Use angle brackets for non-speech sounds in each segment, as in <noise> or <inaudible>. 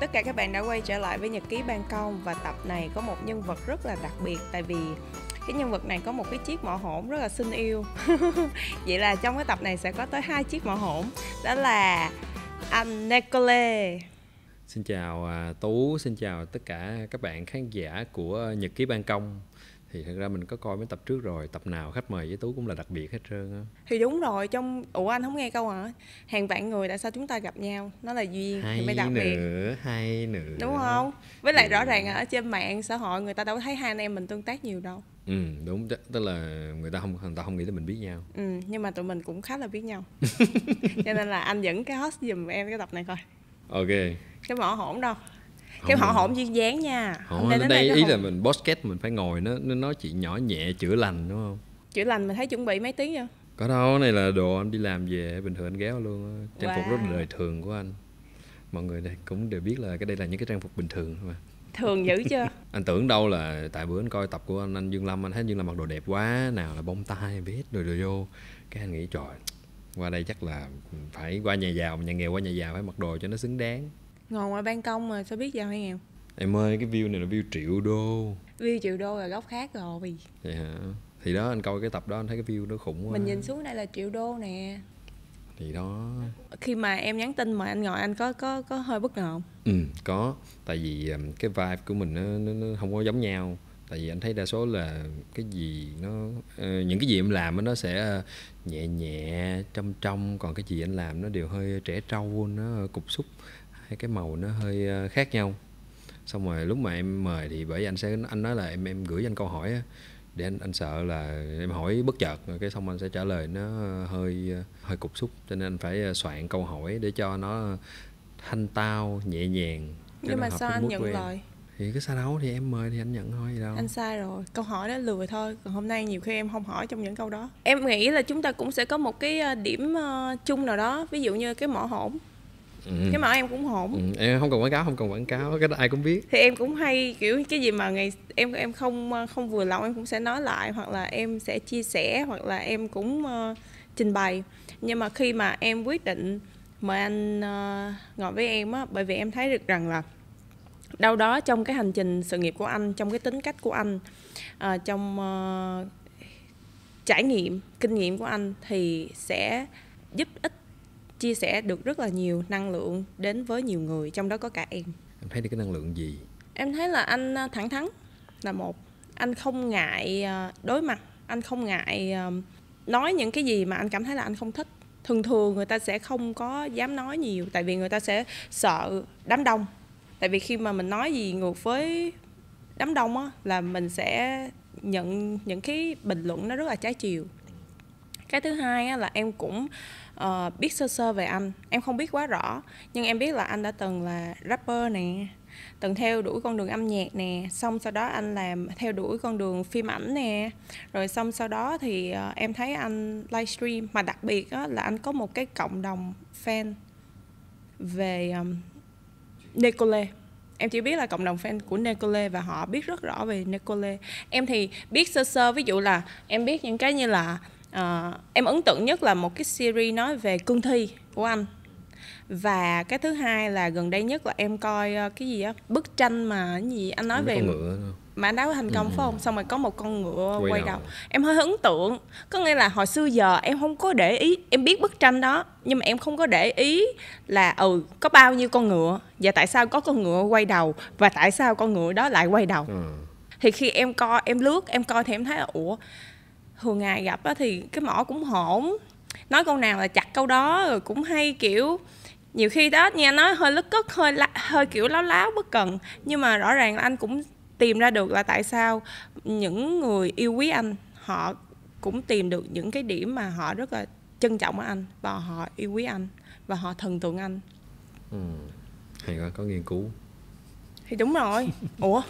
tất cả các bạn đã quay trở lại với Nhật ký Ban Công và tập này có một nhân vật rất là đặc biệt tại vì cái nhân vật này có một cái chiếc mỏ hổn rất là xinh yêu. <laughs> Vậy là trong cái tập này sẽ có tới hai chiếc mỏ hổn, đó là anh Nicole. Xin chào à, Tú, xin chào tất cả các bạn khán giả của Nhật ký Ban Công thì thật ra mình có coi mấy tập trước rồi tập nào khách mời với tú cũng là đặc biệt hết trơn á. Thì đúng rồi trong ủa anh không nghe câu hả? Hàng vạn người tại sao chúng ta gặp nhau? Nó là duyên hay thì mới đặc nữa, biệt hay nữa. Đúng không? Với lại rõ ràng ở trên mạng xã hội người ta đâu thấy hai anh em mình tương tác nhiều đâu. Ừ đúng tức là người ta không người ta không nghĩ là mình biết nhau. Ừ nhưng mà tụi mình cũng khá là biết nhau. <laughs> Cho nên là anh dẫn cái host giùm em cái tập này coi. Ok. Cái mỏ hổn đâu cái họ hổn duyên dáng nha. Không đây, đây ý là mình podcast mình phải ngồi nó nó nói chuyện nhỏ nhẹ chữa lành đúng không? Chữa lành mình thấy chuẩn bị mấy tiếng chưa? Có đâu này là đồ anh đi làm về bình thường anh ghé luôn trang wow. phục rất là đời thường của anh. Mọi người đây cũng đều biết là cái đây là những cái trang phục bình thường mà thường dữ chưa? <laughs> Anh tưởng đâu là tại bữa anh coi tập của anh anh dương lâm anh thấy dương lâm mặc đồ đẹp quá nào là bông tai biết rồi rồi vô. Cái anh nghĩ trời qua đây chắc là phải qua nhà giàu nhà nghèo qua nhà giàu phải mặc đồ cho nó xứng đáng ngồi ngoài ban công mà sao biết giàu hay nghèo? Em ơi cái view này là view triệu đô. View triệu đô là góc khác rồi. Vậy hả? Thì đó anh coi cái tập đó anh thấy cái view nó khủng quá. Mình nhìn xuống đây là triệu đô nè. Thì đó. Khi mà em nhắn tin mà anh ngồi anh có có có hơi bất ngờ không? Ừ có. Tại vì um, cái vibe của mình nó, nó, nó không có giống nhau. Tại vì anh thấy đa số là cái gì nó uh, những cái gì em làm nó sẽ nhẹ nhẹ trong trong. Còn cái gì anh làm nó đều hơi trẻ trâu nó cục xúc hai cái màu nó hơi ờ, khác nhau. Xong rồi lúc mà em mời thì bởi anh sẽ anh nói là em em gửi anh câu hỏi á để anh anh sợ là em hỏi bất chợt cái xong anh sẽ trả lời nó hơi hơi cục xúc. Cho nên anh phải ờ, soạn câu hỏi để cho nó thanh tao nhẹ nhàng nhưng mà sao anh nhận lời? Thì cái sao đâu thì em mời thì anh nhận thôi gì đâu. Anh sai rồi câu hỏi đó lừa thôi. Còn hôm nay nhiều khi em không hỏi trong những câu đó. Em nghĩ là chúng ta cũng sẽ có một cái ờ, điểm chung nào đó ví dụ như cái mỏ hổn ừ. cái mẫu em cũng hổn ừ. em không cần quảng cáo không cần quảng cáo cái đó ai cũng biết thì em cũng hay kiểu cái gì mà ngày em em không không vừa lòng em cũng sẽ nói lại hoặc là em sẽ chia sẻ hoặc là em cũng uh, trình bày nhưng mà khi mà em quyết định mời anh uh, ngồi với em á bởi vì em thấy được rằng là đâu đó trong cái hành trình sự nghiệp của anh trong cái tính cách của anh uh, trong uh, trải nghiệm kinh nghiệm của anh thì sẽ giúp ích chia sẻ được rất là nhiều năng lượng đến với nhiều người trong đó có cả em. Em thấy được cái năng lượng gì? Em thấy là anh à, thẳng thắn là một. Anh không ngại à, đối mặt anh không ngại à, nói những cái gì mà anh cảm thấy là anh không thích. Thường thường người ta sẽ không có dám nói nhiều tại vì người ta sẽ sợ đám đông. Tại vì khi mà mình nói gì ngược với đám đông á là mình sẽ nhận những cái bình luận nó rất là trái chiều. Cái thứ hai á, là em cũng uh, biết sơ sơ về anh. Em không biết quá rõ nhưng em biết là anh đã từng là rapper nè từng theo đuổi con đường âm nhạc nè xong sau đó anh làm theo đuổi con đường phim ảnh nè. Rồi xong sau đó thì uh, em thấy anh livestream mà đặc biệt á, là anh có một cái cộng đồng fan về um, Nicole em chỉ biết là cộng đồng fan của Nicole và họ biết rất rõ về Nicole em thì biết sơ sơ ví dụ là em biết những cái như là uh, em ấn tượng nhất là một cái series nói về cương thi của anh. Và cái thứ hai là gần đây nhất là em coi uh, cái gì á? Bức tranh mà gì anh nói về ngựa mà anh đáo thành công ừ. phải không? Xong rồi có một con ngựa quay, quay đầu. đầu. Em hơi ấn tượng. Có nghĩa là hồi xưa giờ em không có để ý em biết bức tranh đó nhưng mà em không có để ý là ừ có bao nhiêu con ngựa và tại sao có con ngựa quay đầu và tại sao con ngựa đó lại quay đầu. Ừ. thì khi em coi em lướt em coi thì em thấy là ủa thường ngày gặp á thì cái mỏ cũng hổn. Nói câu nào là chặt câu đó rồi cũng hay kiểu nhiều khi đó nha nói hơi lất cất hơi la, hơi kiểu láo láo bất cần. Nhưng mà rõ ràng là anh cũng tìm ra được là tại sao những người yêu quý anh họ cũng tìm được những cái điểm mà họ rất là trân trọng ở anh và họ yêu quý anh và họ thần tượng anh. Ừ. hay quá có nghiên cứu. Thì đúng rồi. Ủa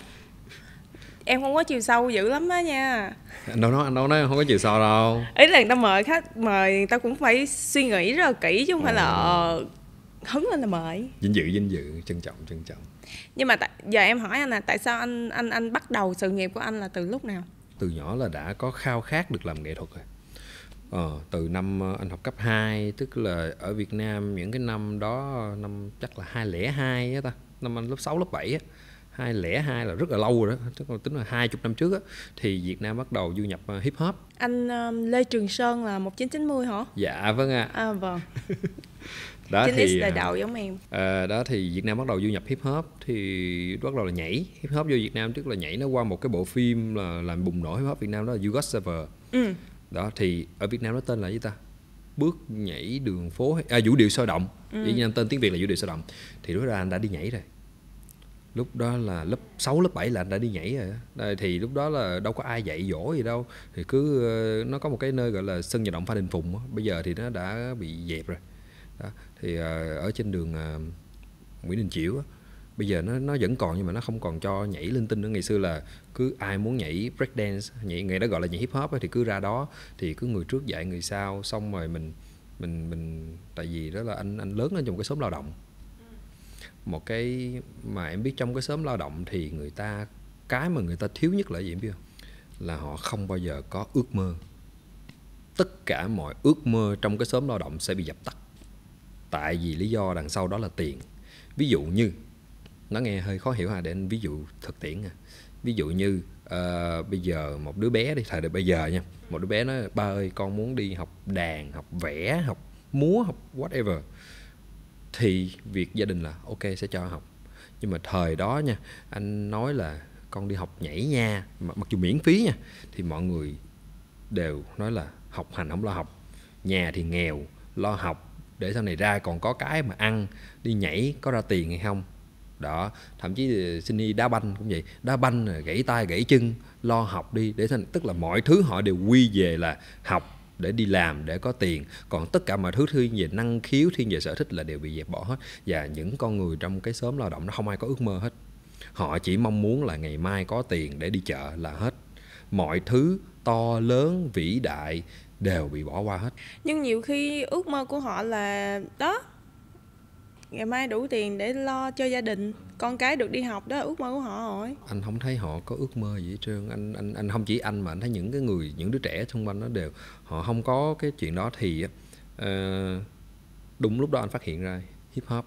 em không có chiều sâu dữ lắm đó nha. Anh đâu nói anh đâu nói không có chiều sâu đâu. Ý là người ta mời khách mời người ta cũng phải suy nghĩ rất là kỹ chứ không phải là ờ, hứng lên là mời. Vinh dự vinh dự trân trọng trân trọng. Nhưng mà tại, giờ em hỏi anh là tại sao anh anh anh bắt đầu sự nghiệp của anh là từ lúc nào? Từ nhỏ là đã có khao khát được làm nghệ thuật rồi. Ờ, từ năm ờ, anh học cấp 2 tức là ở Việt Nam những cái năm đó năm chắc là 202 á ta. Năm anh lớp 6, lớp 7 á hai lẻ hai là rất là lâu rồi đó. Tức là tính là hai chục năm trước á thì Việt Nam bắt đầu du nhập uh, hip hop. Anh um, Lê Trường Sơn là 1990 hả? Dạ vâng ạ. À. à vâng. <laughs> Đó thì đời đầu giống em. à, đó thì Việt Nam bắt đầu du nhập hip hop thì bắt đầu là nhảy. Hip hop vô Việt Nam tức là nhảy nó qua một cái bộ phim là làm bùng nổ hip hop Việt Nam đó là You Got Server. Ừ. đó thì ở Việt Nam nó tên là gì ta? Bước nhảy đường phố à vũ điệu sôi động. Ừ. Việt Nam tên tiếng Việt là vũ điệu sôi động. Thì lúc đó anh đã đi nhảy rồi lúc đó là lớp 6, lớp 7 là anh đã đi nhảy rồi đây thì lúc đó là đâu có ai dạy dỗ gì đâu. Thì cứ ờ, nó có một cái nơi gọi là sân vận động Phan Đình Phùng bây giờ thì nó đã bị dẹp rồi. Đó. thì ờ, ở trên đường ờ, Nguyễn Đình Chiểu bây giờ nó nó vẫn còn nhưng mà nó không còn cho nhảy linh tinh nữa. Ngày xưa là cứ ai muốn nhảy break dance nhảy ngày đó gọi là nhảy hip hop thì cứ ra đó. Thì cứ người trước dạy người sau. Xong rồi mình mình mình tại vì đó là anh anh lớn lên trong cái xóm lao động một cái mà em biết trong cái sớm lao động thì người ta cái mà người ta thiếu nhất là gì em biết không? Là họ không bao giờ có ước mơ. Tất cả mọi ước mơ trong cái sớm lao động sẽ bị dập tắt. Tại vì lý do đằng sau đó là tiền. Ví dụ như nó nghe hơi khó hiểu ha để anh ví dụ thực tiễn à. ví dụ như uh, bây giờ một đứa bé đi thời đại bây giờ nha một đứa bé nói ba ơi con muốn đi học đàn học vẽ học múa học whatever thì việc gia đình là, ok, sẽ cho học. Nhưng mà thời đó nha, anh nói là, con đi học nhảy nha mặc dù miễn phí nha. Thì mọi người đều nói là, học hành không lo học, nhà thì nghèo, lo học, để sau này ra còn có cái mà ăn, đi nhảy có ra tiền hay không? Đó, thậm chí ờ, xin đi đá banh cũng vậy, đá banh gãy tay gãy chân, lo học đi, để thành tức là mọi thứ họ đều quy về là học để đi làm, để có tiền. Còn tất cả mọi thứ thiên về năng khiếu thiên về sở thích là đều bị dẹp bỏ hết. Và những con người trong cái xóm lao động nó không ai có ước mơ hết. Họ chỉ mong muốn là ngày mai có tiền để đi chợ là hết. Mọi thứ to lớn, vĩ đại đều bị bỏ qua hết. Nhưng nhiều khi ước mơ của họ là, đó ngày mai đủ tiền để lo cho gia đình. Con cái được đi học đó ước mơ của họ rồi. Anh không thấy họ có ước mơ gì hết trơn. Anh anh anh không chỉ anh mà anh thấy những cái người những đứa trẻ xung quanh nó đều họ không có cái chuyện đó thì uh, đúng lúc đó anh phát hiện ra hip hop.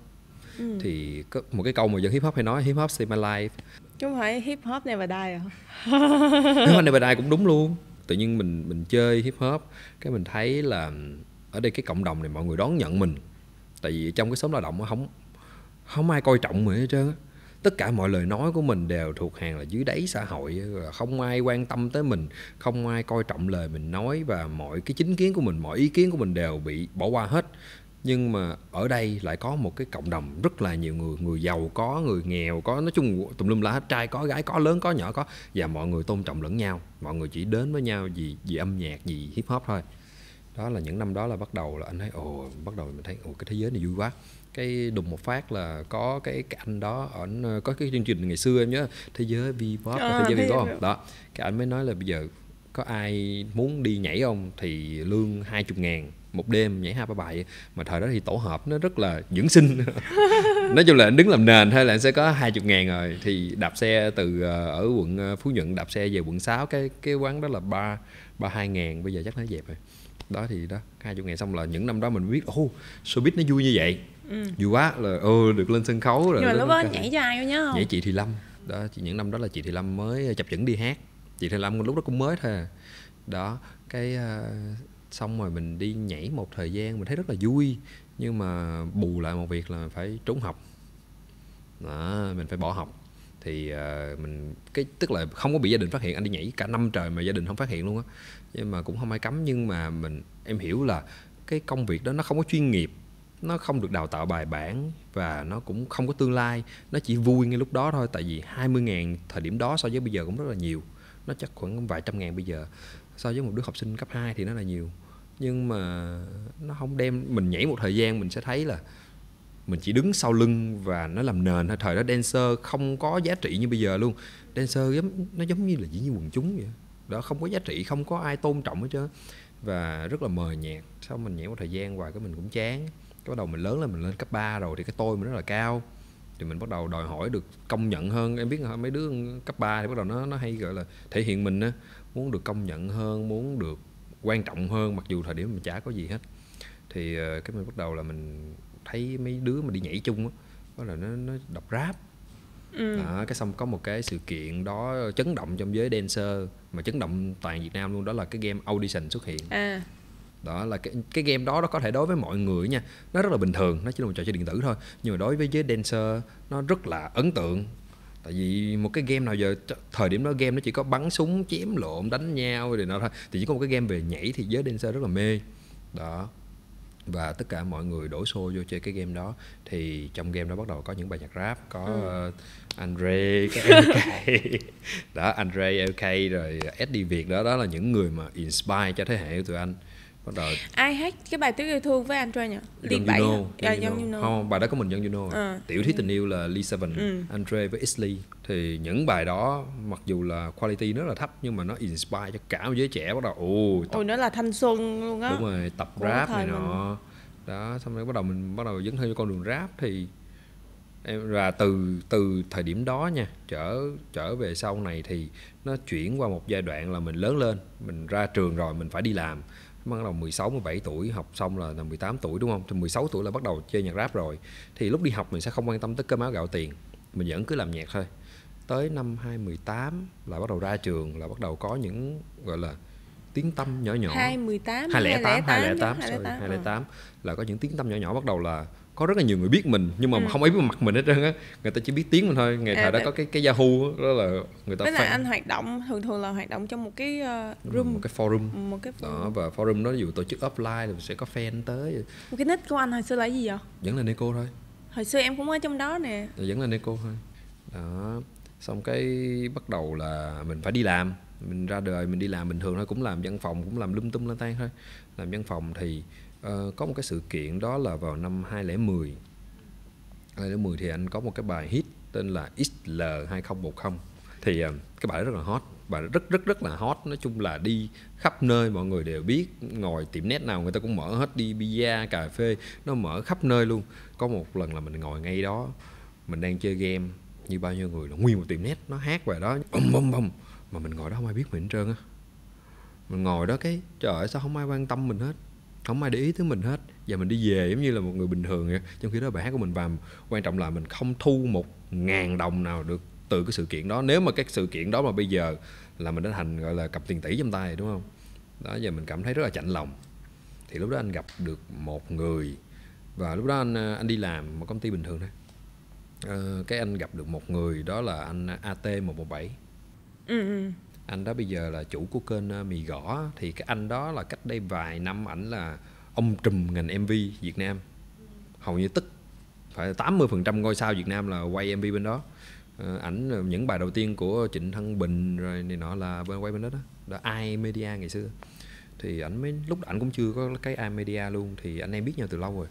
Ừ. thì có một cái câu mà dân hip hop hay nói hip hop save my life. Chứ không phải hip hop never die à <laughs> hip hop never die cũng đúng luôn. Tự nhiên mình mình chơi hip hop cái mình thấy là ở đây cái cộng đồng này mọi người đón nhận mình tại vì trong cái xóm lao động không không ai coi trọng mình hết trơn tất cả mọi lời nói của mình đều thuộc hàng là dưới đáy xã hội không ai quan tâm tới mình, không ai coi trọng lời mình nói và mọi cái chính kiến của mình, mọi ý kiến của mình đều bị bỏ qua hết. Nhưng mà ở đây lại có một cái cộng đồng rất là nhiều người người giàu có, người nghèo có, nói chung tùm lum lá hết, trai có, gái có, lớn có, nhỏ có, và mọi người tôn trọng lẫn nhau. Mọi người chỉ đến với nhau vì vì âm nhạc, vì hip hop thôi đó là những năm đó là bắt đầu là anh thấy ồ bắt đầu mình thấy ồ cái thế giới này vui quá. Cái đùng một phát là có cái, cái anh đó ảnh ờ, có cái chương trình ngày xưa em nhớ thế giới vi pop à, thế giới vi pop đó. Cái anh mới nói là bây giờ có ai muốn đi nhảy không? Thì lương hai chục ngàn một đêm nhảy hai ba bài. Mà thời đó thì tổ hợp nó rất là dưỡng sinh. <laughs> Nói chung là anh đứng làm nền thôi là anh sẽ có hai chục ngàn rồi. Thì đạp xe từ ờ, ở quận ờ, phú nhuận đạp xe về quận 6 cái cái quán đó là ba ba hai ngàn bây giờ chắc nó dẹp rồi đó thì đó hai chục ngàn xong là những năm đó mình biết ô oh, showbiz nó vui như vậy. Ừ. vui quá là ô được lên sân khấu rồi nhưng mà lúc đó nhảy cho ai có nhớ không? Nhảy chị Thị Lâm. Đó chị những năm đó là chị Thị Lâm mới chập chững đi hát. Chị Thị Lâm lúc đó cũng mới thôi à. đó cái uh, xong rồi mình đi nhảy một thời gian mình thấy rất là vui nhưng mà bù lại một việc là phải trốn học. Đó, mình phải bỏ học thì uh, mình cái tức là không có bị gia đình phát hiện anh đi nhảy cả năm trời mà gia đình không phát hiện luôn á. Nhưng mà cũng không ai cấm nhưng mà mình em hiểu là cái công việc đó nó không có chuyên nghiệp nó không được đào tạo bài bản và nó cũng không có tương lai nó chỉ vui ngay lúc đó thôi. Tại vì 20 ngàn thời điểm đó so với bây giờ cũng rất là nhiều nó chắc khoảng vài trăm ngàn bây giờ so với một đứa học sinh cấp 2 thì nó là nhiều. Nhưng mà nó không đem mình nhảy một thời gian mình sẽ thấy là mình chỉ đứng sau lưng và nó làm nền thôi. Thời đó dancer không có giá trị như bây giờ luôn. Dancer giống, nó giống như là diễn viên quần chúng vậy đó, không có giá trị, không có ai tôn trọng hết trơn và rất là mờ nhạt. Sau mình nhảy một thời gian hoài, cái mình cũng chán. Cái bắt đầu mình lớn lên, mình lên cấp 3 rồi thì cái tôi mình rất là cao. Thì mình bắt đầu đòi hỏi được công nhận hơn. Em biết mấy đứa cấp 3 thì bắt đầu nó nó hay gọi là thể hiện mình á. Muốn được công nhận hơn, muốn được quan trọng hơn, mặc dù thời điểm mình chả có gì hết. Thì ờ, cái mình bắt đầu là mình thấy mấy đứa mà đi nhảy chung á đó là nó nó đọc rap ừ. đó cái xong có một cái sự kiện đó chấn động trong giới dancer mà chấn động toàn Việt Nam luôn đó là cái game audition xuất hiện. À. Đó là cái cái game đó nó có thể đối với mọi người nha nó rất là bình thường nó chỉ là một trò chơi điện tử thôi nhưng mà đối với giới dancer nó rất là ấn tượng. Tại vì một cái game nào giờ thời điểm đó game nó chỉ có bắn súng chém lộn đánh nhau rồi nó thôi thì chỉ có một cái game về nhảy thì giới dancer rất là mê. Đó và tất cả mọi người đổ xô vô chơi cái game đó. Thì trong game đó bắt đầu có những bài nhạc rap có ừ. uh, Andre LK <laughs> đó Andre LK rồi SD Việt đó đó là những người mà inspire cho thế hệ của tụi anh. Bắt đầu ai hát cái bài tiếng yêu thương với Andre nhỉ? Liên Bảy à, không bài đó có mình Young You Know. À. tiểu thuyết tình yêu là Lee Seven ừ. Andre với Isley thì những bài đó mặc dù là quality rất là thấp nhưng mà nó inspire cho cả một giới trẻ bắt đầu ồ tập... ôi nó là thanh xuân luôn á đúng rồi tập Của rap này nọ đó xong rồi bắt đầu mình bắt đầu dấn thân cho con đường rap thì em và từ từ thời điểm đó nha trở trở về sau này thì nó chuyển qua một giai đoạn là mình lớn lên mình ra trường rồi mình phải đi làm bắt đầu 16 17 tuổi học xong là, là 18 tuổi đúng không? Thì 16 tuổi là bắt đầu chơi nhạc rap rồi. Thì lúc đi học mình sẽ không quan tâm tới cơm áo gạo tiền. Mình vẫn cứ làm nhạc thôi. Tới năm 2018 là bắt đầu ra trường là bắt đầu có những gọi là tiếng tâm nhỏ nhỏ. 218 208 208 208 208 là có những tiếng tâm nhỏ nhỏ bắt đầu là có rất là nhiều người biết mình nhưng mà ừ. không ai biết mặt mình hết trơn á. Người ta chỉ biết tiếng mình thôi ngày à, thời đó có cái cái yahoo đó là người ta với lại anh hoạt động thường thường là hoạt động trong một cái uh, room. một cái forum. Một cái forum. đó và forum đó dụ tổ chức offline thì sẽ có fan tới. Một cái nick của anh hồi xưa là gì vậy? Vẫn là Nico thôi. Hồi xưa em cũng ở trong đó nè. Vẫn là Nico thôi. Đó xong cái bắt đầu là mình phải đi làm. Mình ra đời mình đi làm. Bình thường thôi cũng làm văn phòng cũng làm lum tum lên tan thôi. Làm văn phòng thì uh, có một cái sự kiện đó là vào năm 2010 2010 thì anh có một cái bài hit tên là XL2010 thì uh, cái bài đó rất là hot. Bài rất rất rất là hot. Nói chung là đi khắp nơi mọi người đều biết. Ngồi tiệm net nào người ta cũng mở hết. Đi bia cà phê nó mở khắp nơi luôn. Có một lần là mình ngồi ngay đó. Mình đang chơi game như bao nhiêu người là nguyên một tiệm net, nó hát về đó bum bum bum mà mình ngồi đó không ai biết mình hết trơn á. Mình ngồi đó cái, trời ơi, sao không ai quan tâm mình hết? Không ai để ý tới mình hết. Và mình đi về giống như là một người bình thường vậy. Trong khi đó bài hát của mình và quan trọng là mình không thu một ngàn đồng nào được từ cái sự kiện đó. Nếu mà cái sự kiện đó mà bây giờ là mình đã thành, gọi là, cặp tiền tỷ trong tay, đúng không? Đó, giờ mình cảm thấy rất là chạnh lòng. Thì lúc đó anh gặp được một người và lúc đó anh à, anh đi làm một công ty bình thường thôi ờ, cái anh gặp được một người đó là anh AT 117 ừ, ừ. Anh đó bây giờ là chủ của kênh ờ, mì gõ. Thì cái anh đó là cách đây vài năm ảnh là ông trùm ngành MV Việt Nam. Hầu như tất phải 80% ngôi sao Việt Nam là quay MV bên đó. Ờ, ảnh những bài đầu tiên của Trịnh Thăng Bình rồi này nọ là bên quay bên đó đó là ai media ngày xưa. Thì ảnh mới lúc ảnh cũng chưa có cái ai media luôn thì anh em biết nhau từ lâu rồi.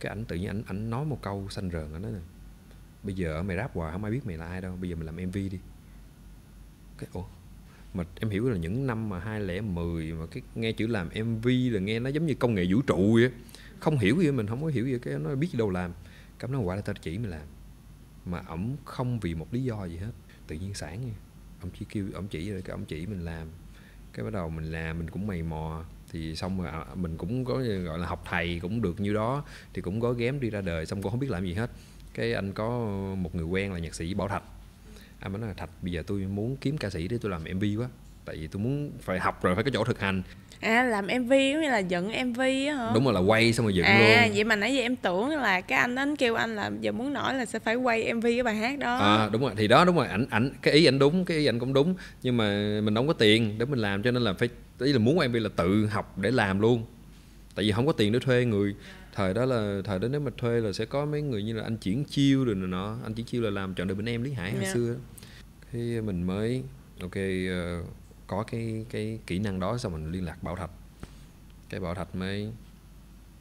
Cái ảnh tự nhiên ảnh ảnh nói một câu xanh rờn ảnh nói là bây giờ mày rap hoài, không ai biết mày là ai đâu. Bây giờ mày làm mv đi. Cái, ủa? Mà em hiểu là những năm mà 2010 mà cái nghe chữ làm MV là nghe nó giống như công nghệ vũ trụ vậy không hiểu gì mình, không có hiểu gì cái nó biết đâu làm. Cảm nó quả là tao chỉ mày làm. Mà ổng không vì một lý do gì hết. Tự nhiên sáng nha. Ông chỉ kêu ông chỉ rồi cái ông chỉ mình làm. Cái bắt đầu mình làm, mình cũng mày mò. Thì xong rồi à, mình cũng có, gọi là, học thầy cũng được như đó. Thì cũng có ghém đi ra đời, xong cũng không biết làm gì hết cái anh có một người quen là nhạc sĩ bảo thạch. Anh mới nói là thạch bây giờ tôi muốn kiếm ca sĩ để tôi làm mv quá tại vì tôi muốn phải học rồi phải có chỗ thực hành. À làm mv giống như là dựng mv á hả? Đúng rồi là quay xong rồi dựng à, luôn. à vậy mà nãy giờ em tưởng là cái anh anh kêu anh là giờ muốn nói là sẽ phải quay mv cái bài hát đó. À đúng rồi thì đó đúng rồi ảnh ảnh cái ý anh đúng cái ý anh cũng đúng nhưng mà mình không có tiền để mình làm cho nên là phải ý là muốn quay mv là tự học để làm luôn. Tại vì không có tiền để thuê người thời đó là thời đó nếu mà thuê là sẽ có mấy người như là anh chuyển chiêu rồi nọ anh chuyển chiêu là làm chọn đời bên em lý hải hồi yeah. xưa. Khi mình mới ok uh, có cái cái kỹ năng đó xong mình liên lạc bảo thạch. Cái bảo thạch mới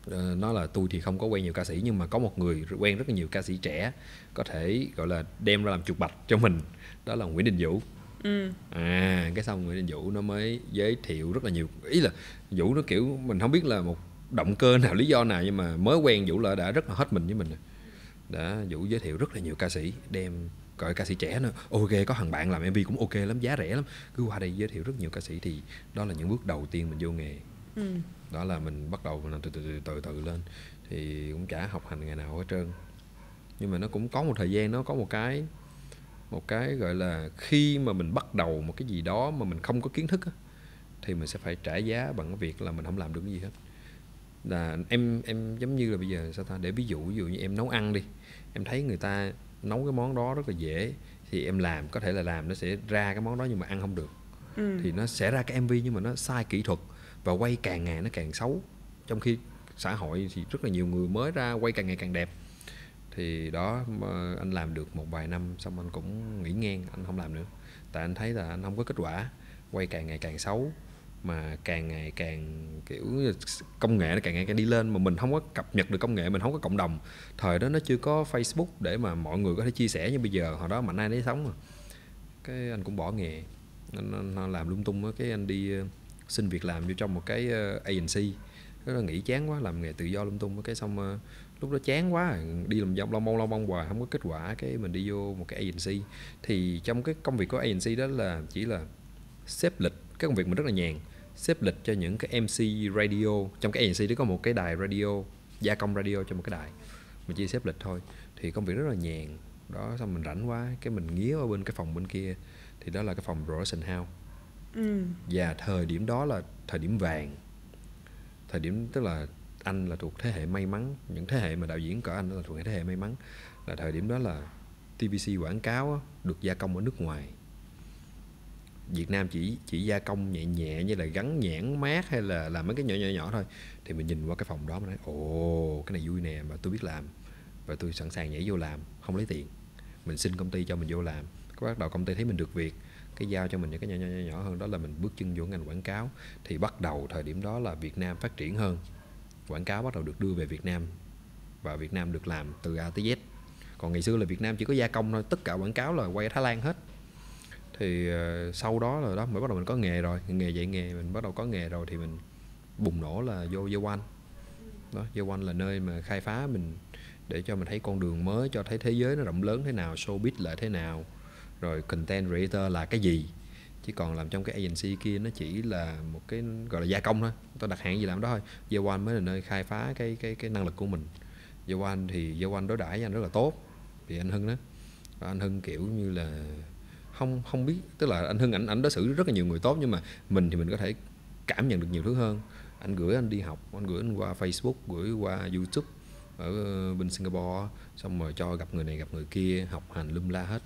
uh, nói là tôi thì không có quen nhiều ca sĩ nhưng mà có một người quen rất là nhiều ca sĩ trẻ có thể gọi là đem ra làm chuột bạch cho mình. Đó là nguyễn đình vũ. Ừ. à cái xong nguyễn đình vũ nó mới giới thiệu rất là nhiều. Ý là vũ nó kiểu mình không biết là một động cơ nào <laughs> lý do nào nhưng mà mới quen vũ là đã rất là hết mình với mình đã vũ giới thiệu rất là nhiều ca sĩ đem gọi ca sĩ trẻ nữa. Ok có thằng bạn làm mv cũng ok lắm giá rẻ lắm. Cứ qua đây giới thiệu rất nhiều ca sĩ thì đó là những bước đầu tiên mình vô nghề. Ừ. đó là mình bắt đầu mình từ từ từ từ từ lên. Thì cũng chả học hành ngày nào hết trơn. Nhưng mà nó cũng có một thời gian nó có một cái một cái gọi là khi mà mình bắt đầu một cái gì đó mà mình không có kiến thức á, thì mình sẽ phải trả giá bằng cái việc là mình không làm được cái gì hết là em em giống như là bây giờ sao ta? Để ví dụ ví dụ như em nấu ăn đi. Em thấy người ta nấu cái món đó rất là dễ thì em làm có thể là làm nó sẽ ra cái món đó nhưng mà ăn không được. Ừ. thì nó sẽ ra cái mv nhưng mà nó sai kỹ thuật và quay càng ngày nó càng xấu. Trong khi xã hội thì rất là nhiều người mới ra quay càng ngày càng đẹp. Thì đó anh làm được một vài năm xong anh cũng nghỉ ngang anh không làm nữa. Tại anh thấy là anh không có kết quả quay càng ngày càng xấu mà càng ngày càng kiểu công nghệ nó càng ngày càng đi lên mà mình không có cập nhật được công nghệ mình không có cộng đồng. Thời đó nó chưa có Facebook để mà mọi người có thể chia sẻ như bây giờ. Hồi đó mạnh ai đấy sống mà. Cái anh cũng bỏ nghề. Anh, anh làm lung tung đó. cái anh đi ờ, xin việc làm vô trong một cái agency rất là nghĩ chán quá làm nghề tự do lung tung cái xong ờ, lúc đó chán quá à. đi làm dòng long mong long mong hoài không có kết quả. Cái mình đi vô một cái agency thì trong cái công việc của agency đó là chỉ là xếp lịch. Cái công việc mình rất là nhàn xếp lịch cho những cái MC radio. Trong cái agency đó có một cái đài radio gia công radio cho một cái đài. Mình chỉ xếp lịch thôi. Thì công việc rất là nhàn. Đó xong mình rảnh quá cái mình nghía ở bên cái phòng bên kia. Thì đó là cái phòng production house. Ừ. và thời điểm đó là thời điểm vàng. Thời điểm tức là anh là thuộc thế hệ may mắn. Những thế hệ mà đạo diễn của anh là thuộc thế hệ may mắn. Là thời điểm đó là TVC quảng cáo được gia công ở nước ngoài Việt Nam chỉ chỉ gia công nhẹ nhẹ như là gắn nhãn mát hay là làm mấy cái nhỏ nhỏ nhỏ thôi. Thì mình nhìn qua cái phòng đó mình nói ồ cái này vui nè mà tôi biết làm. Và tôi sẵn sàng nhảy vô làm không lấy tiền. Mình xin công ty cho mình vô làm. Có bắt đầu công ty thấy mình được việc cái giao cho mình những cái nhỏ nhỏ nhỏ, nhỏ hơn đó là mình bước chân vô ngành quảng cáo. Thì bắt đầu thời điểm đó là Việt Nam phát triển hơn. Quảng cáo bắt đầu được đưa về Việt Nam và Việt Nam được làm từ A tới Z. Còn ngày xưa là Việt Nam chỉ có gia công thôi tất cả quảng cáo là quay ở Thái Lan hết thì uh, sau đó là đó mới bắt đầu mình có nghề rồi. Nghề dạy nghề mình bắt đầu có nghề rồi thì mình bùng nổ là vô vô one đó vô one là nơi mà khai phá mình để cho mình thấy con đường mới cho thấy thế giới nó rộng lớn thế nào showbiz là thế nào rồi content creator là cái gì. Chứ còn làm trong cái agency kia nó chỉ là một cái gọi là gia công thôi tôi đặt hàng gì làm đó thôi. Gia One mới là nơi khai phá cái cái cái năng lực của mình. Gia One thì Gia One đối đãi với anh rất là tốt thì anh Hưng đó. Và anh Hưng kiểu như là không không biết tức là anh Hưng ảnh ảnh đối xử rất là nhiều người tốt nhưng mà mình thì mình có thể cảm nhận được nhiều thứ hơn. Anh gửi anh đi học anh gửi anh qua Facebook gửi qua YouTube ở bên Singapore xong rồi cho gặp người này gặp người kia học hành lum la hết.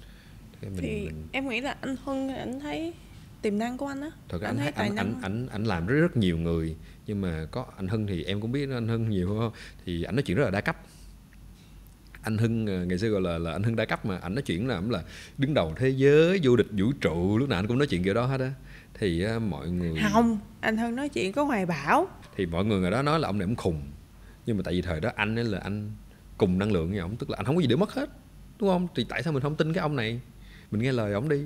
Cái mình, thì mình... em nghĩ là anh Hưng anh thấy tiềm năng của anh á. Thật anh, anh anh, năng. anh, anh anh làm rất rất nhiều người nhưng mà có anh Hưng thì em cũng biết anh Hưng nhiều không? Thì anh nói chuyện rất là đa cấp anh Hưng ờ, ngày xưa gọi là là anh Hưng đa cấp mà anh nói chuyện là là đứng đầu thế giới vô địch vũ trụ lúc nào anh cũng nói chuyện kiểu đó hết á. Thì uh, mọi người không anh Hưng nói chuyện có hoài bảo thì mọi người ở đó nói là ông này ông khùng. Nhưng mà tại vì thời đó anh ấy là anh cùng năng lượng với ông tức là anh không có gì để mất hết đúng không? Thì tại sao mình không tin cái ông này? Mình nghe lời ông đi.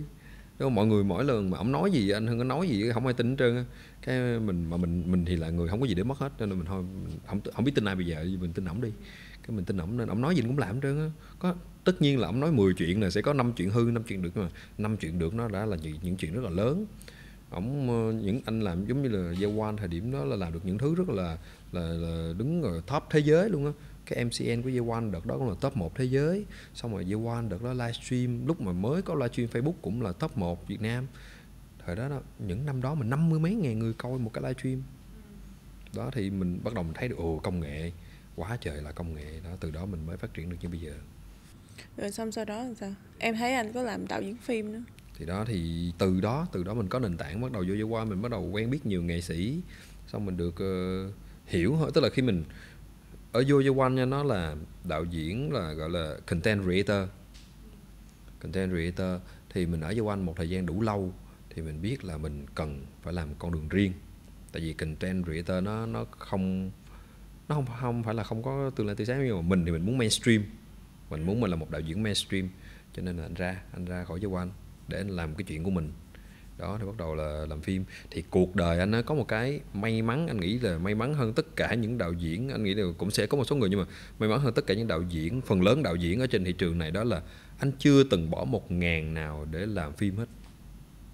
Đúng không? mọi người mỗi lần mà ông nói gì anh hưng có nói gì không ai tin hết trơn cái mình mà mình mình thì là người không có gì để mất hết cho nên mình thôi mình không không biết tin ai bây giờ mình tin ổng đi cái mình tin ổng nên ổng nói gì cũng làm hết trơn á. Có tất nhiên là ổng nói 10 chuyện là sẽ có năm chuyện hư năm chuyện được mà năm chuyện được nó đã là những, những chuyện rất là lớn. Ổng ờ, những anh làm giống như là Gia Quan thời điểm đó là làm được những thứ rất là là, là đứng ở top thế giới luôn á. Cái MCN của Yewan đợt đó cũng là top 1 thế giới. Xong rồi Yewan đợt đó livestream lúc mà mới có livestream Facebook cũng là top 1 Việt Nam. Thời đó, đó những năm đó mà năm mươi mấy ngàn người coi một cái livestream. Đó thì mình bắt đầu mình thấy được ồ công nghệ quá trời là công nghệ đó từ đó mình mới phát triển được như bây giờ. Rồi xong sau đó làm sao? Em thấy anh có làm đạo diễn phim nữa. Thì đó thì từ đó từ đó mình có nền tảng bắt đầu vô vô qua mình bắt đầu quen biết nhiều nghệ sĩ xong mình được uh, hiểu thôi. Tức là khi mình ở Yo One nha nó là đạo diễn là gọi là content creator. Content creator thì mình ở Yo One một thời gian đủ lâu thì mình biết là mình cần phải làm con đường riêng. Tại vì content creator nó nó không nó không không phải là không có tương lai tươi sáng nhưng mà mình thì mình muốn mainstream. Mình muốn mình là một đạo diễn mainstream. Cho nên là anh ra anh ra khỏi giới quan để anh làm cái chuyện của mình. Đó thì bắt đầu là làm phim. Thì cuộc đời anh nó có một cái may mắn, anh nghĩ là may mắn hơn tất cả những đạo diễn. Anh nghĩ là cũng sẽ có một số người nhưng mà may mắn hơn tất cả những đạo diễn, phần lớn đạo diễn ở trên thị trường này đó là anh chưa từng bỏ một ngàn nào để làm phim hết.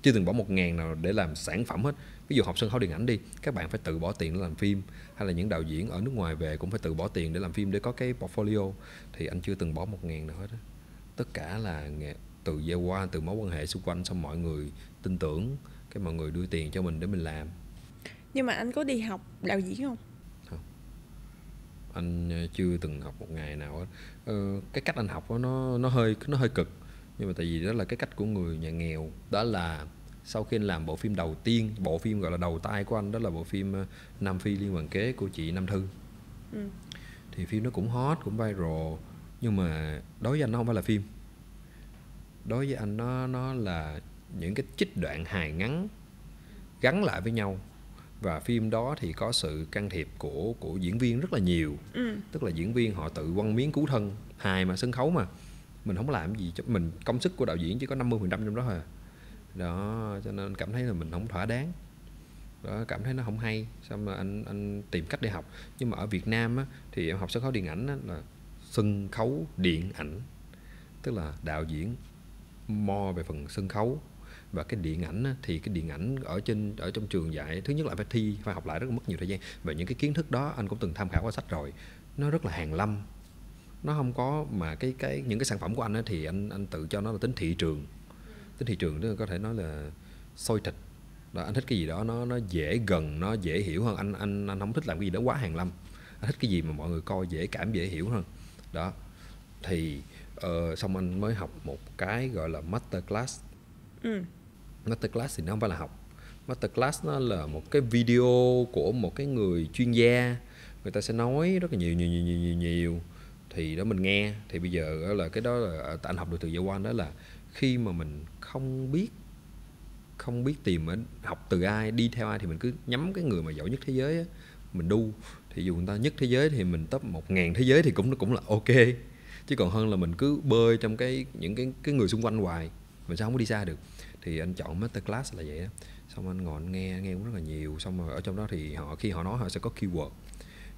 Chưa từng bỏ một ngàn nào để làm sản phẩm hết. Ví dụ học sân khấu điện ảnh đi, các bạn phải tự bỏ tiền để làm phim hay là những đạo diễn ở nước ngoài về cũng phải tự bỏ tiền để làm phim để có cái portfolio? Thì anh chưa từng bỏ một ngàn nào hết tất cả là từ gia qua từ mối quan hệ xung quanh xong mọi người tin tưởng cái mọi người đưa tiền cho mình để mình làm. Nhưng mà anh có đi học đạo diễn không? Anh ờ, chưa từng học một ngày nào hết. Ờ, cái cách anh học đó, nó nó hơi nó hơi cực. Nhưng mà tại vì đó là cái cách của người nhà nghèo. Đó là sau khi anh làm bộ phim đầu tiên bộ phim gọi là đầu tay của anh đó là bộ phim ờ, Nam Phi liên hoàn kế của chị Nam Thư ừ. thì phim nó cũng hot cũng viral nhưng mà đối với anh nó không phải là phim đối với anh nó nó là những cái trích đoạn hài ngắn gắn lại với nhau và phim đó thì có sự can thiệp của của diễn viên rất là nhiều ừ. tức là diễn viên họ tự quăng miếng cứu thân hài mà sân khấu mà mình không làm gì cho mình công sức của đạo diễn chỉ có 50% trong đó thôi à đó cho nên cảm thấy là mình không thỏa đáng. Đó cảm thấy nó không hay. Xong mà anh anh tìm cách để học. Nhưng mà ở Việt Nam á, thì em học sân khấu điện ảnh á, là sân khấu điện ảnh. Tức là đạo diễn mo về phần sân khấu. Và cái điện ảnh á, thì cái điện ảnh ở trên ở trong trường dạy thứ nhất là phải thi phải học lại rất là mất nhiều thời gian. Và những cái kiến thức đó anh cũng từng tham khảo qua sách rồi. Nó rất là hàng lâm. Nó không có mà cái cái những cái sản phẩm của anh á, thì anh anh tự cho nó là tính thị trường tính thị trường là có thể nói là sôi thịt đó anh thích cái gì đó nó nó dễ gần nó dễ hiểu hơn. Anh anh anh không thích làm cái gì đó quá hàng lâm. Anh thích cái gì mà mọi người coi dễ cảm dễ hiểu hơn. Đó. Thì uh, xong anh mới học một cái gọi là master class. Ừ. master class thì nó không phải là học. Master class nó là một cái video của một cái người chuyên gia. Người ta sẽ nói rất là nhiều nhiều nhiều nhiều nhiều, nhiều. thì đó mình nghe. Thì bây giờ đó là cái đó là anh học được từ Gia Quan đó là khi mà mình không biết không biết tìm ở học từ ai đi theo ai thì mình cứ nhắm cái người mà giỏi nhất thế giới á, mình đu. Thì dù người ta nhất thế giới thì mình top một ngàn thế giới thì cũng nó cũng là ok. Chứ còn hơn là mình cứ bơi trong cái những cái cái người xung quanh hoài mình sao không có đi xa được. Thì anh chọn masterclass là vậy đó xong anh ngồi anh nghe nghe cũng rất là nhiều. Xong rồi ở trong đó thì họ khi họ nói họ sẽ có keyword.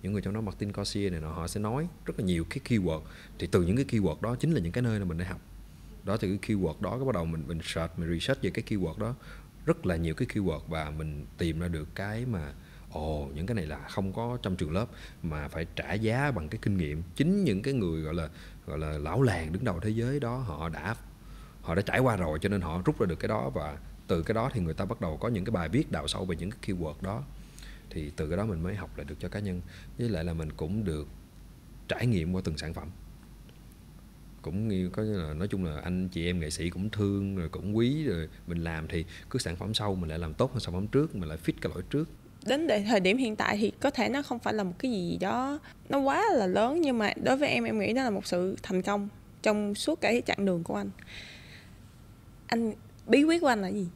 Những người trong đó Martin Corsier này nọ họ sẽ nói rất là nhiều cái keyword. Thì từ những cái keyword đó chính là những cái nơi mà mình để học đó thì cái keyword đó, cái bắt đầu mình mình search, mình research về cái keyword đó, rất là nhiều cái keyword và mình tìm ra được cái mà, ồ, những cái này là không có trong trường lớp mà phải trả giá bằng cái kinh nghiệm. Chính những cái người gọi là gọi là lão làng đứng đầu thế giới đó, họ đã họ đã trải qua rồi cho nên họ rút ra được cái đó và từ cái đó thì người ta bắt đầu có những cái bài viết đào sâu về những cái keyword đó. Thì từ cái đó mình mới học lại được cho cá nhân. Với lại là mình cũng được trải nghiệm qua từng sản phẩm cũng như có là nói chung là anh chị em nghệ sĩ cũng thương rồi cũng quý rồi mình làm thì cứ sản phẩm sau mình lại làm tốt hơn sản phẩm trước mình lại fit cái lỗi trước. Đến để thời điểm hiện tại thì có thể nó không phải là một cái gì đó nó quá là lớn nhưng mà đối với em em nghĩ nó là một sự thành công trong suốt cái chặng đường của anh. Anh bí quyết của anh là gì?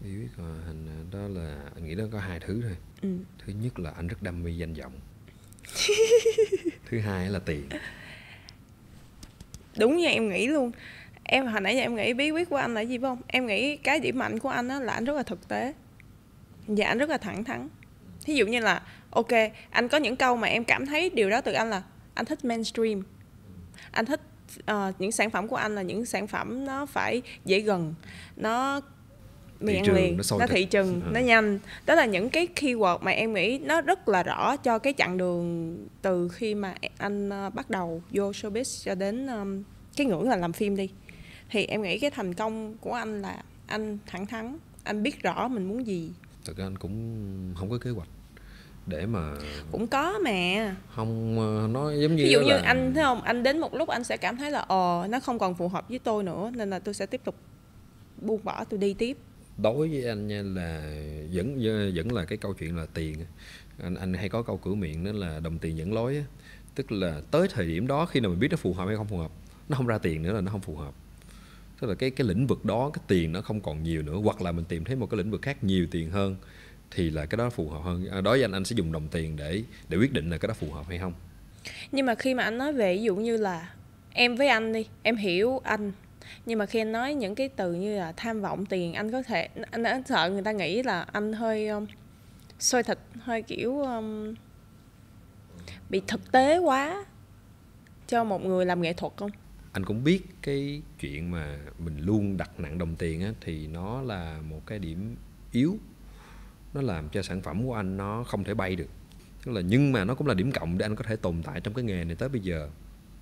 Bí quyết của anh đó là anh nghĩ nó có hai thứ thôi. Ừ. thứ nhất là anh rất đam mê danh vọng. <laughs> Thứ hai là tiền đúng như em nghĩ luôn. Em hồi nãy giờ em nghĩ bí quyết của anh là gì phải không? Em nghĩ cái điểm mạnh của anh á là anh rất là thực tế. Và anh rất là thẳng thắn. Thí dụ như là ok anh có những câu mà em cảm thấy điều đó từ anh là anh thích mainstream. Anh thích uh, những sản phẩm của anh là những sản phẩm nó phải dễ gần nó mì ăn liền nó, nó thị trường ừ. nó nhanh. Đó là những cái keyword mà em nghĩ nó rất là rõ cho cái chặng đường từ khi mà anh uh, bắt đầu vô showbiz cho đến um, cái ngưỡng là làm phim đi. Thì em nghĩ cái thành công của anh là anh thẳng thắn anh biết rõ mình muốn gì. Thực ra anh cũng không có kế hoạch để mà cũng có mà. Không ờ, nó giống như ví dụ như là... anh thấy không? Anh đến một lúc anh sẽ cảm thấy là ờ nó không còn phù hợp với tôi nữa nên là tôi sẽ tiếp tục buông bỏ tôi đi tiếp đối với anh nha là vẫn vẫn là cái câu chuyện là tiền anh anh hay có câu cửa miệng đó là đồng tiền dẫn lối tức là tới thời điểm đó khi nào mình biết nó phù hợp hay không phù hợp nó không ra tiền nữa là nó không phù hợp. Tức là cái cái lĩnh vực đó cái tiền nó không còn nhiều nữa. Hoặc là mình tìm thấy một cái lĩnh vực khác nhiều tiền hơn thì là cái đó phù hợp hơn. À, đối với anh anh sẽ dùng đồng tiền để để quyết định là cái đó phù hợp hay không. Nhưng mà khi mà anh nói về ví dụ như là em với anh đi em hiểu anh nhưng mà khi anh nói những cái từ như là tham vọng tiền anh có thể anh, anh sợ người ta nghĩ là anh hơi um, sôi thịt hơi kiểu um, bị thực tế quá cho một người làm nghệ thuật không? Anh cũng biết cái chuyện mà mình luôn đặt nặng đồng tiền á, thì nó là một cái điểm yếu. Nó làm cho sản phẩm của anh nó không thể bay được. Tức là nhưng mà nó cũng là điểm cộng để anh có thể tồn tại trong cái nghề này tới bây giờ.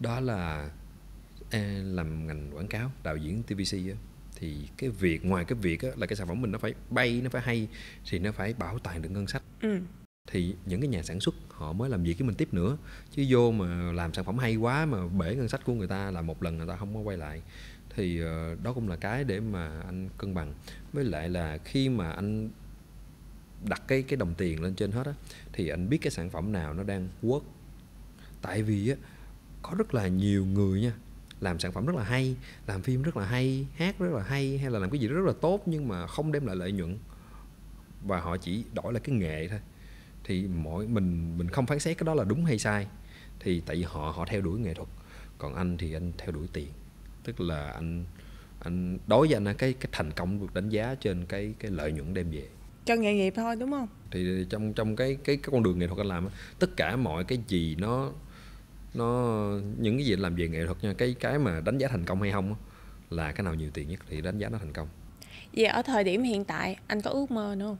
Đó là làm ngành quảng cáo đạo diễn TVC á, thì cái việc ngoài cái việc á, là cái sản phẩm mình nó phải bay nó phải hay thì nó phải bảo toàn được ngân sách. Ừ. Thì những cái nhà sản xuất họ mới làm việc với mình tiếp nữa chứ vô mà làm sản phẩm hay quá mà bể ngân sách của người ta là một lần người ta không có quay lại. Thì ờ, đó cũng là cái để mà anh cân bằng. Với lại là khi mà anh đặt cái cái đồng tiền lên trên hết á thì anh biết cái sản phẩm nào nó đang work. Tại vì á có rất là nhiều người nha làm sản phẩm rất là hay làm phim rất là hay hát rất là hay hay là làm cái gì rất là tốt nhưng mà không đem lại lợi nhuận. Và họ chỉ đổi lại cái nghệ thôi. Thì mỗi mình mình không phán xét cái đó là đúng hay sai. Thì tại vì họ họ theo đuổi nghệ thuật còn anh thì anh theo đuổi tiền. Tức là anh anh đối với anh cái cái thành công được đánh giá trên cái cái lợi nhuận đem về. Cho nghề nghiệp thôi đúng không? Thì trong trong cái cái cái con đường nghệ thuật anh làm tất cả mọi cái gì nó nó những cái gì làm về nghệ thuật nha cái cái mà đánh giá thành công hay không là cái nào nhiều tiền nhất thì đánh giá nó thành công. Vậy ở thời điểm hiện tại anh có ước mơ nữa không?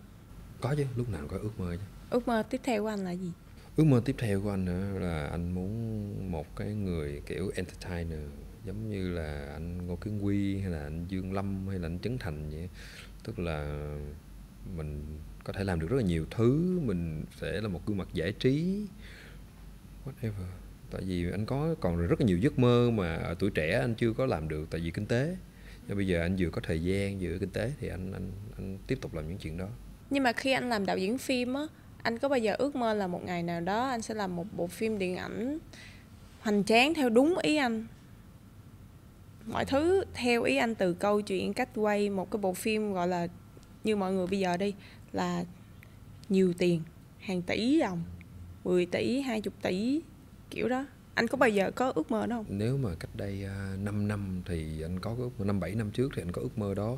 Có chứ lúc nào cũng có ước mơ chứ. Ước mơ tiếp theo của anh là gì? Ước mơ tiếp theo của anh nữa là anh muốn một cái người kiểu entertainer giống như là anh ngô kiến quy hay là anh dương lâm hay là anh trấn thành vậy tức là mình có thể làm được rất là nhiều thứ mình sẽ là một gương mặt giải trí whatever tại vì anh có còn rất là nhiều giấc mơ mà ở tuổi trẻ anh chưa có làm được, tại vì kinh tế. Nhưng bây giờ anh vừa có thời gian, vừa có kinh tế thì anh anh anh tiếp tục làm những chuyện đó. Nhưng mà khi anh làm đạo diễn phim á, anh có bao giờ ước mơ là một ngày nào đó anh sẽ làm một bộ phim điện ảnh hoành tráng theo đúng ý anh? Mọi thứ theo ý anh từ câu chuyện cách quay một cái bộ phim gọi là, như mọi người bây giờ đi, là nhiều tiền, hàng tỷ đồng 10 tỷ 20 tỷ kiểu đó. Anh có bao giờ có ước mơ đó không? Nếu mà cách đây à, uh, 5 năm thì anh có cái ước mơ năm bảy năm trước thì anh có ước mơ đó.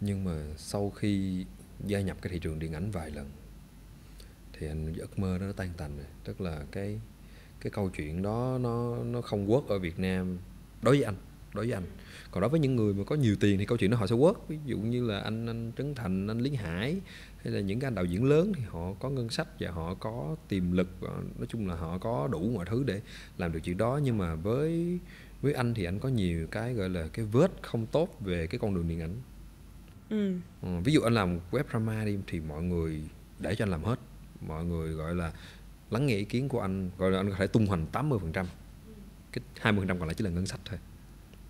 Nhưng mà sau khi gia nhập cái thị trường điện ảnh vài lần thì anh ước mơ đó nó tan tành rồi. Tức là cái cái câu chuyện đó nó nó không quốc ở Việt Nam đối với anh đối với anh. Còn đối với những người mà có nhiều tiền thì câu chuyện đó họ sẽ work ví dụ như là anh anh Trấn Thành anh Lý Hải hay là những cái anh đạo diễn lớn thì họ có ngân sách và họ có tiềm lực và nói chung là họ có đủ mọi thứ để làm được chuyện đó. Nhưng mà với với anh thì anh có nhiều cái gọi là cái vết không tốt về cái con đường điện ảnh. Ừ. Ừ, ví dụ anh làm web drama đi thì mọi người để cho anh làm hết. Mọi người gọi là lắng nghe ý kiến của anh gọi là anh có thể tung hoành 80% cái 20% còn lại chỉ là ngân sách thôi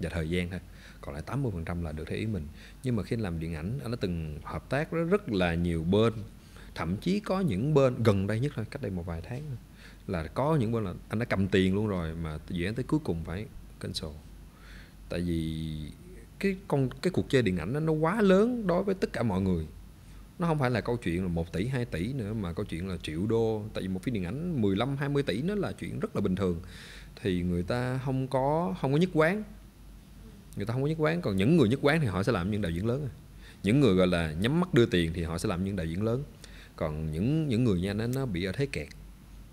và thời gian thôi. Còn lại 80% là được theo ý mình. Nhưng mà khi anh làm điện ảnh anh đã từng hợp tác với rất là nhiều bên. Thậm chí có những bên gần đây nhất thôi cách đây một vài tháng thôi, là có những bên là anh đã cầm tiền luôn rồi mà dự án tới cuối cùng phải cancel. Tại vì cái con cái cuộc chơi điện ảnh đó, nó quá lớn đối với tất cả mọi người. Nó không phải là câu chuyện là 1 tỷ 2 tỷ nữa mà câu chuyện là triệu đô. Tại vì một phim điện ảnh 15 20 tỷ nó là chuyện rất là bình thường. Thì người ta không có không có nhất quán người ta không có nhất quán. Còn những người nhất quán thì họ sẽ làm những đạo diễn lớn. Những người gọi là nhắm mắt đưa tiền thì họ sẽ làm những đạo diễn lớn. Còn những những người nha, nó nó bị ở thế kẹt.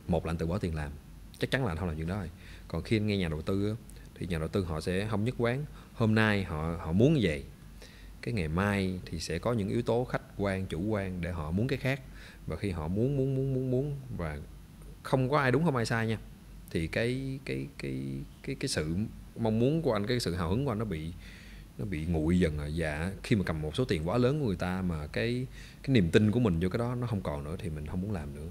Một là anh tự bỏ tiền làm. Chắc chắn là anh không làm chuyện đó rồi. Còn khi anh nghe nhà đầu tư thì nhà đầu tư họ sẽ không nhất quán. Hôm nay họ họ muốn như vậy, cái ngày mai thì sẽ có những yếu tố khách quan, chủ quan để họ muốn cái khác. Và khi họ muốn muốn muốn muốn muốn và không có ai đúng không ai sai nha, thì cái cái cái cái cái sự mong muốn của anh cái sự hào hứng của anh nó bị nó bị nguội dần rồi. Và khi mà cầm một số tiền quá lớn của người ta mà cái cái niềm tin của mình vô cái đó nó không còn nữa thì mình không muốn làm nữa.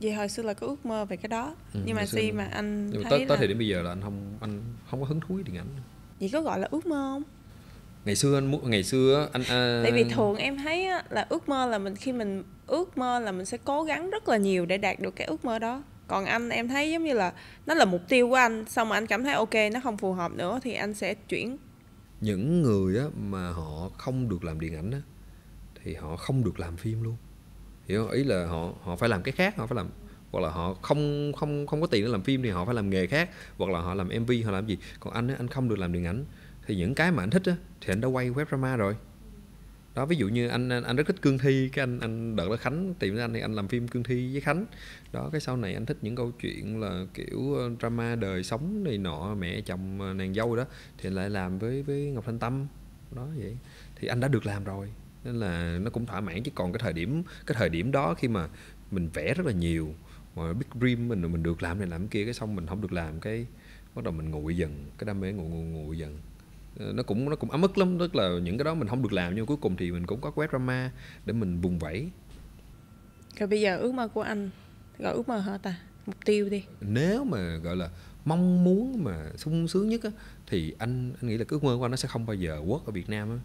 Vậy hồi xưa là có ước mơ về cái đó. Ừ, nhưng mà khi mà anh nhưng mà thấy tới, là tới thời điểm bây giờ là anh không anh không có hứng thú với điện ảnh. Vậy có gọi là ước mơ không? Ngày xưa anh muốn ngày xưa anh à, tại vì thường em thấy là ước mơ là mình khi mình ước mơ là mình sẽ cố gắng rất là nhiều để đạt được cái ước mơ đó còn anh em thấy giống như là nó là mục tiêu của anh xong mà anh cảm thấy ok nó không phù hợp nữa thì anh sẽ chuyển. Những người á, mà họ không được làm điện ảnh á, thì họ không được làm phim luôn. Hiểu không? ý là họ họ phải làm cái khác họ phải làm hoặc là họ không không không có tiền để làm phim thì họ phải làm nghề khác hoặc là họ làm mv họ làm gì. Còn anh á, anh không được làm điện ảnh. Thì những cái mà anh thích á, thì anh đã quay web drama rồi đó ví dụ như anh anh, rất thích cương thi cái anh anh đợt đó khánh tìm đến anh thì anh làm phim cương thi với khánh. Đó cái sau này anh thích những câu chuyện là kiểu ờ, drama đời sống này nọ mẹ chồng ờ, nàng dâu đó thì lại làm với với ngọc thanh tâm. Đó vậy. Thì anh đã được làm rồi nên là nó cũng thỏa mãn. Chứ còn cái thời điểm cái thời điểm đó khi mà mình vẽ rất là nhiều mà big dream mình mình được làm này làm kia cái xong mình không được làm cái bắt đầu mình nguội dần cái đam mê nguội nguội, nguội dần nó cũng nó cũng ấm ức lắm. Tức là những cái đó mình không được làm nhưng cuối cùng thì mình cũng có quét drama để mình vùng vẫy rồi bây giờ ước mơ của anh gọi ước mơ hả ta? Mục tiêu đi. Nếu mà gọi là mong muốn mà sung sướng nhất á, thì anh anh nghĩ là cái ước mơ của anh nó sẽ không bao giờ work ở Việt Nam á.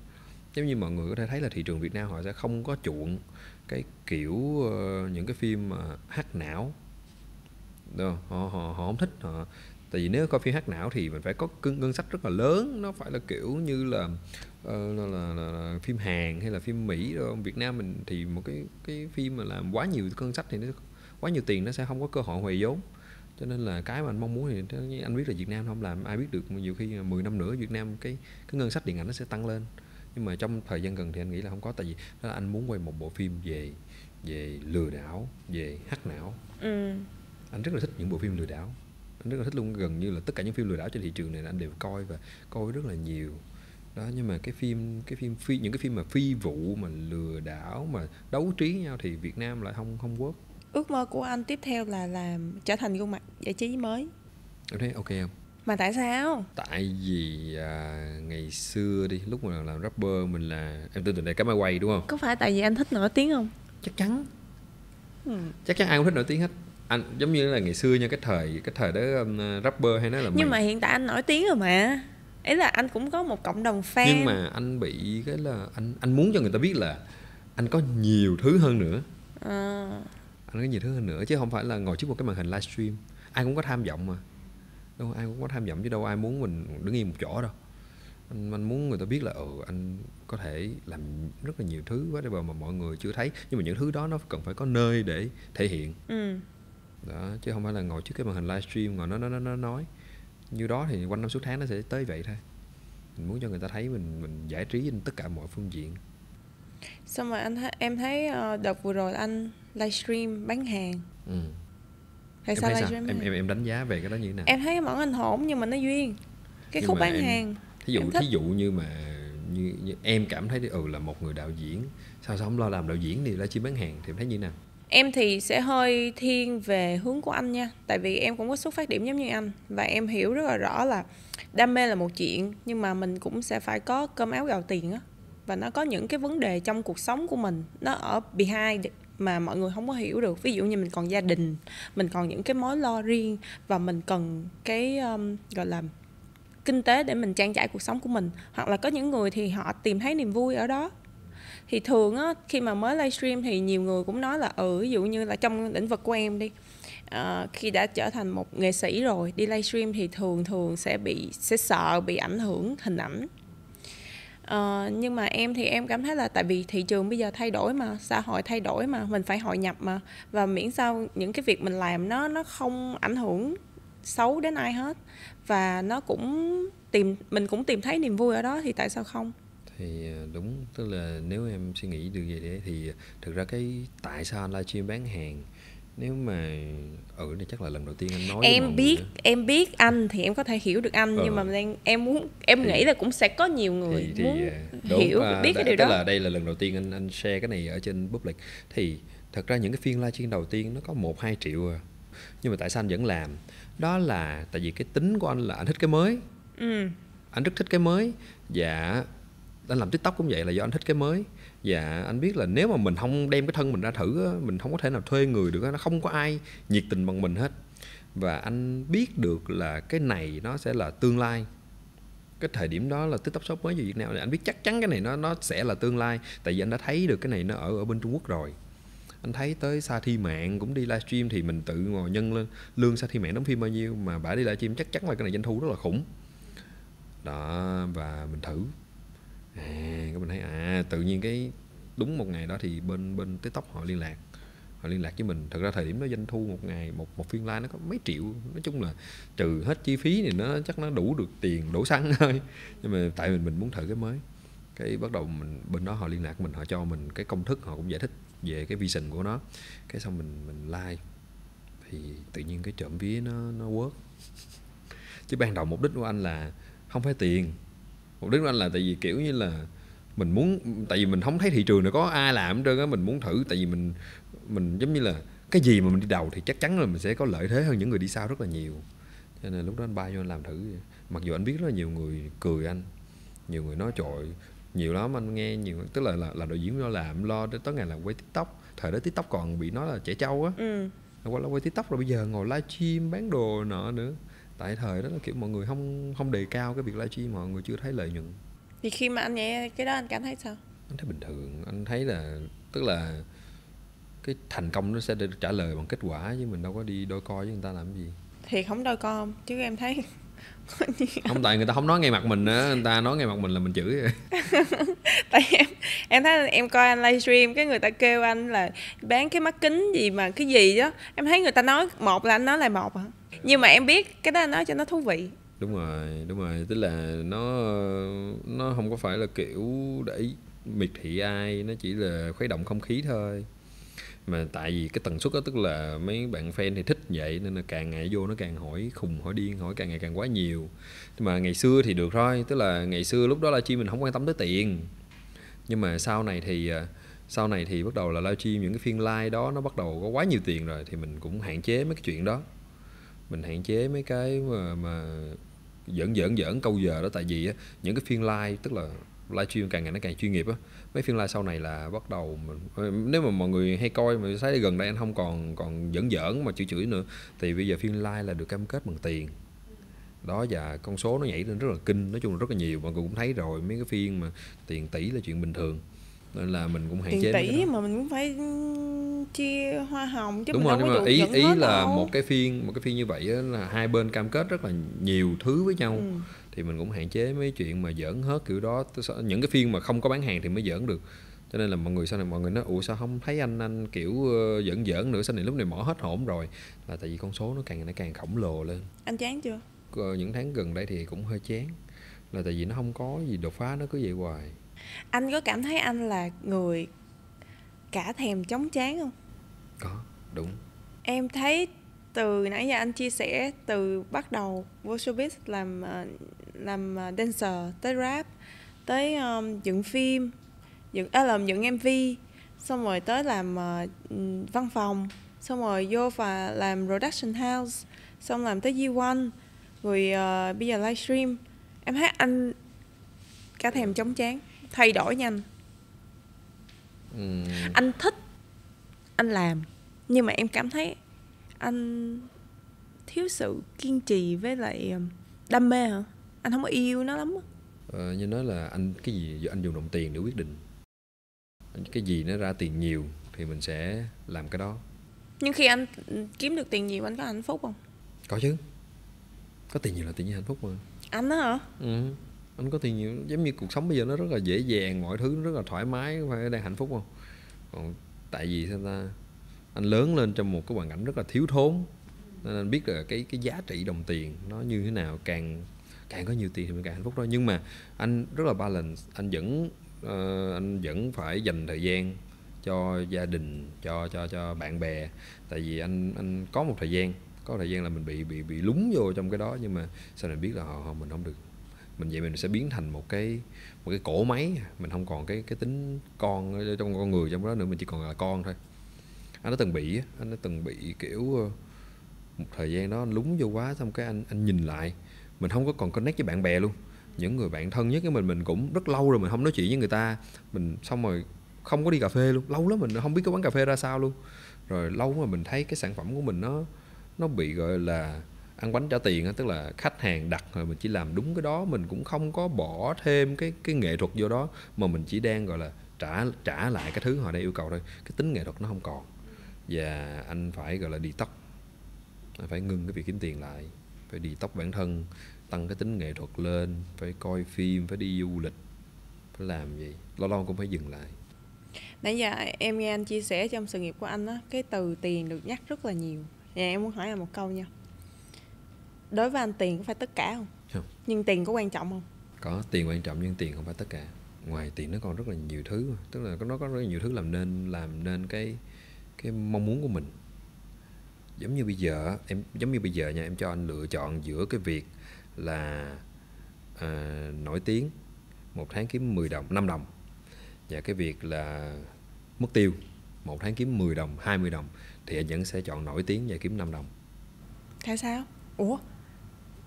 Giống như mọi người có thể thấy là thị trường Việt Nam họ sẽ không có chuộng cái kiểu uh, những cái phim mà hắc não. Đúng không? họ họ họ không thích họ tại vì nếu coi phim hát não thì mình phải có ngân sách rất là lớn. Nó phải là kiểu như là uh, là, là, là, là phim Hàn hay là phim Mỹ đâu Việt Nam mình thì một cái cái phim mà làm quá nhiều ngân sách thì nó quá nhiều tiền nó sẽ không có cơ hội hồi vốn. Cho nên là cái mà anh mong muốn thì anh biết là Việt Nam không làm. Ai biết được nhiều khi 10 năm nữa Việt Nam cái cái ngân sách điện ảnh nó sẽ tăng lên. Nhưng mà trong thời gian gần thì anh nghĩ là không có. Tại vì đó là anh muốn quay một bộ phim về về lừa đảo về hắc não. Ừ. anh rất là thích những bộ phim lừa đảo rất là thích luôn gần như là tất cả những phim lừa đảo trên thị trường này anh đều coi và coi rất là nhiều. Đó nhưng mà cái phim cái phim phi những cái phim mà phi vụ mà lừa đảo mà đấu trí nhau thì Việt Nam lại không không work. Ước mơ của anh tiếp theo là làm trở thành gương mặt giải trí mới. Em thấy ok không? Mà tại sao? Tại vì à, ngày xưa đi lúc mà làm rapper mình là em tên từ đây cái máy quay đúng không? Có phải tại vì anh thích nổi tiếng không? Chắc chắn. Ừ. chắc chắn ai cũng thích nổi tiếng hết anh giống như là ngày xưa nha cái thời cái thời đó um, rapper hay nói là nhưng mày- mà hiện tại anh nổi tiếng rồi mà. Ý là anh cũng có một cộng đồng fan. Nhưng mà anh bị cái là anh anh muốn cho người ta biết là anh có nhiều thứ hơn nữa. Ờ, anh có nhiều thứ hơn nữa chứ không phải là ngồi trước một cái màn hình livestream. Ai cũng có tham vọng mà. Đâu ai cũng có tham vọng chứ đâu ai muốn mình đứng yên một chỗ đâu. Anh, anh muốn người ta biết là ừ anh có thể làm rất là nhiều thứ whatever mà mọi người chưa thấy. Nhưng mà những thứ đó nó cần phải có nơi để thể hiện. Ừ. đó chứ không phải là ngồi trước cái màn hình livestream ngồi nó nó nó nó nói. Như đó thì quanh năm suốt tháng nó sẽ tới vậy thôi. Mình muốn cho người ta thấy mình mình giải trí trên tất cả mọi phương diện. Xong rồi anh thấy, em thấy ờ, đợt vừa rồi anh livestream bán hàng. Ừ. tại em sao livestream em, em em đánh giá về cái đó như thế nào? Em thấy món anh hổn nhưng mà nó duyên. Cái Nhưng khúc bán em- hàng thí dụ thí dụ như mà như, như em cảm thấy ừ là một người đạo diễn. Sao sao không lo làm đạo diễn thì livestream bán hàng thì em thấy như thế nào Em thì sẽ hơi thiên về hướng của anh nha. Tại vì em cũng có xuất phát điểm giống như anh. Và em hiểu rất là rõ là đam mê là một chuyện Nhưng mà mình cũng sẽ phải có cơm áo gạo tiền á. Và nó có những cái vấn đề trong cuộc sống của mình. Nó ở behind mà mọi người không có hiểu được. Ví dụ như mình còn gia đình Mình còn những cái mối lo riêng Và mình cần cái um, gọi là kinh tế để mình trang trải cuộc sống của mình. Hoặc là có những người thì họ tìm thấy niềm vui ở đó thì thường á khi mà mới livestream thì nhiều người cũng nói là ừ ví dụ như là trong lĩnh vực của em đi. À, khi đã trở thành một nghệ sĩ rồi đi livestream thì thường thường sẽ bị sẽ sợ bị ảnh hưởng hình ảnh. Uh, nhưng mà em thì em cảm thấy là tại vì thị trường bây giờ thay đổi mà xã hội thay đổi mà mình phải hội nhập mà. Và miễn sao những cái việc mình làm nó nó không ảnh hưởng xấu đến ai hết. Và nó cũng tìm mình cũng tìm thấy niềm vui ở đó thì tại sao không? Thì ờ, đúng tức là nếu em suy nghĩ được vậy đấy thì thực ra cái tại sao anh livestream bán hàng nếu mà ừ này chắc là lần đầu tiên anh nói em biết em biết anh thì em có thể hiểu được anh Ờ. nhưng mà đang em muốn em Thì- nghĩ là cũng sẽ có nhiều người thì, thì muốn đúng, hiểu à, biết cái đã- điều tức đó. là đây là lần đầu tiên anh anh share cái này ở trên public. Thì thật ra những cái phiên livestream đầu tiên nó có một hai triệu à nhưng mà tại sao anh vẫn làm? Đó là tại vì cái tính của anh là anh thích cái mới. Ừ. Anh rất thích cái mới. Và anh làm tiktok cũng vậy là do anh thích cái mới. Và anh biết là nếu mà mình không đem cái thân mình ra thử mình không có thể nào thuê người được nó không có ai nhiệt tình bằng mình hết. Và anh biết được là cái này nó sẽ là tương lai. Cái thời điểm đó là tiktok shop mới về việt nam thì anh biết chắc chắn cái này nó nó sẽ là tương lai. Tại vì anh đã thấy được cái này nó ở ở bên trung quốc rồi. Anh thấy tới sa thi mạng cũng đi livestream thì mình tự ngồi nhân lên lương sa thi mạng đóng phim bao nhiêu, mà bả đi livestream chắc chắn là cái này doanh thu rất là khủng. Đó, và mình thử à cái mình thấy à tự nhiên cái đúng một ngày đó thì bên bên tiktok họ liên lạc, họ liên lạc với mình. Thật ra thời điểm đó doanh thu một ngày, một một phiên live nó có mấy triệu. Nói chung là trừ hết chi phí thì nó chắc nó đủ được tiền đổ xăng <laughs> thôi. Nhưng mà tại mình mình muốn thử cái mới. Cái bắt đầu mình, bên đó họ liên lạc mình, họ cho mình cái công thức, họ cũng giải thích về cái vision của nó. Cái xong mình mình like. Thì tự nhiên cái trộm vía nó nó work. <laughs> Chứ ban đầu mục đích của anh là không phải tiền mục đích của anh là tại vì kiểu như là mình muốn tại vì mình không thấy thị trường này có ai làm hết trơn á mình muốn thử tại vì mình mình giống như là cái gì mà mình đi đầu thì chắc chắn là mình sẽ có lợi thế hơn những người đi sau rất là nhiều. Cho nên lúc đó anh bay vô anh làm thử. Mặc dù anh biết rất là nhiều người cười anh nhiều người nói trội nhiều lắm anh nghe nhiều tức là là, là đạo diễn lo làm lo tới ngày làm quay tiktok thời đó tiktok còn bị nói là trẻ trâu á. Ừ. qua là quay tiktok rồi bây giờ ngồi livestream bán đồ nọ nữa tại thời đó là kiểu mọi người không không đề cao cái việc livestream mọi người chưa thấy lợi nhuận. Thì khi mà anh nghe cái đó anh cảm thấy sao? Anh thấy bình thường. Anh thấy là tức là cái thành công nó sẽ được trả lời bằng kết quả chứ mình đâu có đi đôi co với người ta làm gì. Thì không đôi con chứ em thấy <laughs> không tại người ta không nói ngay mặt mình á. Người ta nói ngay mặt mình là mình chửi. <laughs> Tại em em thấy em coi anh livestream cái người ta kêu anh là bán cái mắt kính gì mà cái gì đó em thấy người ta nói một là anh nói là một hả nhưng mà em biết cái đó nói cho nó thú vị. Đúng rồi đúng rồi. Tức là nó nó không có phải là kiểu để miệt thị ai, nó chỉ là khuấy động không khí thôi. Mà tại vì cái tần suất đó tức là mấy bạn fan thì thích vậy, nên là càng ngày vô nó càng hỏi khùng, hỏi điên, hỏi càng ngày càng quá nhiều. Nhưng mà ngày xưa thì được thôi, tức là ngày xưa lúc đó livestream mình không quan tâm tới tiền. Nhưng mà sau này thì à, sau này thì bắt đầu là livestream những cái phiên live đó nó bắt đầu có quá nhiều tiền rồi, thì mình cũng hạn chế mấy cái chuyện đó mình hạn chế mấy cái mà, mà giỡn giỡn giỡn câu giờ đó. Tại vì á, những cái phiên live tức là livestream càng ngày nó càng chuyên nghiệp á mấy phiên live sau này là bắt đầu mình nếu mà mọi người hay coi mà thấy gần đây anh không còn còn giỡn giỡn mà chửi chửi nữa thì bây giờ phiên live là được cam kết bằng tiền. Đó và con số nó nhảy lên rất là kinh nói chung là rất là nhiều mọi người cũng thấy rồi mấy cái phiên mà tiền tỷ là chuyện bình thường. Nên là mình cũng hạn tiền chế tỷ mà mình cũng phải chia hoa hồng chứ đúng mình rồi nhưng mà ý ý là đâu. một cái phiên một cái phiên như vậy là hai bên cam kết rất là nhiều thứ với nhau. Ừ. thì mình cũng hạn chế mấy chuyện mà giỡn hết kiểu đó. Những cái phiên mà không có bán hàng thì mới giỡn được. Cho nên là mọi người sau này mọi người nói ủa sao không thấy anh anh kiểu ờ, giỡn giỡn nữa? Sao này lúc này mỏ hết hổn rồi. Là tại vì con số nó càng ngày nó càng khổng lồ lên. Anh chán chưa? Ờ, những tháng gần đây thì cũng hơi chán. Là tại vì nó không có gì đột phá nó cứ vậy hoài. Anh có cảm thấy anh là người cả thèm chóng chán không? Có đúng. Em thấy từ nãy giờ anh chia sẻ từ bắt đầu vô showbiz làm ờ, làm ờ, dancer tới rap tới um, dựng phim dựng à, làm dựng mv xong rồi tới làm ừm, văn phòng xong rồi vô và làm production house xong làm tới G1 rồi ờ, bây giờ livestream. Em thấy anh cả thèm chóng chán thay đổi nhanh Ừm, anh thích anh làm nhưng mà em cảm thấy anh thiếu sự kiên trì với lại um, đam mê hả? Anh không có yêu nó lắm ờ, như nói là anh cái gì anh dùng đồng tiền để quyết định. Cái gì nó ra tiền nhiều thì mình sẽ làm cái đó. Nhưng khi anh kiếm được tiền nhiều anh có hạnh phúc không? Có chứ. Có tiền nhiều là tự nhiên hạnh phúc mà. Anh đó hả? Ừ anh có tiền nhiều giống như cuộc sống bây giờ nó rất là dễ dàng mọi thứ rất là thoải mái có phải đang hạnh phúc không? Còn tại vì sao ta? Anh lớn lên trong một cái hoàn cảnh rất là thiếu thốn nên anh biết là cái cái giá trị đồng tiền nó như thế nào càng càng có nhiều tiền thì mình càng hạnh phúc thôi. Nhưng mà anh rất là balance anh vẫn uh, anh vẫn phải dành thời gian cho gia đình cho cho cho bạn bè. Tại vì anh anh có một thời gian có thời gian là mình bị bị bị lúng vô trong cái đó nhưng mà sau này biết là họ mình không được mình vậy mình sẽ biến thành một cái một cái cỗ máy. Mình không còn cái cái tính con ở trong con người trong đó nữa, mình chỉ còn là con thôi. Anh đã từng bị anh đã từng bị kiểu ờ, một thời gian đó anh lúng vô quá xong cái anh anh nhìn lại. Mình không có còn connect với bạn bè luôn. Những người bạn thân nhất với mình mình cũng rất lâu rồi mình không nói chuyện với người ta. Mình xong rồi không có đi cà phê luôn. Lâu lắm mình không biết cái quán cà phê ra sao luôn. Rồi lâu mà mình thấy cái sản phẩm của mình nó nó bị, gọi là ăn bánh trả tiền á, tức là khách hàng đặt rồi mình chỉ làm đúng cái đó, mình cũng không có bỏ thêm cái cái nghệ thuật vô đó, mà mình chỉ đang, gọi là, trả trả lại cái thứ họ đang yêu cầu thôi. Cái tính nghệ thuật nó không còn. Và anh phải, gọi là đi tóc anh phải ngưng cái việc kiếm tiền lại, phải đi tóc bản thân, tăng cái tính nghệ thuật lên, phải coi phim, phải đi du lịch, phải làm gì lâu lâu cũng phải dừng lại. Nãy giờ em nghe anh chia sẻ trong sự nghiệp của anh á, cái từ tiền được nhắc rất là nhiều. Và em muốn hỏi anh một câu nha đối với anh tiền có phải tất cả không? Không. nhưng tiền có quan trọng không? Có tiền quan trọng nhưng tiền không phải tất cả. Ngoài tiền nó còn rất là nhiều thứ tức là nó có rất là nhiều thứ làm nên làm nên cái cái mong muốn của mình. Giống như bây giờ em giống như bây giờ nha em cho anh lựa chọn giữa cái việc là à, nổi tiếng một tháng kiếm 10 đồng 5 đồng và cái việc là mất tiêu một tháng kiếm 10 đồng 20 đồng thì anh vẫn sẽ chọn nổi tiếng và kiếm 5 đồng. Tại sao? Ủa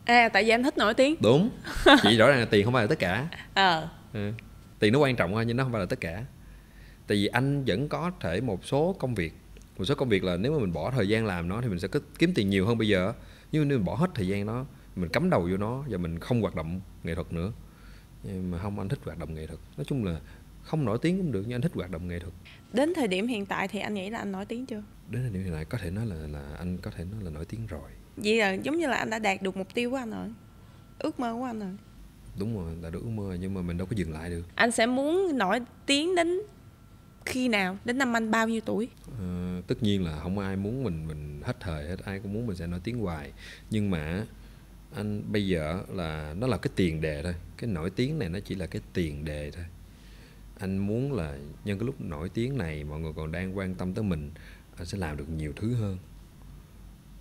à tại vì anh thích nổi tiếng. Đúng. <laughs> Chỉ rõ ràng là tiền không phải là tất cả. Ờ. Ừ. tiền nó quan trọng thôi nhưng nó không phải là tất cả. Tại vì anh vẫn có thể một số công việc một số công việc là nếu mà mình bỏ thời gian làm nó thì mình sẽ kiếm tiền nhiều hơn bây giờ. Nhưng nếu mình bỏ hết thời gian đó mình cắm đầu vô nó và mình không hoạt động nghệ thuật nữa. Nhưng mà không anh thích hoạt động nghệ thuật. Nói chung là không nổi tiếng cũng được nhưng anh thích hoạt động nghệ thuật. Đến thời điểm hiện tại thì anh nghĩ là anh nổi tiếng chưa? Đến thời điểm hiện tại có thể nói là là anh có thể nói là nổi tiếng rồi vậy là giống như là anh đã đạt được mục tiêu của anh rồi. Ước mơ của anh rồi. Đúng rồi là được ước mơ nhưng mà mình đâu có dừng lại được. Anh sẽ muốn nổi tiếng đến khi nào? Đến năm anh bao nhiêu tuổi? Ờ, tất nhiên là không ai muốn mình mình hết thời hết ai cũng muốn mình sẽ nổi tiếng hoài. Nhưng mà anh bây giờ là nó là cái tiền đề thôi. Cái nổi tiếng này nó chỉ là cái tiền đề thôi. Anh muốn là nhân cái lúc nổi tiếng này mọi người còn đang quan tâm tới mình anh sẽ làm được nhiều thứ hơn.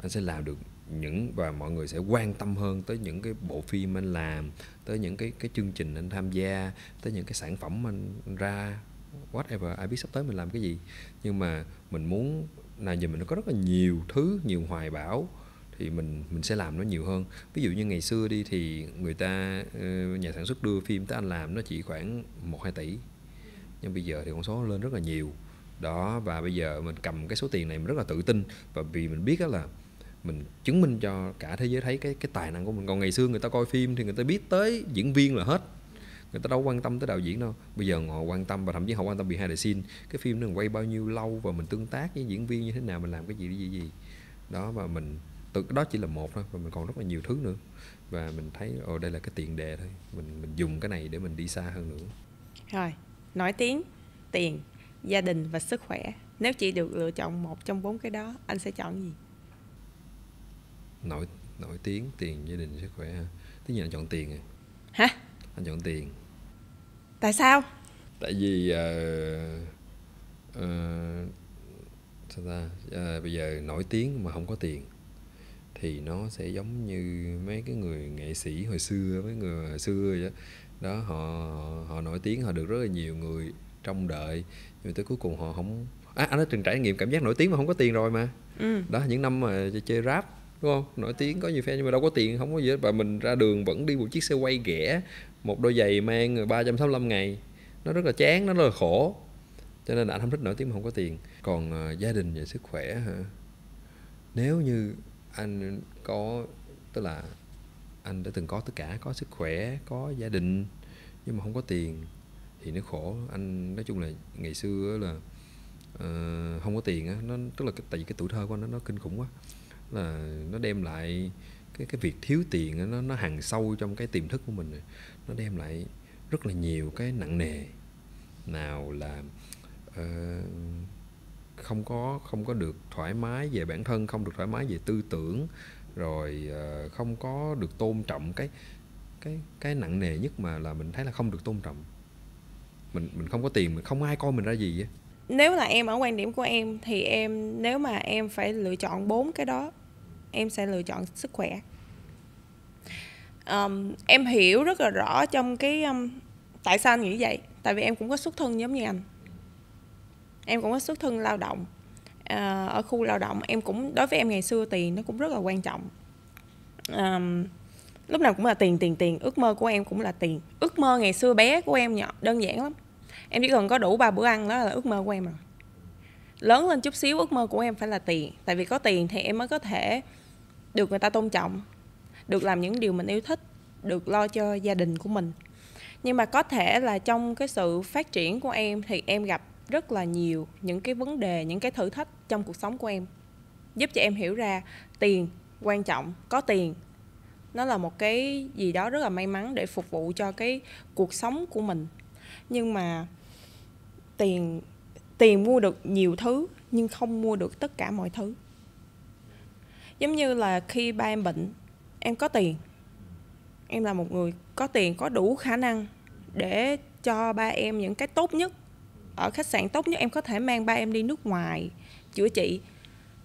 Anh sẽ làm được những và mọi người sẽ quan tâm hơn tới những cái bộ phim anh làm, tới những cái cái chương trình anh tham gia, tới những cái sản phẩm anh ra, whatever. Ai biết sắp tới mình làm cái gì. Nhưng mà mình muốn, là giờ mình có rất là nhiều thứ, nhiều hoài bão, thì mình mình sẽ làm nó nhiều hơn. Ví dụ như ngày xưa đi thì người ta ờ, nhà sản xuất đưa phim tới anh làm nó chỉ khoảng một, hai tỷ. Nhưng bây giờ thì con số lên rất là nhiều. Đó, và bây giờ mình cầm cái số tiền này mình rất là tự tin. Và vì mình biết đó là mình chứng minh cho cả thế giới thấy cái cái tài năng của mình. Còn ngày xưa người ta coi phim thì người ta biết tới diễn viên là hết. Người ta đâu quan tâm tới đạo diễn đâu. Bây giờ họ quan tâm và thậm chí họ quan tâm bị hai the scene. Cái phim nó quay bao nhiêu lâu và mình tương tác với diễn viên như thế nào, mình làm cái gì cái gì gì. Đó, và mình từ đó chỉ là một thôi. Và mình còn rất là nhiều thứ nữa. Và mình thấy, ồ, đây là cái tiền đề thôi. Mình mình dùng cái này để mình đi xa hơn nữa. Rồi nổi tiếng. Tiền, gia đình và sức khỏe. Nếu chỉ được lựa chọn một trong bốn cái đó, anh sẽ chọn gì? Nổi nổi tiếng tiền gia đình sức khỏe ha. Tất nhiên anh chọn tiền rồi hả? Anh chọn tiền. Tại sao? Tại vì ờ, ờ, sao ta? Ờ, bây giờ nổi tiếng mà không có tiền thì nó sẽ giống như mấy cái người nghệ sĩ hồi xưa mấy người hồi xưa vậy đó, đó họ, họ nổi tiếng họ được rất là nhiều người trông đợi nhưng tới cuối cùng họ không à, anh đã từng trải nghiệm cảm giác nổi tiếng mà không có tiền rồi mà. Ừ. Đó những năm mà chơi rap đúng không? Nổi tiếng có nhiều fan nhưng mà đâu có tiền không có gì hết. Và mình ra đường vẫn đi một chiếc xe quay ghẻ một đôi giày mang 365 ngày. Nó rất là chán nó rất là khổ. Cho nên là anh không thích nổi tiếng mà không có tiền. Còn uh, gia đình và sức khỏe hả? Nếu như anh có tức là anh đã từng có tất cả có sức khỏe có gia đình nhưng mà không có tiền thì nó khổ. Anh nói chung là ngày xưa là uh, không có tiền á nó tức là cái, tại vì cái tuổi thơ của anh nó, nó kinh khủng quá là nó đem lại cái cái việc thiếu tiền nó nó hằn sâu trong cái tiềm thức của mình rồi. nó đem lại rất là nhiều cái nặng nề. Nào là uh, không có không có được thoải mái về bản thân không được thoải mái về tư tưởng rồi uh, không có được tôn trọng cái cái cái nặng nề nhất mà là mình thấy là không được tôn trọng. Mình mình không có tiền mình không ai coi mình ra gì á. Nếu là em ở quan điểm của em thì em nếu mà em phải lựa chọn bốn cái đó em sẽ lựa chọn sức khỏe. Um, em hiểu rất là rõ trong cái um, tại sao anh nghĩ vậy. Tại vì em cũng có xuất thân giống như anh. Em cũng có xuất thân lao động. Ờ, ở khu lao động em cũng đối với em ngày xưa tiền nó cũng rất là quan trọng. Ờm, lúc nào cũng là tiền tiền tiền. Ước mơ của em cũng là tiền. Ước mơ ngày xưa bé của em nhỏ đơn giản lắm. Em chỉ cần có đủ ba bữa ăn đó là ước mơ của em rồi. Lớn lên chút xíu ước mơ của em phải là tiền. Tại vì có tiền thì em mới có thể được người ta tôn trọng, được làm những điều mình yêu thích, được lo cho gia đình của mình. Nhưng mà có thể là trong cái sự phát triển của em thì em gặp rất là nhiều những cái vấn đề, những cái thử thách trong cuộc sống của em. Giúp cho em hiểu ra tiền quan trọng, có tiền, nó là một cái gì đó rất là may mắn để phục vụ cho cái cuộc sống của mình. Nhưng mà tiền tiền mua được nhiều thứ nhưng không mua được tất cả mọi thứ giống như là khi ba em bệnh em có tiền. Em là một người có tiền có đủ khả năng để cho ba em những cái tốt nhất ở khách sạn tốt nhất em có thể mang ba em đi nước ngoài chữa trị.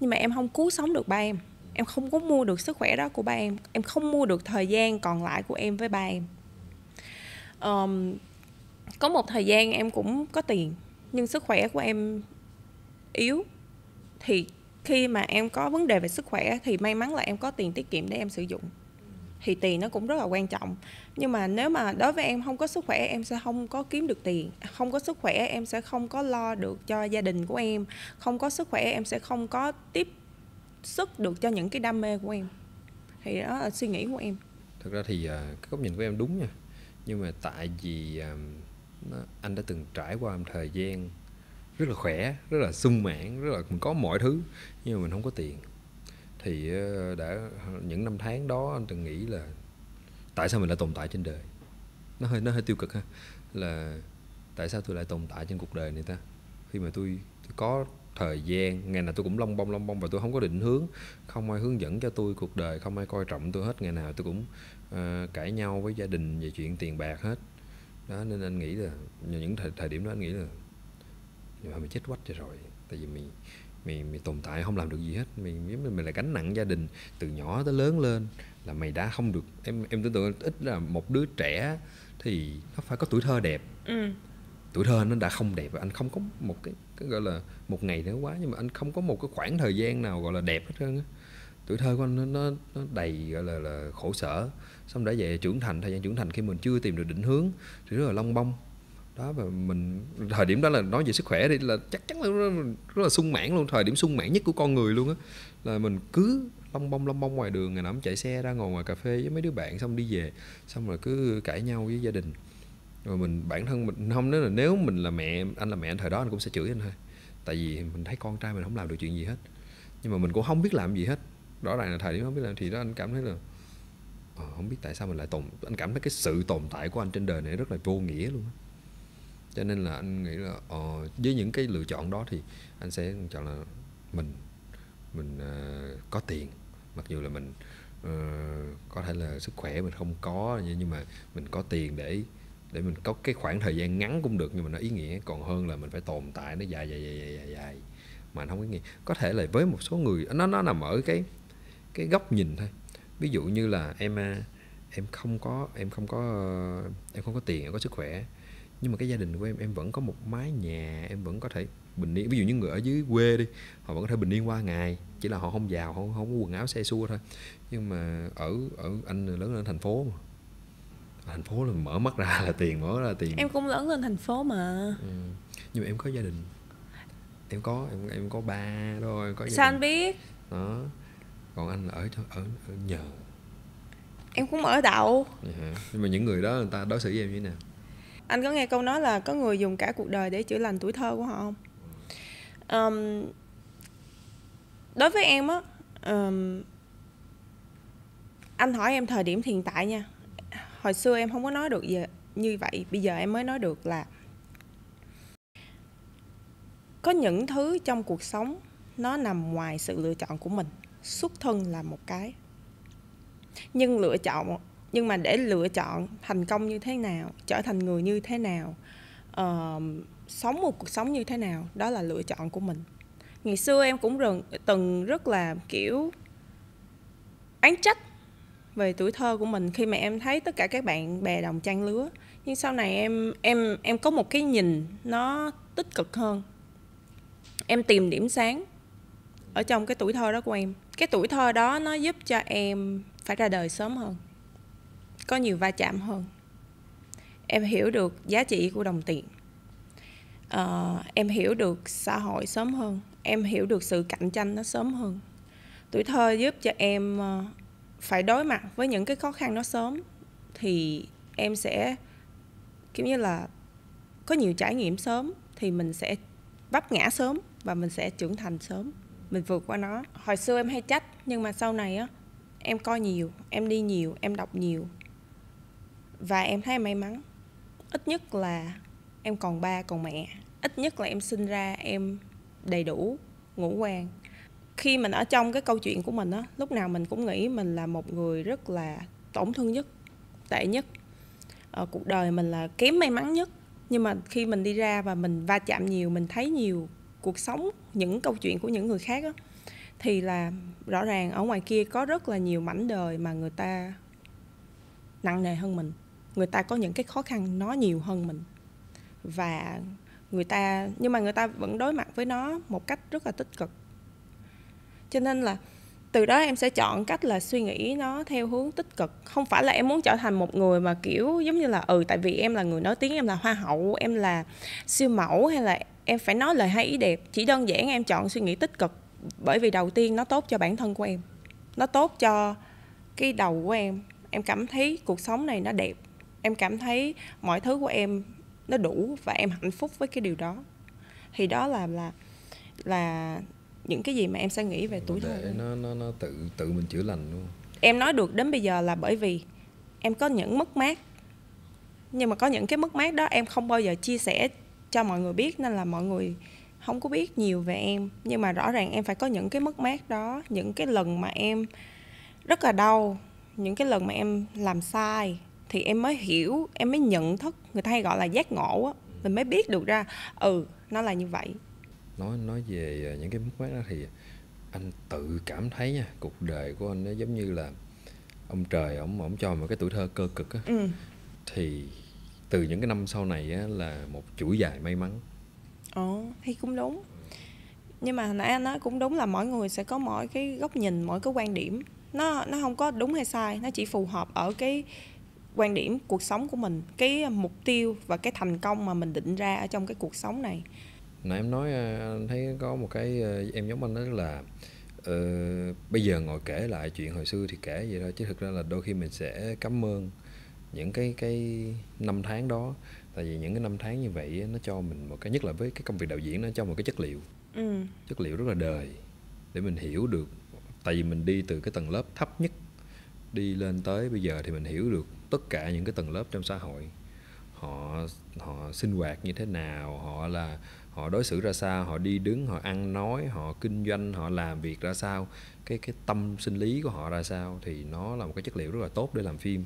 Nhưng mà em không cứu sống được ba em. Em không có mua được sức khỏe đó của ba em. Em không mua được thời gian còn lại của em với ba em. Um, có một thời gian em cũng có tiền nhưng sức khỏe của em yếu thì khi mà em có vấn đề về sức khỏe thì may mắn là em có tiền tiết kiệm để em sử dụng. Thì tiền nó cũng rất là quan trọng. Nhưng mà nếu mà đối với em không có sức khỏe, em sẽ không có kiếm được tiền. Không có sức khỏe, em sẽ không có lo được cho gia đình của em. Không có sức khỏe, em sẽ không có tiếp sức được cho những cái đam mê của em. Thì đó là suy nghĩ của em. Thực ra thì ờ, cái góc nhìn của em đúng nha. Nhưng mà tại vì ờ, anh đã từng trải qua một thời gian rất là khỏe rất là sung mãn rất là mình có mọi thứ nhưng mà mình không có tiền. Thì ờ, đã những năm tháng đó anh từng nghĩ là tại sao mình lại tồn tại trên đời? Nó hơi nó hơi tiêu cực ha. Là tại sao tôi lại tồn tại trên cuộc đời này ta? Khi mà tôi, tôi có thời gian ngày nào tôi cũng long bông long bông và tôi không có định hướng không ai hướng dẫn cho tôi cuộc đời không ai coi trọng tôi hết ngày nào tôi cũng uh, cãi nhau với gia đình về chuyện tiền bạc hết. Đó nên anh nghĩ là những thời, thời điểm đó anh nghĩ là mà mày chết quách cho rồi. Tại vì mày mày mày tồn tại không làm được gì hết. Mày giống mày là gánh nặng gia đình từ nhỏ tới lớn lên là mày đã không được. Em em tưởng tượng ít là một đứa trẻ thì nó phải có tuổi thơ đẹp. Ừ. tuổi thơ nó đã không đẹp và anh không có một cái, cái gọi là một ngày nữa quá. Nhưng mà anh không có một cái khoảng thời gian nào gọi là đẹp hết trơn á. Tuổi thơ của anh nó, nó, nó đầy gọi là, là khổ sở. Xong đã về trưởng thành thời gian trưởng thành khi mình chưa tìm được định hướng thì rất là long bông đó và mình thời điểm đó là nói về sức khỏe thì là chắc chắn là rất, rất là sung mãn luôn thời điểm sung mãn nhất của con người luôn á. Là mình cứ long bông long bông ngoài đường ngày nào cũng chạy xe ra ngồi ngoài cà phê với mấy đứa bạn xong đi về xong rồi cứ cãi nhau với gia đình. Rồi mình bản thân mình không nếu là nếu mình là mẹ anh là mẹ anh thời đó anh cũng sẽ chửi anh thôi. Tại vì mình thấy con trai mình không làm được chuyện gì hết. Nhưng mà mình cũng không biết làm gì hết. Rõ ràng là thời điểm không biết làm thì đó anh cảm thấy là ờ, không biết tại sao mình lại tồn anh cảm thấy cái sự tồn tại của anh trên đời này rất là vô nghĩa luôn cho nên là anh nghĩ là ờ, với những cái lựa chọn đó thì anh sẽ chọn là mình mình uh, có tiền. Mặc dù là mình uh, có thể là sức khỏe mình không có nhưng mà mình có tiền để để mình có cái khoảng thời gian ngắn cũng được nhưng mà nó ý nghĩa. Còn hơn là mình phải tồn tại nó dài dài dài dài dài, dài mà anh không có nghĩ. Có thể là với một số người nó nó nằm ở cái cái góc nhìn thôi. Ví dụ như là em ờ, em không có em không có em không có tiền em có sức khỏe nhưng mà cái gia đình của em em vẫn có một mái nhà em vẫn có thể bình yên. Ví dụ như người ở dưới quê đi họ vẫn có thể bình yên qua ngày chỉ là họ không giàu không không có quần áo xe xua thôi. Nhưng mà ở ở anh lớn lên thành phố mà. Thành phố là mở mắt ra là tiền mở ra là tiền. Em cũng lớn lên thành phố mà. Ừ. nhưng mà em có gia đình. Em có em em có ba thôi em có gia sao đình. anh biết? Đó. Còn anh là ở ở, ở nhờ. Em cũng ở đậu. Yeah. nhưng mà những người đó người ta đối xử với em như thế nào anh có nghe câu nói là có người dùng cả cuộc đời để chữa lành tuổi thơ của họ không? Um, đối với em á um, anh hỏi em thời điểm hiện tại nha. Hồi xưa em không có nói được gì như vậy bây giờ em mới nói được là có những thứ trong cuộc sống nó nằm ngoài sự lựa chọn của mình. Xuất thân là một cái nhưng lựa chọn nhưng mà để lựa chọn thành công như thế nào trở thành người như thế nào uh, sống một cuộc sống như thế nào đó là lựa chọn của mình. Ngày xưa em cũng rừng, từng rất là kiểu án trách về tuổi thơ của mình khi mà em thấy tất cả các bạn bè đồng trang lứa. Nhưng sau này em em em có một cái nhìn nó tích cực hơn. Em tìm điểm sáng ở trong cái tuổi thơ đó của em. Cái tuổi thơ đó nó giúp cho em phải ra đời sớm hơn có nhiều va chạm hơn. Em hiểu được giá trị của đồng tiền. Uh, em hiểu được xã hội sớm hơn. Em hiểu được sự cạnh tranh nó sớm hơn. Tuổi thơ giúp cho em uh, phải đối mặt với những cái khó khăn nó sớm thì em sẽ kiểu như là có nhiều trải nghiệm sớm thì mình sẽ vấp ngã sớm và mình sẽ trưởng thành sớm. Mình vượt qua nó. Hồi xưa em hay trách nhưng mà sau này á em coi nhiều em đi nhiều em đọc nhiều và em thấy may mắn. Ít nhất là em còn ba, còn mẹ. Ít nhất là em sinh ra em đầy đủ, ngũ quan. Khi mình ở trong cái câu chuyện của mình á, lúc nào mình cũng nghĩ mình là một người rất là tổn thương nhất, tệ nhất. Ở cuộc đời mình là kém may mắn nhất. Nhưng mà khi mình đi ra và mình va chạm nhiều, mình thấy nhiều cuộc sống, những câu chuyện của những người khác á, thì là rõ ràng ở ngoài kia có rất là nhiều mảnh đời mà người ta nặng nề hơn mình người ta có những cái khó khăn nó nhiều hơn mình. Và người ta, nhưng mà người ta vẫn đối mặt với nó một cách rất là tích cực. Cho nên là từ đó em sẽ chọn cách là suy nghĩ nó theo hướng tích cực. Không phải là em muốn trở thành một người mà, kiểu, giống như là ừ tại vì em là người nói tiếng, em là hoa hậu, em là siêu mẫu, hay là em phải nói lời hay ý đẹp. Chỉ đơn giản em chọn suy nghĩ tích cực, bởi vì đầu tiên nó tốt cho bản thân của em. Nó tốt cho cái đầu của em. Em cảm thấy cuộc sống này nó đẹp em cảm thấy mọi thứ của em nó đủ và em hạnh phúc với cái điều đó. Thì đó là là là những cái gì mà em sẽ nghĩ về tuổi thơ. nó nó nó tự tự mình chữa lành luôn em nói được đến bây giờ là bởi vì em có những mất mát. Nhưng mà có những cái mất mát đó em không bao giờ chia sẻ cho mọi người biết nên là mọi người không có biết nhiều về em. Nhưng mà rõ ràng em phải có những cái mất mát đó những cái lần mà em rất là đau những cái lần mà em làm sai thì em mới hiểu em mới nhận thức người ta hay gọi là giác ngộ á. Mình mới biết được ra ừ nó là như vậy. Nói nói về à, những cái mất mát đó thì anh tự cảm thấy nha cuộc đời của anh nó giống như là ông trời ổng ổng cho một cái tuổi thơ cơ cực á. Ừ. thì từ những cái năm sau này á là một chuỗi dài may mắn. Ồ thì cũng đúng. Nhưng mà hồi nãy anh nói cũng đúng là mỗi người sẽ có mỗi cái góc nhìn mỗi cái quan điểm. Nó nó không có đúng hay sai nó chỉ phù hợp ở cái quan điểm cuộc sống của mình cái mục tiêu và cái thành công mà mình định ra ở trong cái cuộc sống này? Nãy em nói à, anh thấy có một cái à, em giống anh đó là uh, bây giờ ngồi kể lại chuyện hồi xưa thì kể vậy thôi chứ thực ra là đôi khi mình sẽ cảm ơn những cái cái năm tháng đó. Tại vì những cái năm tháng như vậy nó cho mình một cái nhất là với cái công việc đạo diễn nó cho một cái chất liệu. Ừ. chất liệu rất là đời để mình hiểu được. Tại vì mình đi từ cái tầng lớp thấp nhất đi lên tới bây giờ thì mình hiểu được tất cả những cái tầng lớp trong xã hội. Họ họ sinh hoạt như thế nào họ là họ đối xử ra sao họ đi đứng họ ăn nói họ kinh doanh họ làm việc ra sao cái cái tâm sinh lý của họ ra sao thì nó là một cái chất liệu rất là tốt để làm phim.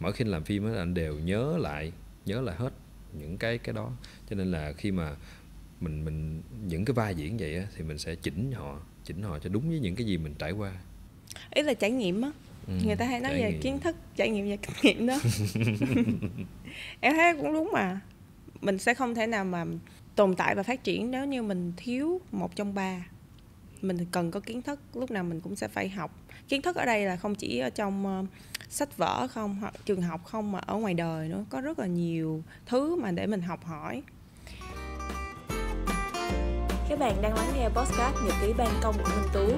Mỗi khi làm phim á anh đều nhớ lại nhớ lại hết những cái cái đó. Cho nên là khi mà mình mình những cái vai diễn vậy á, thì mình sẽ chỉnh họ chỉnh họ cho đúng với những cái gì mình trải qua. Ý là trải nghiệm á ừ, người ta hay nói về nghiệm. kiến thức trải nghiệm và kinh nghiệm đó. <laughs> Em thấy cũng đúng mà. Mình sẽ không thể nào mà tồn tại và phát triển nếu như mình thiếu một trong ba. Mình cần có kiến thức lúc nào mình cũng sẽ phải học. Kiến thức ở đây là không chỉ ở trong uh, sách vở không hoặc trường học không mà ở ngoài đời nữa. Có rất là nhiều thứ mà để mình học hỏi. Các bạn đang lắng nghe podcast nhật ký ban công của Minh Tú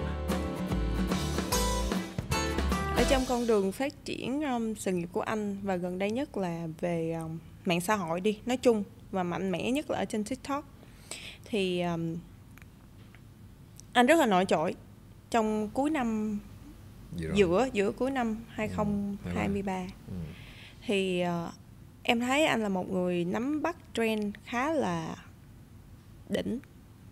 ở trong con đường phát triển um, sự nghiệp của anh và gần đây nhất là về um, mạng xã hội đi nói chung và mạnh mẽ nhất là ở trên tiktok thì um, anh rất là nổi trội trong cuối năm giữa giữa cuối năm 2023 ừ. ừ. thì uh, em thấy anh là một người nắm bắt trend khá là đỉnh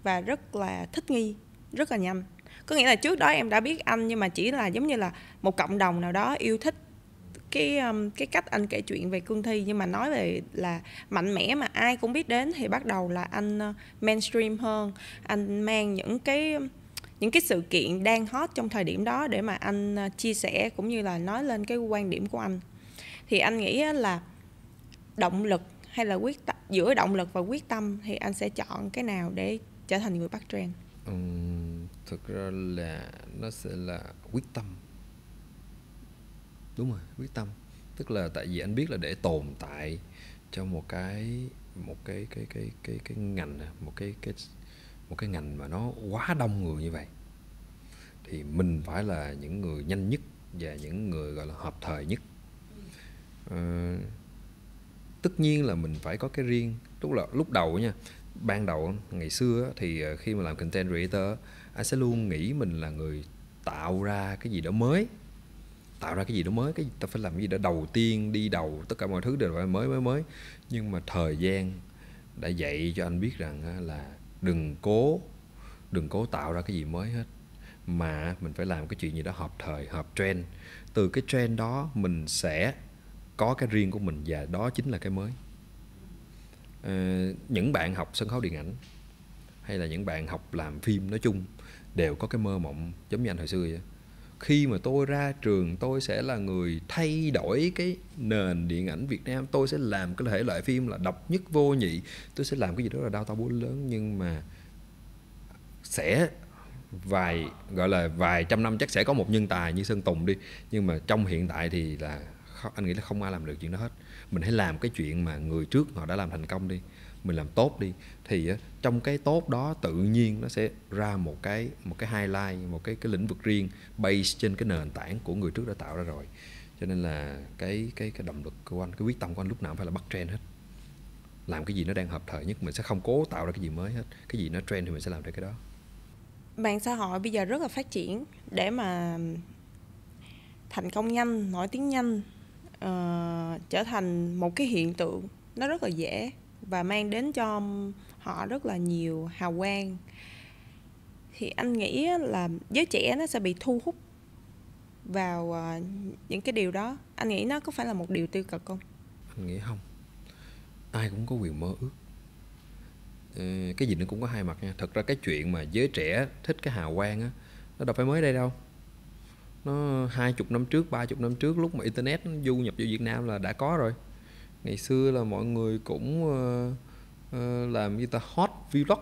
và rất là thích nghi rất là nhanh có nghĩa là trước đó em đã biết anh nhưng mà chỉ là giống như là một cộng đồng nào đó yêu thích cái um, cái cách anh kể chuyện về cương thi. Nhưng mà nói về là mạnh mẽ mà ai cũng biết đến thì bắt đầu là anh uh, mainstream hơn. Anh mang những cái những cái sự kiện đang hot trong thời điểm đó để mà anh uh, chia sẻ cũng như là nói lên cái quan điểm của anh. Thì anh nghĩ là động lực hay là quyết tâm, giữa động lực và quyết tâm thì anh sẽ chọn cái nào để trở thành người bắt trend? Thực ra là nó sẽ là quyết tâm. Đúng rồi quyết tâm. Tức là tại vì anh biết là để tồn tại trong một cái một cái cái cái cái cái ngành à, một cái cái một cái ngành mà nó quá đông người như vậy thì mình phải là những người nhanh nhất và những người gọi là hợp thời nhất. À, tất nhiên là mình phải có cái riêng. Lúc là lúc đầu nha ban đầu ngày xưa thì ờ, khi mà làm content creator anh sẽ luôn nghĩ mình là người tạo ra cái gì đó mới? Tạo ra cái gì đó mới cái ta phải làm cái gì đó đầu tiên đi đầu tất cả mọi thứ đều phải mới mới mới. Nhưng mà thời gian đã dạy cho anh biết rằng là đừng cố đừng cố tạo ra cái gì mới hết. Mà mình phải làm cái chuyện gì đó hợp thời hợp trend. Từ cái trend đó mình sẽ có cái riêng của mình và đó chính là cái mới. À, những bạn học sân khấu điện ảnh hay là những bạn học làm phim nói chung đều có cái mơ mộng giống như anh hồi xưa vậy. Khi mà tôi ra trường, tôi sẽ là người thay đổi cái nền điện ảnh Việt Nam. Tôi sẽ làm cái thể loại phim là độc nhất vô nhị. Tôi sẽ làm cái gì đó là đau to búa lớn, nhưng mà sẽ vài, gọi là vài trăm năm chắc sẽ có một nhân tài như sơn tùng đi. Nhưng mà trong hiện tại thì là anh nghĩ là không ai làm được chuyện đó hết. Mình hãy làm cái chuyện mà người trước họ đã làm thành công đi mình làm tốt đi thì trong cái tốt đó tự nhiên nó sẽ ra một cái một cái highlight một cái cái lĩnh vực riêng base trên cái nền tảng của người trước đã tạo ra rồi. Cho nên là cái cái cái động lực của anh cái quyết tâm của anh lúc nào cũng phải là bắt trend hết. Làm cái gì nó đang hợp thời nhất mình sẽ không cố tạo ra cái gì mới hết. Cái gì nó trend thì mình sẽ làm được cái đó. Mạng xã hội bây giờ rất là phát triển để mà thành công nhanh nổi tiếng nhanh uh, trở thành một cái hiện tượng nó rất là dễ và mang đến cho họ rất là nhiều hào quang. Thì anh nghĩ là giới trẻ nó sẽ bị thu hút vào ờ, những cái điều đó. Anh nghĩ nó có phải là một điều tiêu cực không? Anh nghĩ không. Ai cũng có quyền mơ ước. Ờ, cái gì nó cũng có hai mặt nha. Thật ra cái chuyện mà giới trẻ thích cái hào quang á, nó đâu phải mới đây đâu. Nó hai chục năm trước, ba chục năm trước, lúc mà internet nó du nhập vào Việt Nam là đã có rồi ngày xưa là mọi người cũng uh, uh, làm như ta hot vlog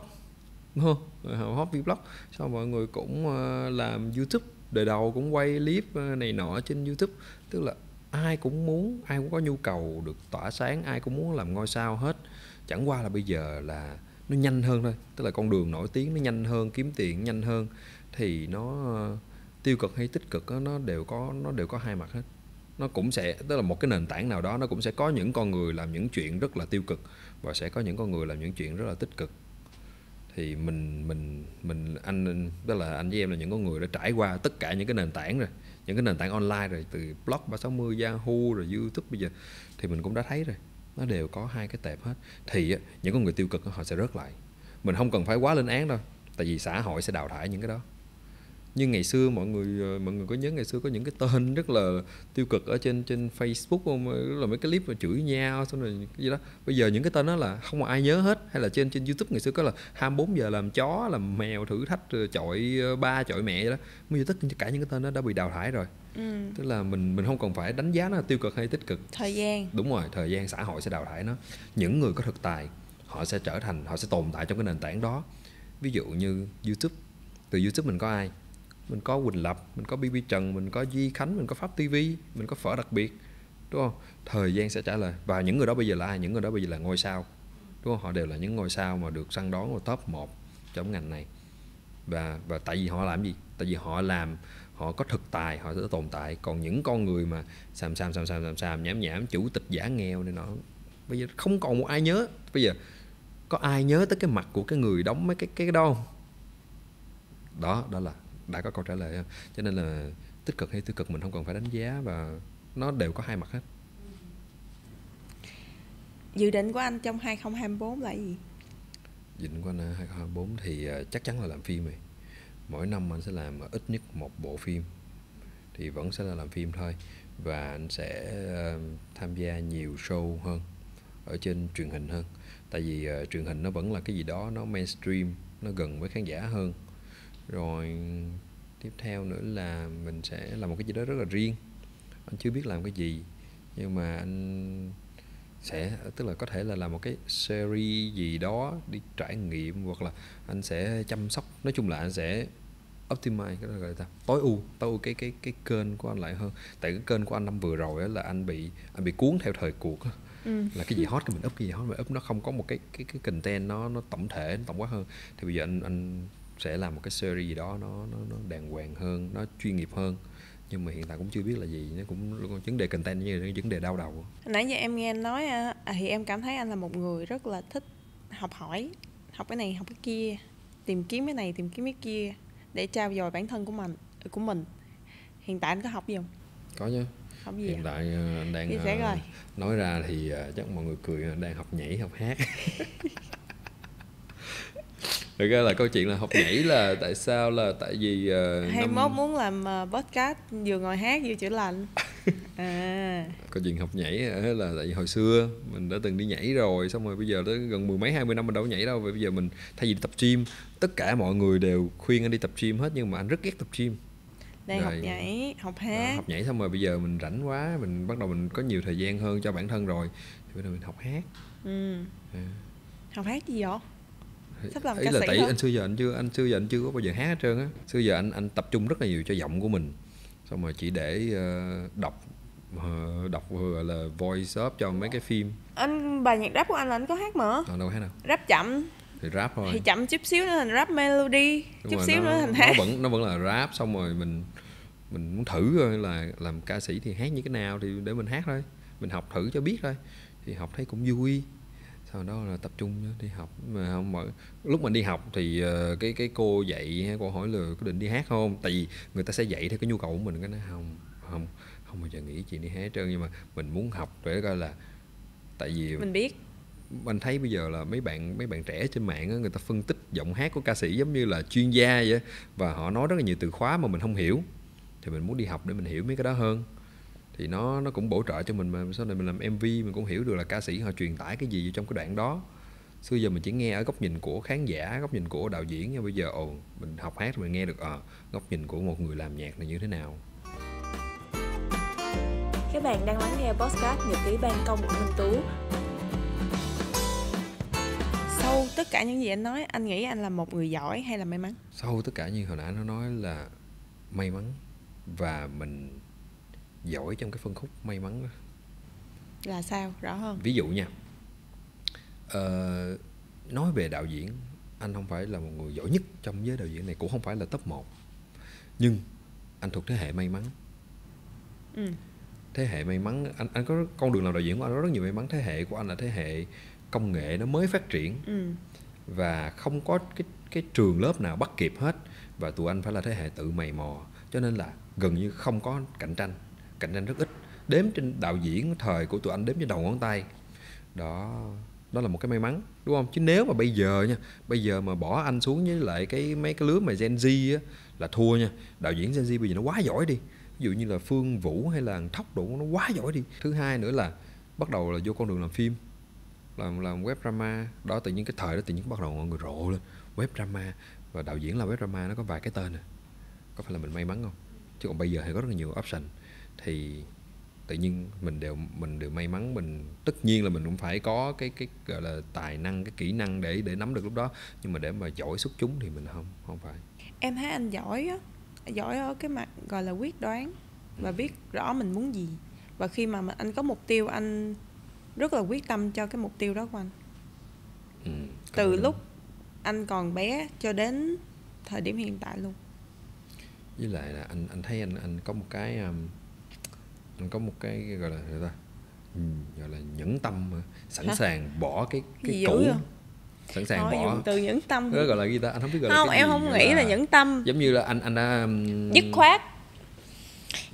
đúng không? Hot vlog sau mọi người cũng uh, làm youtube đời đầu cũng quay clip này nọ trên youtube. Tức là ai cũng muốn ai cũng có nhu cầu được tỏa sáng ai cũng muốn làm ngôi sao hết. Chẳng qua là bây giờ là nó nhanh hơn thôi tức là con đường nổi tiếng nó nhanh hơn kiếm tiền nhanh hơn thì nó tiêu cực hay tích cực đó, nó đều có nó đều có hai mặt hết nó cũng sẽ, tức là một cái nền tảng nào đó, nó cũng sẽ có những con người làm những chuyện rất là tiêu cực và sẽ có những con người làm những chuyện rất là tích cực. Thì mình mình mình, anh, tức là anh với em là những con người đã trải qua tất cả những cái nền tảng rồi, những cái nền tảng online rồi, từ blog 360 Yahoo rồi YouTube bây giờ, thì mình cũng đã thấy rồi. Nó đều có hai cái tệp hết. Thì những con người tiêu cực họ sẽ rớt lại. Mình không cần phải quá lên án đâu, tại vì xã hội sẽ đào thải những cái đó nhưng ngày xưa mọi người ờ, mọi người có nhớ ngày xưa có những cái tên rất là tiêu cực ở trên trên Facebook không? Là mấy cái clip mà chửi nhau xong rồi cái gì đó. Bây giờ những cái tên đó là không ai nhớ hết hay là trên trên YouTube ngày xưa có là 24 giờ làm chó làm mèo thử thách rồi chọi ờ, ba chọi mẹ vậy đó. Bây giờ tất cả những cái tên đó đã bị đào thải rồi. Ừ. tức là mình mình không cần phải đánh giá nó là tiêu cực hay tích cực. Thời gian. Đúng rồi thời gian xã hội sẽ đào thải nó. Những người có thực tài họ sẽ trở thành họ sẽ tồn tại trong cái nền tảng đó. Ví dụ như youtube. Từ youtube mình có ai mình có quỳnh lập, mình có bb trần, mình có duy khánh, mình có pháp tv mình có phở đặc biệt, đúng không? Thời gian sẽ trả lời. Và những người đó bây giờ là ai? Những người đó bây giờ là ngôi sao, đúng không? Họ đều là những ngôi sao mà được săn đón vào top 1 trong ngành này. Và và tại vì họ làm gì? Tại vì họ làm, họ có thực tài, họ sẽ tồn tại. Còn những con người mà xàm xàm xàm xàm xàm xàm, nhảm nhảm, chủ tịch giả nghèo này nọ, bây giờ không còn một ai nhớ. Bây giờ có ai nhớ tới cái mặt của cái người đóng mấy cái cái đó không? Đó đó là đã có câu trả lời cho nên là tích cực hay tiêu cực mình không cần phải đánh giá và nó đều có hai mặt hết. Dự định của anh trong 2024 là gì? Dịnh của anh 2024 thì ờ, chắc chắn là làm phim rồi. Mỗi năm anh sẽ làm ít nhất một bộ phim thì vẫn sẽ là làm phim thôi. Và anh sẽ ờ, tham gia nhiều show hơn ở trên truyền hình hơn. Tại vì ờ, truyền hình nó vẫn là cái gì đó nó mainstream nó gần với khán giả hơn rồi tiếp theo nữa là mình sẽ làm một cái gì đó rất là riêng. Anh chưa biết làm cái gì nhưng mà anh sẽ tức là có thể là làm một cái series gì đó đi trải nghiệm hoặc là anh sẽ chăm sóc. Nói chung là anh sẽ optimize cái đó gọi là tối ưu tối ưu cái cái cái kênh của anh lại hơn. Tại cái kênh của anh năm vừa rồi là anh bị anh bị cuốn theo thời cuộc ừ. là cái gì hot cái mình up cái gì hot mình up nó không có một cái cái cái content nó nó tổng thể nó tổng quát hơn. Thì bây giờ anh anh sẽ làm một cái series gì đó nó nó nó đàng hoàng hơn nó chuyên nghiệp hơn. Nhưng mà hiện tại cũng chưa biết là gì nó cũng vấn đề content như là vấn đề đau đầu. Nãy giờ em nghe anh nói à, thì em cảm thấy anh là một người rất là thích học hỏi học cái này học cái kia tìm kiếm cái này tìm kiếm cái kia để trao dồi bản thân của mình của mình. Hiện tại anh có học gì không? Có chứ. Học gì hiện ạ? tại ờ, anh đang coi. nói ra thì ờ, chắc mọi người cười đang học nhảy học hát <laughs> thực ra là câu chuyện là học nhảy là tại sao là tại vì ờ, hay năm- mốt muốn làm ờ, podcast vừa ngồi hát vừa chữa lành. <laughs> À. Câu chuyện học nhảy là tại vì hồi xưa mình đã từng đi nhảy rồi xong rồi bây giờ tới gần mười mấy hai mươi năm mình đâu có nhảy đâu vậy bây giờ mình thay vì đi tập gym tất cả mọi người đều khuyên anh đi tập gym hết nhưng mà anh rất ghét tập gym. Đang học nhảy học hát. học nhảy xong rồi bây giờ mình rảnh quá mình bắt đầu mình có nhiều thời gian hơn cho bản thân rồi thì bây giờ mình học hát. Ừ. Ừ. học hát gì vậy sắp làm ý ca là sĩ tại thôi. anh xưa giờ anh chưa anh xưa giờ anh chưa có bao giờ hát hết trơn á. Xưa giờ anh anh tập trung rất là nhiều cho giọng của mình. Xong rồi chỉ để ờ, đọc ờ, đọc gọi là voice up cho mấy cái phim. Anh bài nhạc rap của anh là anh có hát mà? Còn đâu hát đâu. Rap chậm. Thì rap thôi. Thì chậm chút xíu nữa thành rap melody. Đúng chút rồi, xíu nó, nữa thành nó hát. vẫn nó vẫn là rap xong rồi mình mình muốn thử coi là làm ca sĩ thì hát như thế nào thì để mình hát thôi. Mình học thử cho biết thôi. Thì học thấy cũng vui sau đó là tập trung đi học. Mà không mà lúc mình đi học thì ờ, cái cái cô dạy cô hỏi là có định đi hát không? Tại vì người ta sẽ dạy theo cái nhu cầu của mình cái nói không không không bao giờ nghĩ chuyện đi hát hết trơn. Nhưng mà mình muốn học để coi là tại vì mình biết. anh thấy bây giờ là mấy bạn mấy bạn trẻ trên mạng á, người ta phân tích giọng hát của ca sĩ giống như là chuyên gia vậy và họ nói rất là nhiều từ khóa mà mình không hiểu. Thì mình muốn đi học để mình hiểu mấy cái đó hơn thì nó nó cũng bổ trợ cho mình mà. Sau này mình làm MV mình cũng hiểu được là ca sĩ họ truyền tải cái gì vô trong cái đoạn đó. Xưa giờ mình chỉ nghe ở góc nhìn của khán giả góc nhìn của đạo diễn nhưng bây giờ ồ mình học hát mình nghe được ờ góc nhìn của một người làm nhạc là như thế nào. Các bạn đang lắng nghe podcast Nhật ký ban công của Minh Tú. sau tất cả những gì anh nói anh nghĩ anh là một người giỏi hay là may mắn? Sau tất cả như hồi nãy nó nói là may mắn và mình giỏi trong cái phân khúc may mắn đó. là sao? Rõ hơn. Ví dụ nha. Ờ, nói về đạo diễn anh không phải là một người giỏi nhất trong giới đạo diễn này cũng không phải là top 1 nhưng anh thuộc thế hệ may mắn. Ừ. thế hệ may mắn anh anh có con đường làm đạo diễn của anh có rất nhiều may mắn. Thế hệ của anh là thế hệ công nghệ nó mới phát triển. Ừ. và không có cái cái trường lớp nào bắt kịp hết. Và tụi anh phải là thế hệ tự mày mò. Cho nên là gần như không có cạnh tranh cạnh tranh rất ít. Đếm trên đạo diễn thời của tụi anh, đếm trên đầu ngón tay. Đó đó là một cái may mắn, đúng không? Chứ nếu mà bây giờ nha, bây giờ mà bỏ anh xuống với lại cái mấy cái lứa mà Gen Z á, là thua nha. Đạo diễn Gen Z bây giờ nó quá giỏi đi. Ví dụ như là Phương Vũ hay là Thóc Đủ, nó quá giỏi đi. Thứ hai nữa là bắt đầu là vô con đường làm phim, làm làm web drama. Đó, tự nhiên cái thời đó tự nhiên bắt đầu mọi người rộ lên. Web drama, và đạo diễn làm web drama nó có vài cái tên à. Có phải là mình may mắn không? Chứ còn bây giờ thì có rất là nhiều option thì tự nhiên mình đều mình đều may mắn mình tất nhiên là mình cũng phải có cái cái gọi là tài năng cái kỹ năng để để nắm được lúc đó. Nhưng mà để mà giỏi xuất chúng thì mình không không phải. Em thấy anh giỏi á giỏi ở cái mặt gọi là quyết đoán và biết rõ mình muốn gì. Và khi mà anh có mục tiêu anh rất là quyết tâm cho cái mục tiêu đó của anh. Ừ. từ lúc anh còn bé cho đến thời điểm hiện tại luôn. Với lại là anh anh thấy anh anh có một cái um, có một cái gọi là gì ta? Ừ, gọi là nhẫn tâm sẵn Hả? sàng bỏ cái cái cũ. sẵn sàng thôi bỏ. từ nhẫn tâm. Đó gọi là gì ta? Anh không biết gọi là không cái em gì, không nghĩ là nhẫn tâm. giống như là anh anh đã dứt khoát.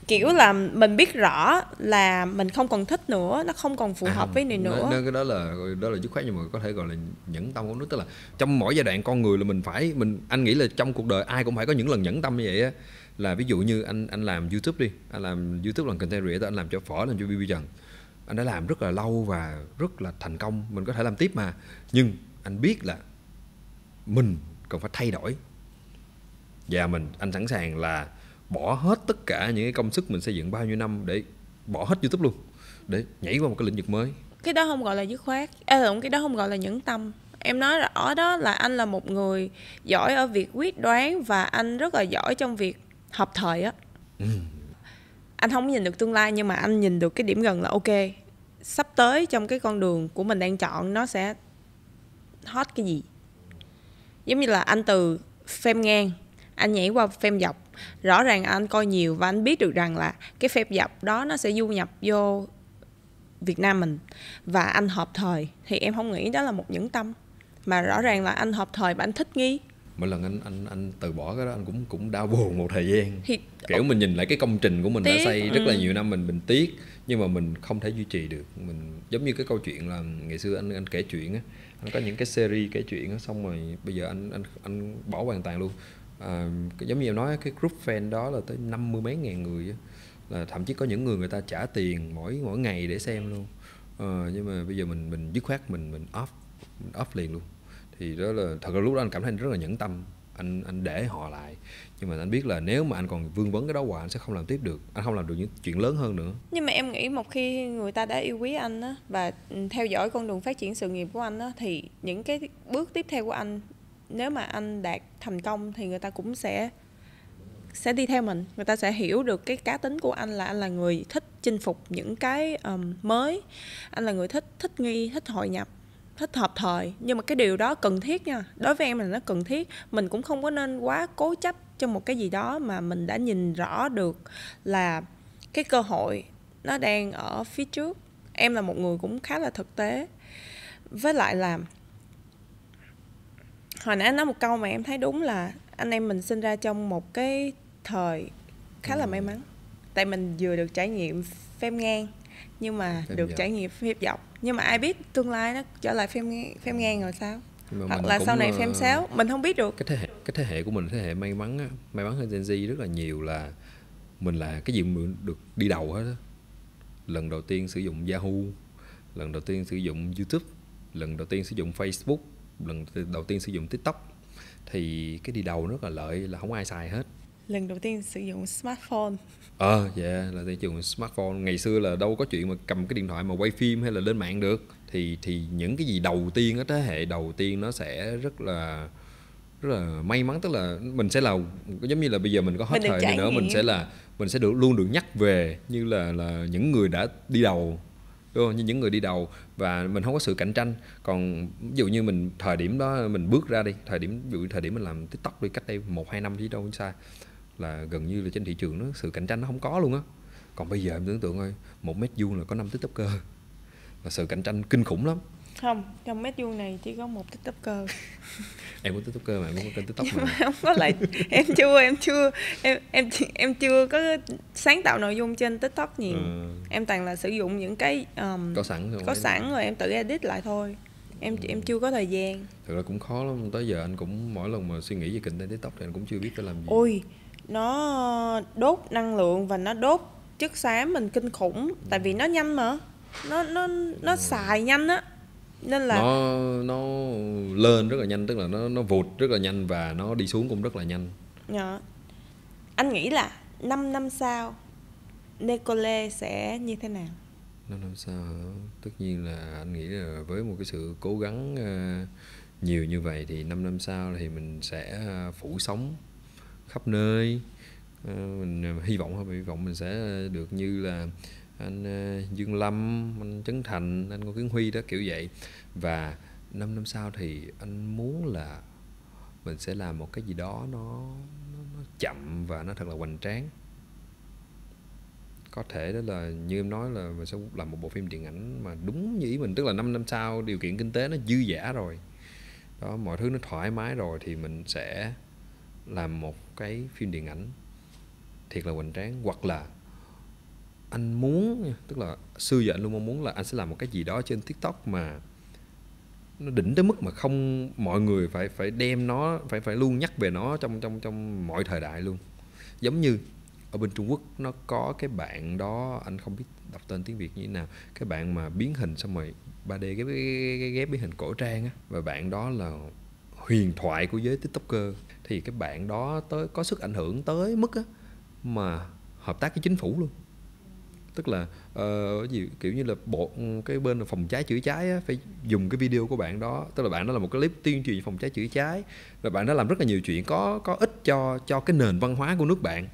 Kiểu là mình biết rõ là mình không còn thích nữa nó không còn phù À, hợp với này nữa. nó- cái đó là đó là dứt khoát nhưng mà có thể gọi là nhẫn tâm của nó. Tức là trong mỗi giai đoạn con người là mình phải mình anh nghĩ là trong cuộc đời ai cũng phải có những lần nhẫn tâm như vậy á là ví dụ như anh anh làm youtube đi anh làm youtube làm content creator anh làm cho phở làm cho bb trần. Anh đã làm rất là lâu và rất là thành công mình có thể làm tiếp mà. Nhưng anh biết là mình cần phải thay đổi. Và mình anh sẵn sàng là bỏ hết tất cả những cái công sức mình xây dựng bao nhiêu năm để bỏ hết youtube luôn để nhảy qua một cái lĩnh vực mới. Cái đó không gọi là dứt khoát. À, lộn, cái đó không gọi là nhẫn tâm. Em nói rõ đó là anh là một người giỏi ở việc quyết đoán và anh rất là giỏi trong việc hợp thời á. Anh không nhìn được tương lai nhưng mà anh nhìn được cái điểm gần là ok. Sắp tới trong cái con đường của mình đang chọn nó sẽ hot cái gì? Giống như là anh từ phim ngang anh nhảy qua phim dọc. Rõ ràng anh coi nhiều và anh biết được rằng là cái phim dọc đó nó sẽ du nhập vô Việt Nam mình. Và anh hợp thời thì em không nghĩ đó là một nhẫn tâm. Mà rõ ràng là anh hợp thời và anh thích nghi mỗi lần anh anh anh từ bỏ cái đó anh cũng cũng đau buồn một thời gian. Thì kiểu mình nhìn lại cái công trình của mình đã Tiếc, xây rất là ừ. nhiều năm mình mình tiếc nhưng mà mình không thể duy trì được. Mình giống như cái câu chuyện là ngày xưa anh anh kể chuyện á anh có những cái series kể chuyện á xong rồi bây giờ anh anh anh bỏ hoàn toàn luôn. À, giống như em nói cái group fan đó là tới năm mươi mấy ngàn người á là thậm chí có những người người ta trả tiền mỗi mỗi ngày để xem luôn. Ờ, nhưng mà bây giờ mình mình dứt khoát mình mình off mình off liền luôn thì đó là thật ra lúc đó anh cảm thấy anh rất là nhẫn tâm. Anh anh để họ lại. Nhưng mà anh biết là nếu mà anh còn vương vấn cái đó hoài anh sẽ không làm tiếp được. Anh không làm được những chuyện lớn hơn nữa. Nhưng mà em nghĩ một khi người ta đã yêu quý anh á và theo dõi con đường phát triển sự nghiệp của anh á thì những cái bước tiếp theo của anh nếu mà anh đạt thành công thì người ta cũng sẽ sẽ đi theo mình. Người ta sẽ hiểu được cái cá tính của anh là anh là người thích chinh phục những cái um, mới. Anh là người thích thích nghi thích hội nhập thích hợp thời. Nhưng mà cái điều đó cần thiết nha. Đối với em là nó cần thiết. Mình cũng không có nên quá cố chấp cho một cái gì đó mà mình đã nhìn rõ được là cái cơ hội nó đang ở phía trước. Em là một người cũng khá là thực tế. Với lại là hồi nãy anh nói một câu mà em thấy đúng là anh em mình sinh ra trong một cái thời khá là may mắn. Tại mình vừa được trải nghiệm phim ngang nhưng mà Phim được dọc. trải nghiệm phim dọc nhưng mà ai biết tương lai nó trở lại phim phim ngang rồi sao? Mà hoặc là sau này ờ, phim sáo mình không biết được. cái thế hệ cái thế hệ của mình thế hệ may mắn á, may mắn hơn Gen Z rất là nhiều là mình là cái gì mình được đi đầu hết á. Lần đầu tiên sử dụng Yahoo lần đầu tiên sử dụng YouTube lần đầu tiên sử dụng Facebook lần đầu tiên sử dụng TikTok. Thì cái đi đầu rất là lợi là không ai xài hết. Lần đầu tiên sử dụng smartphone ờ dạ là thị trường smartphone. Ngày xưa là đâu có chuyện mà cầm cái điện thoại mà quay phim hay là lên mạng được. Thì thì những cái gì đầu tiên á thế hệ đầu tiên nó sẽ rất là rất là may mắn. Tức là mình sẽ là giống như là bây giờ mình có hết Mình thời này nữa mình sẽ là mình sẽ được luôn được nhắc về như là là những người đã đi đầu đúng không? như những người đi đầu. Và mình không có sự cạnh tranh. Còn ví dụ như mình thời điểm đó mình bước ra đi thời điểm ví dụ thời điểm mình làm tiktok đi cách đây một hai năm chứ đâu xa là gần như là trên thị trường nó sự cạnh tranh nó không có luôn á. Còn bây giờ em tưởng tượng coi một mét vuông là có năm tiktoker. Là sự cạnh tranh kinh khủng lắm. Không trong mét vuông này chỉ có một tiktoker. <laughs> Em có tiktoker mà em cũng có kênh tiktok mà. mà không có lại em chưa em chưa em em em chưa có sáng tạo nội dung trên tiktok nhiều. Ờ, em toàn là sử dụng những cái um, có sẵn rồi có sẵn rồi em tự edit lại thôi. Em em chưa có thời gian. Thực ra cũng khó lắm. Tới giờ anh cũng mỗi lần mà suy nghĩ về kênh tiktok thì anh cũng chưa biết phải làm gì. Ôi nó đốt năng lượng và nó đốt chất xám mình kinh khủng. Tại vì nó nhanh mà. Nó nó nó xài nhanh á. Nên là nó nó lên rất là nhanh tức là nó nó vụt rất là nhanh và nó đi xuống cũng rất là nhanh. Dạ. anh nghĩ là 5 năm sau Nicole sẽ như thế nào? Năm năm sau hả? tất nhiên là anh nghĩ là với một cái sự cố gắng ờ, nhiều như vậy thì 5 năm sau thì mình sẽ ờ, phủ sóng khắp nơi. Ờ, mình ờ, hy vọng thôi hy vọng mình sẽ được như là anh ờ, Dương Lâm, anh Trấn Thành, anh Ngô Kiến Huy đó kiểu vậy. Và 5 năm sau thì anh muốn là mình sẽ làm một cái gì đó nó, nó, nó chậm và nó thật là hoành tráng. Có thể đó là như em nói là mình sẽ làm một bộ phim điện ảnh mà đúng như ý mình tức là 5 năm sau điều kiện kinh tế nó dư dả rồi. Đó mọi thứ nó thoải mái rồi thì mình sẽ làm một cái phim điện ảnh thiệt là hoành tráng. Hoặc là anh muốn tức là xưa giờ anh luôn mong muốn là anh sẽ làm một cái gì đó trên tiktok mà nó đỉnh tới mức mà không mọi người phải phải đem nó phải phải luôn nhắc về nó trong trong trong mọi thời đại luôn. Giống như ở bên Trung Quốc nó có cái bạn đó anh không biết đọc tên tiếng Việt như thế nào cái bạn mà biến hình xong rồi 3D ghép ghép, ghép biến hình cổ trang á và bạn đó là huyền thoại của giới tiktoker thì cái bạn đó tới có sức ảnh hưởng tới mức á mà hợp tác với chính phủ luôn. Tức là uh, gì kiểu như là bộ ừ, cái bên phòng cháy chữa cháy á, phải dùng cái video của bạn đó. Tức là bạn đó là một cái clip tuyên truyền phòng cháy chữa cháy và bạn đó làm rất là nhiều chuyện có có ích cho cho cái nền văn hóa của nước bạn.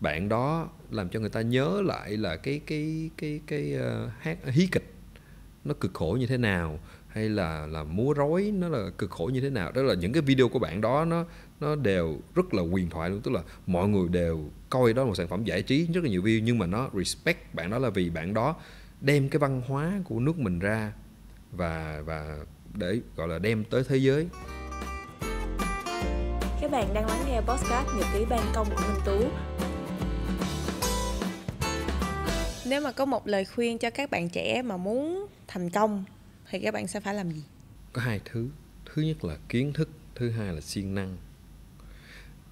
Bạn đó làm cho người ta nhớ lại là cái cái cái cái ờ, hát hí kịch nó cực khổ như thế nào hay là là múa rối nó là cực khổ như thế nào. Đó là những cái video của bạn đó nó nó đều rất là huyền thoại luôn tức là mọi người đều coi đó là một sản phẩm giải trí rất là nhiều view nhưng mà nó respect bạn đó là vì bạn đó đem cái văn hóa của nước mình ra và và để gọi là đem tới thế giới. Các bạn đang lắng nghe podcast Nhật ký ban công của Minh Tú. nếu mà có một lời khuyên cho các bạn trẻ mà muốn thành công thì các bạn sẽ phải làm gì? Có hai thứ. Thứ nhất là kiến thức thứ hai là siêng năng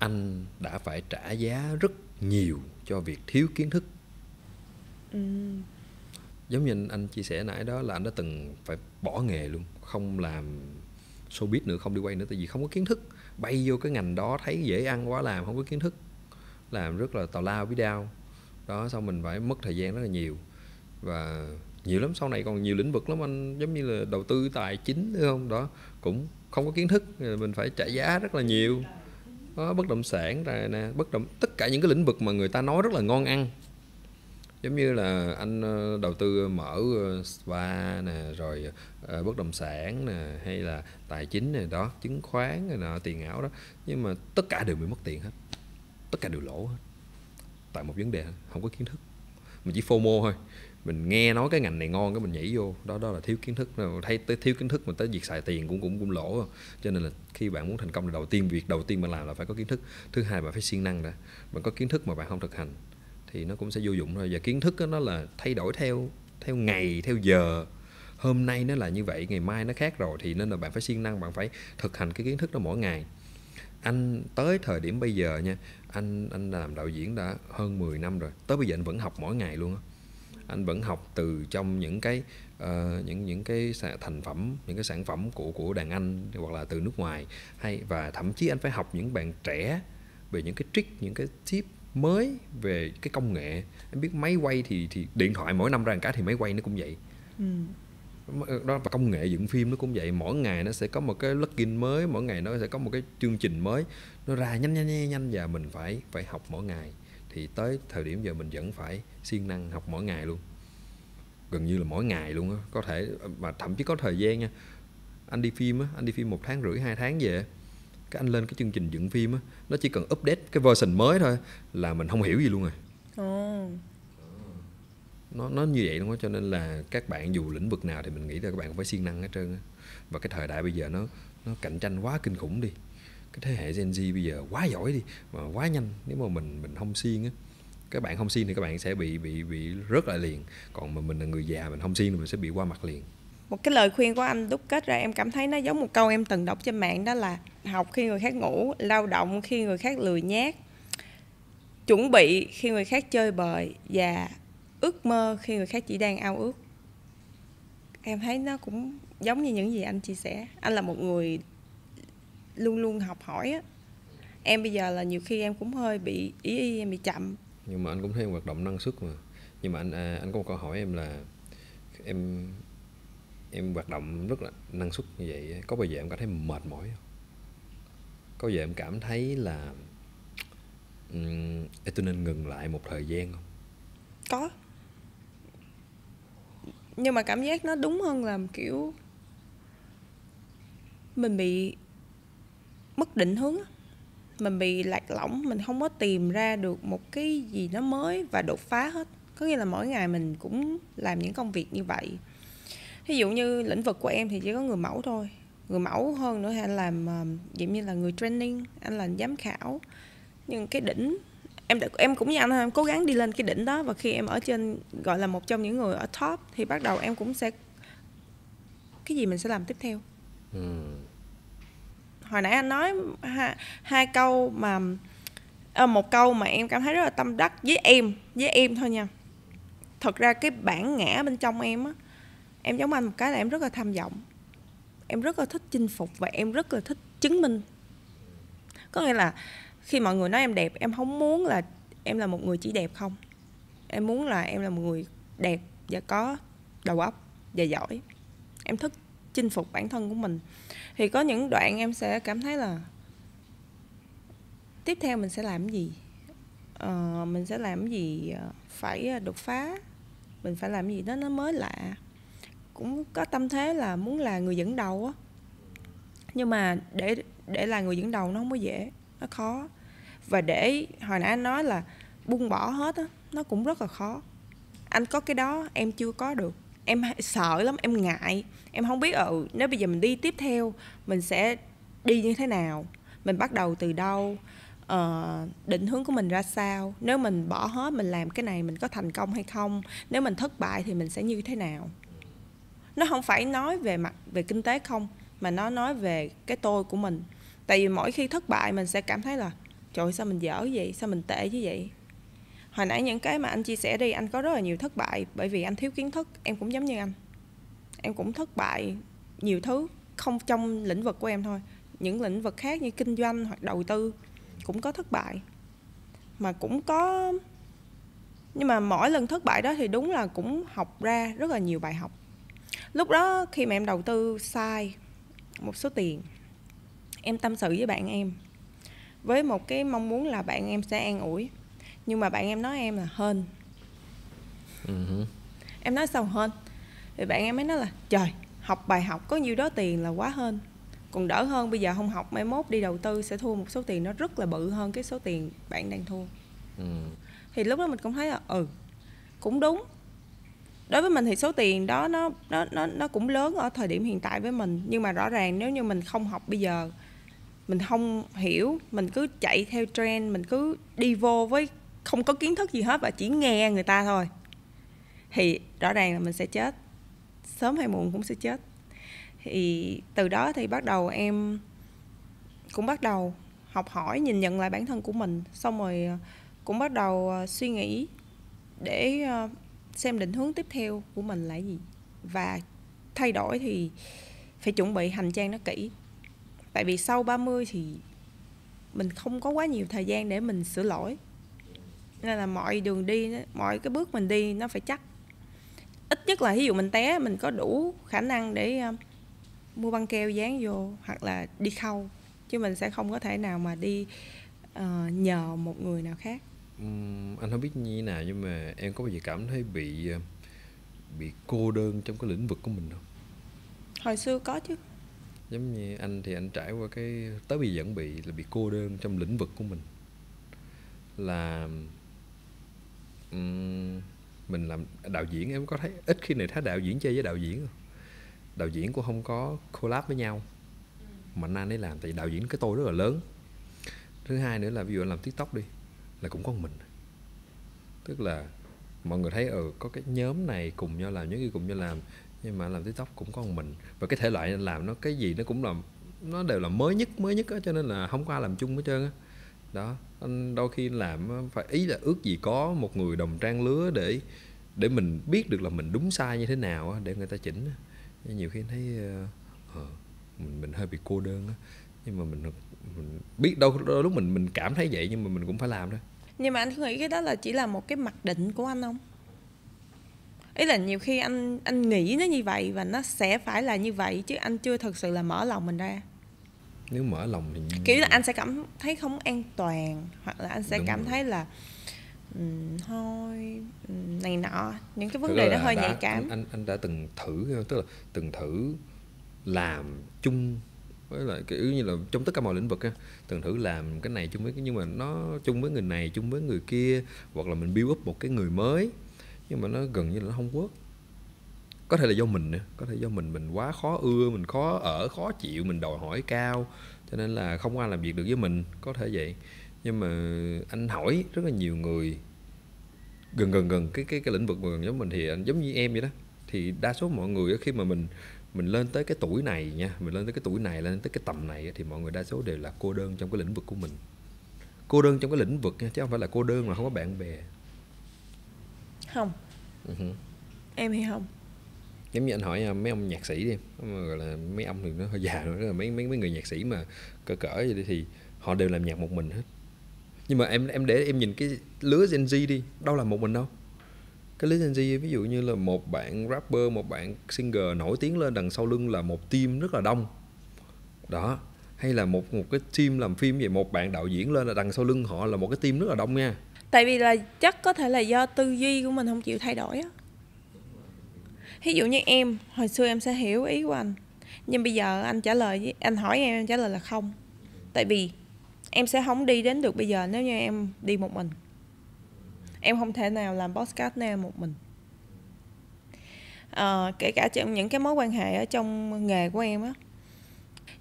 anh đã phải trả giá rất nhiều cho việc thiếu kiến thức. Ừm, giống như anh, chia sẻ nãy đó là anh đã từng phải bỏ nghề luôn không làm showbiz nữa không đi quay nữa tại vì không có kiến thức. Bay vô cái ngành đó thấy dễ ăn quá làm không có kiến thức. Làm rất là tào lao bí đao. Đó xong mình phải mất thời gian rất là nhiều. Và nhiều lắm sau này còn nhiều lĩnh vực lắm anh giống như là đầu tư tài chính đúng không? Đó cũng không có kiến thức mình phải trả giá rất là nhiều có bất động sản rồi nè, bất động, tất cả những cái lĩnh vực mà người ta nói rất là ngon ăn. Giống như là anh ờ, đầu tư mở ờ, spa nè, rồi ờ, bất động sản nè, hay là tài chính này đó, chứng khoán này nọ, tiền ảo đó. Nhưng mà tất cả đều bị mất tiền hết. Tất cả đều lỗ hết. Tại một vấn đề không có kiến thức. Mình chỉ fomo thôi mình nghe nói cái ngành này ngon cái mình nhảy vô. Đó đó là thiếu kiến thức. Thấy tới thiếu kiến thức mà tới việc xài tiền cũng cũng cũng lỗ. Cho nên là khi bạn muốn thành công là đầu tiên việc đầu tiên bạn làm là phải có kiến thức. Thứ hai bạn phải siêng năng đã. Bạn có kiến thức mà bạn không thực hành thì nó cũng sẽ vô dụng thôi. Và kiến thức đó, nó là thay đổi theo theo ngày theo giờ. Hôm nay nó là như vậy ngày mai nó khác rồi thì nên là bạn phải siêng năng bạn phải thực hành cái kiến thức đó mỗi ngày. Anh tới thời điểm bây giờ nha anh anh làm đạo diễn đã hơn 10 năm rồi. Tới bây giờ anh vẫn học mỗi ngày luôn á anh vẫn học từ trong những cái uh, những những cái thành phẩm những cái sản phẩm của của đàn anh hoặc là từ nước ngoài. Hay và thậm chí anh phải học những bạn trẻ về những cái trick những cái tip mới về cái công nghệ. Em biết máy quay thì thì điện thoại mỗi năm ra một cái thì máy quay nó cũng vậy. Ừ. đó và công nghệ dựng phim nó cũng vậy. Mỗi ngày nó sẽ có một cái plugin mới mỗi ngày nó sẽ có một cái chương trình mới. Nó ra nhanh nhanh nhanh nhanh và mình phải phải học mỗi ngày. Thì tới thời điểm giờ mình vẫn phải siêng năng học mỗi ngày luôn. Gần như là mỗi ngày luôn á. Có thể mà thậm chí có thời gian nha. Anh đi phim á anh đi phim một tháng rưỡi hai tháng về cái anh lên cái chương trình dựng phim á nó chỉ cần update cái version mới thôi là mình không hiểu gì luôn rồi. Oh. nó nó như vậy đúng không cho nên là các bạn dù lĩnh vực nào thì mình nghĩ là các bạn cũng phải siêng năng hết trơn và cái thời đại bây giờ nó nó cạnh tranh quá kinh khủng đi. Cái thế hệ Gen Z bây giờ quá giỏi đi mà quá nhanh. Nếu mà mình mình không siêng á các bạn không siêng thì các bạn sẽ bị bị bị rớt lại liền. Còn mà mình là người già, mình không siêng thì mình sẽ bị qua mặt liền. Một cái lời khuyên của anh đúc kết ra, em cảm thấy nó giống một câu em từng đọc trên mạng, đó là học khi người khác ngủ, lao động khi người khác lười nhác, chuẩn bị khi người khác chơi bời và ước mơ khi người khác chỉ đang ao ước. Em thấy nó cũng giống như những gì anh chia sẻ. Anh là một người luôn luôn học hỏi á. Em bây giờ là nhiều khi em cũng hơi bị, ý y em bị chậm nhưng mà anh cũng thấy hoạt động năng suất mà. Nhưng mà anh à, anh có một câu hỏi em là em em hoạt động rất là năng suất như vậy có bao giờ em cảm thấy mệt mỏi không? Có bao giờ em cảm thấy là um, tôi nên ngừng lại một thời gian không? Có. Nhưng mà cảm giác nó đúng hơn là kiểu mình bị mất định hướng mình bị lạc lõng mình không có tìm ra được một cái gì nó mới và đột phá hết. Có nghĩa là mỗi ngày mình cũng làm những công việc như vậy. Ví dụ như lĩnh vực của em thì chỉ có người mẫu thôi. Người mẫu hơn nữa hay anh làm uh, như là người training anh làm giám khảo. Nhưng cái đỉnh em em cũng như anh em cố gắng đi lên cái đỉnh đó và khi em ở trên gọi là một trong những người ở top thì bắt đầu em cũng sẽ cái gì mình sẽ làm tiếp theo. Ừ hồi nãy anh nói hai, hai câu mà à, một câu mà em cảm thấy rất là tâm đắc với em với em thôi nha. Thật ra cái bản ngã bên trong em á em giống anh một cái là em rất là tham vọng. Em rất là thích chinh phục và em rất là thích chứng minh. Có nghĩa là khi mọi người nói em đẹp em không muốn là em là một người chỉ đẹp không? Em muốn là em là một người đẹp và có đầu óc và giỏi. Em thích chinh phục bản thân của mình. Thì có những đoạn em sẽ cảm thấy là tiếp theo mình sẽ làm gì? Uh, mình sẽ làm gì ờ, phải ờ, đột phá? Mình phải làm gì đó nó mới lạ? Cũng có tâm thế là muốn là người dẫn đầu á. Nhưng mà để để là người dẫn đầu nó không có dễ nó khó. Và để hồi nãy anh nói là buông bỏ hết á nó cũng rất là khó. Anh có cái đó em chưa có được. Em sợ lắm em ngại em không biết ừ nếu bây giờ mình đi tiếp theo mình sẽ đi như thế nào? Mình bắt đầu từ đâu? Uh, định hướng của mình ra sao? Nếu mình bỏ hết mình làm cái này mình có thành công hay không? Nếu mình thất bại thì mình sẽ như thế nào? Nó không phải nói về mặt về kinh tế không mà nó nói về cái tôi của mình. Tại vì mỗi khi thất bại mình sẽ cảm thấy là trời sao mình dở vậy? Sao mình tệ như vậy? Hồi nãy những cái mà anh chia sẻ đi anh có rất là nhiều thất bại bởi vì anh thiếu kiến thức em cũng giống như anh em cũng thất bại nhiều thứ không trong lĩnh vực của em thôi. Những lĩnh vực khác như kinh doanh hoặc đầu tư cũng có thất bại. Mà cũng có nhưng mà mỗi lần thất bại đó thì đúng là cũng học ra rất là nhiều bài học. Lúc đó khi mà em đầu tư sai một số tiền em tâm sự với bạn em với một cái mong muốn là bạn em sẽ an ủi. Nhưng mà bạn em nói em là hên. Uh-huh. em nói sao hên thì bạn em mới nói là trời học bài học có nhiêu đó tiền là quá hên. Còn đỡ hơn bây giờ không học mai mốt đi đầu tư sẽ thua một số tiền nó rất là bự hơn cái số tiền bạn đang thua. Ừ. thì lúc đó mình cũng thấy là ừ cũng đúng. Đối với mình thì số tiền đó nó nó nó nó cũng lớn ở thời điểm hiện tại với mình. Nhưng mà rõ ràng nếu như mình không học bây giờ mình không hiểu mình cứ chạy theo trend mình cứ đi vô với không có kiến thức gì hết và chỉ nghe người ta thôi thì rõ ràng là mình sẽ chết sớm hay muộn cũng sẽ chết. Thì từ đó thì bắt đầu em cũng bắt đầu học hỏi, nhìn nhận lại bản thân của mình, xong rồi ờ, cũng bắt đầu ờ, suy nghĩ để ờ, xem định hướng tiếp theo của mình là gì. Và thay đổi thì phải chuẩn bị hành trang nó kỹ. Tại vì sau 30 thì mình không có quá nhiều thời gian để mình sửa lỗi. Nên là mọi đường đi, mọi cái bước mình đi nó phải chắc ít nhất là ví dụ mình té mình có đủ khả năng để uh, mua băng keo dán vô hoặc là đi khâu chứ mình sẽ không có thể nào mà đi uh, nhờ một người nào khác. Uhm, anh không biết như thế nào nhưng mà em có bao giờ cảm thấy bị ờ, bị cô đơn trong cái lĩnh vực của mình không? Hồi xưa có chứ. Giống như anh thì anh trải qua cái tới bây giờ vẫn bị là bị cô đơn trong lĩnh vực của mình. Là um, mình làm đạo diễn em có thấy ít khi này thấy đạo diễn chơi với đạo diễn không? Đạo diễn cũng không có collab với nhau. Mà anh ấy làm, tại đạo diễn cái tôi rất là lớn. Thứ hai nữa là ví dụ anh làm tiktok đi, là cũng có mình. Tức là mọi người thấy ừ có cái nhóm này cùng nhau làm những cái cùng nhau làm, nhưng mà làm tiktok cũng có một mình. Và cái thể loại anh làm nó, cái gì nó cũng là, nó đều là mới nhất mới nhất á, cho nên là không có ai làm chung hết trơn á. Đó đó đôi khi làm phải ý là ước gì có một người đồng trang lứa để để mình biết được là mình đúng sai như thế nào để người ta chỉnh nhiều khi thấy uh, mình mình hơi bị cô đơn nhưng mà mình mình biết đâu đôi lúc mình mình cảm thấy vậy nhưng mà mình cũng phải làm thôi. Nhưng mà anh nghĩ cái đó là chỉ là một cái mặc định của anh không? Ý là nhiều khi anh anh nghĩ nó như vậy và nó sẽ phải là như vậy chứ anh chưa thực sự là mở lòng mình ra nếu mở lòng thì kiểu là anh sẽ cảm thấy không an toàn hoặc là anh sẽ Đúng cảm rồi. thấy là um, thôi này nọ. Những cái vấn đề đó hơi đã, nhạy cảm. anh, anh anh đã từng thử tức là từng thử làm chung với lại kiểu như là trong tất cả mọi lĩnh vực á từng thử làm cái này chung với cái nhưng mà nó chung với người này chung với người kia hoặc là mình build up một cái người mới nhưng mà nó gần như là nó không work có thể là do mình nữa có thể do mình mình quá khó ưa mình khó ở khó chịu mình đòi hỏi cao cho nên là không ai làm việc được với mình có thể vậy. Nhưng mà anh hỏi rất là nhiều người gần gần gần cái cái cái lĩnh vực gần giống mình thì anh giống như em vậy đó. Thì đa số mọi người khi mà mình mình lên tới cái tuổi này nha mình lên tới cái tuổi này lên tới cái tầm này thì mọi người đa số đều là cô đơn trong cái lĩnh vực của mình. Cô đơn trong cái lĩnh vực nha chứ không phải là cô đơn mà không có bạn bè. Không. Uh-huh. em thì không giống như anh hỏi à, mấy ông nhạc sĩ đi gọi là mấy ông thì nó hơi già nữa mấy mấy mấy người nhạc sĩ mà cỡ cỡ vậy thì họ đều làm nhạc một mình hết. Nhưng mà em em để em nhìn cái lứa Gen Z đi, đâu là một mình đâu. Cái lứa Gen Z, ví dụ như là một bạn rapper, một bạn singer nổi tiếng lên đằng sau lưng là một team rất là đông. Đó, hay là một một cái team làm phim vậy, một bạn đạo diễn lên là đằng sau lưng họ là một cái team rất là đông nha. Tại vì là chắc có thể là do tư duy của mình không chịu thay đổi á ví dụ như em hồi xưa em sẽ hiểu ý của anh. Nhưng bây giờ anh trả lời anh hỏi em em trả lời là không. Tại vì em sẽ không đi đến được bây giờ nếu như em đi một mình. Em không thể nào làm podcast nếu em một mình. À, kể cả trong những cái mối quan hệ ở trong nghề của em á.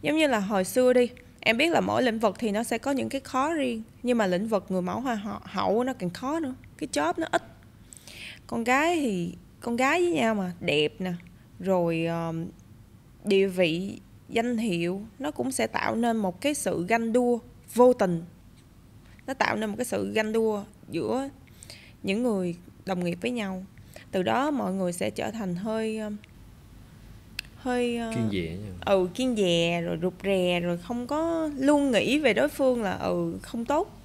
Giống như là hồi xưa đi em biết là mỗi lĩnh vực thì nó sẽ có những cái khó riêng nhưng mà lĩnh vực người mẫu hoa hậu nó càng khó nữa cái job nó ít. Con gái thì con gái với nhau mà đẹp nè rồi uh, địa vị danh hiệu nó cũng sẽ tạo nên một cái sự ganh đua vô tình. Nó tạo nên một cái sự ganh đua giữa những người đồng nghiệp với nhau. Từ đó mọi người sẽ trở thành hơi uh, hơi uh, kiên dè ừ kiên dè rồi rụt rè rồi không có luôn nghĩ về đối phương là ừ không tốt.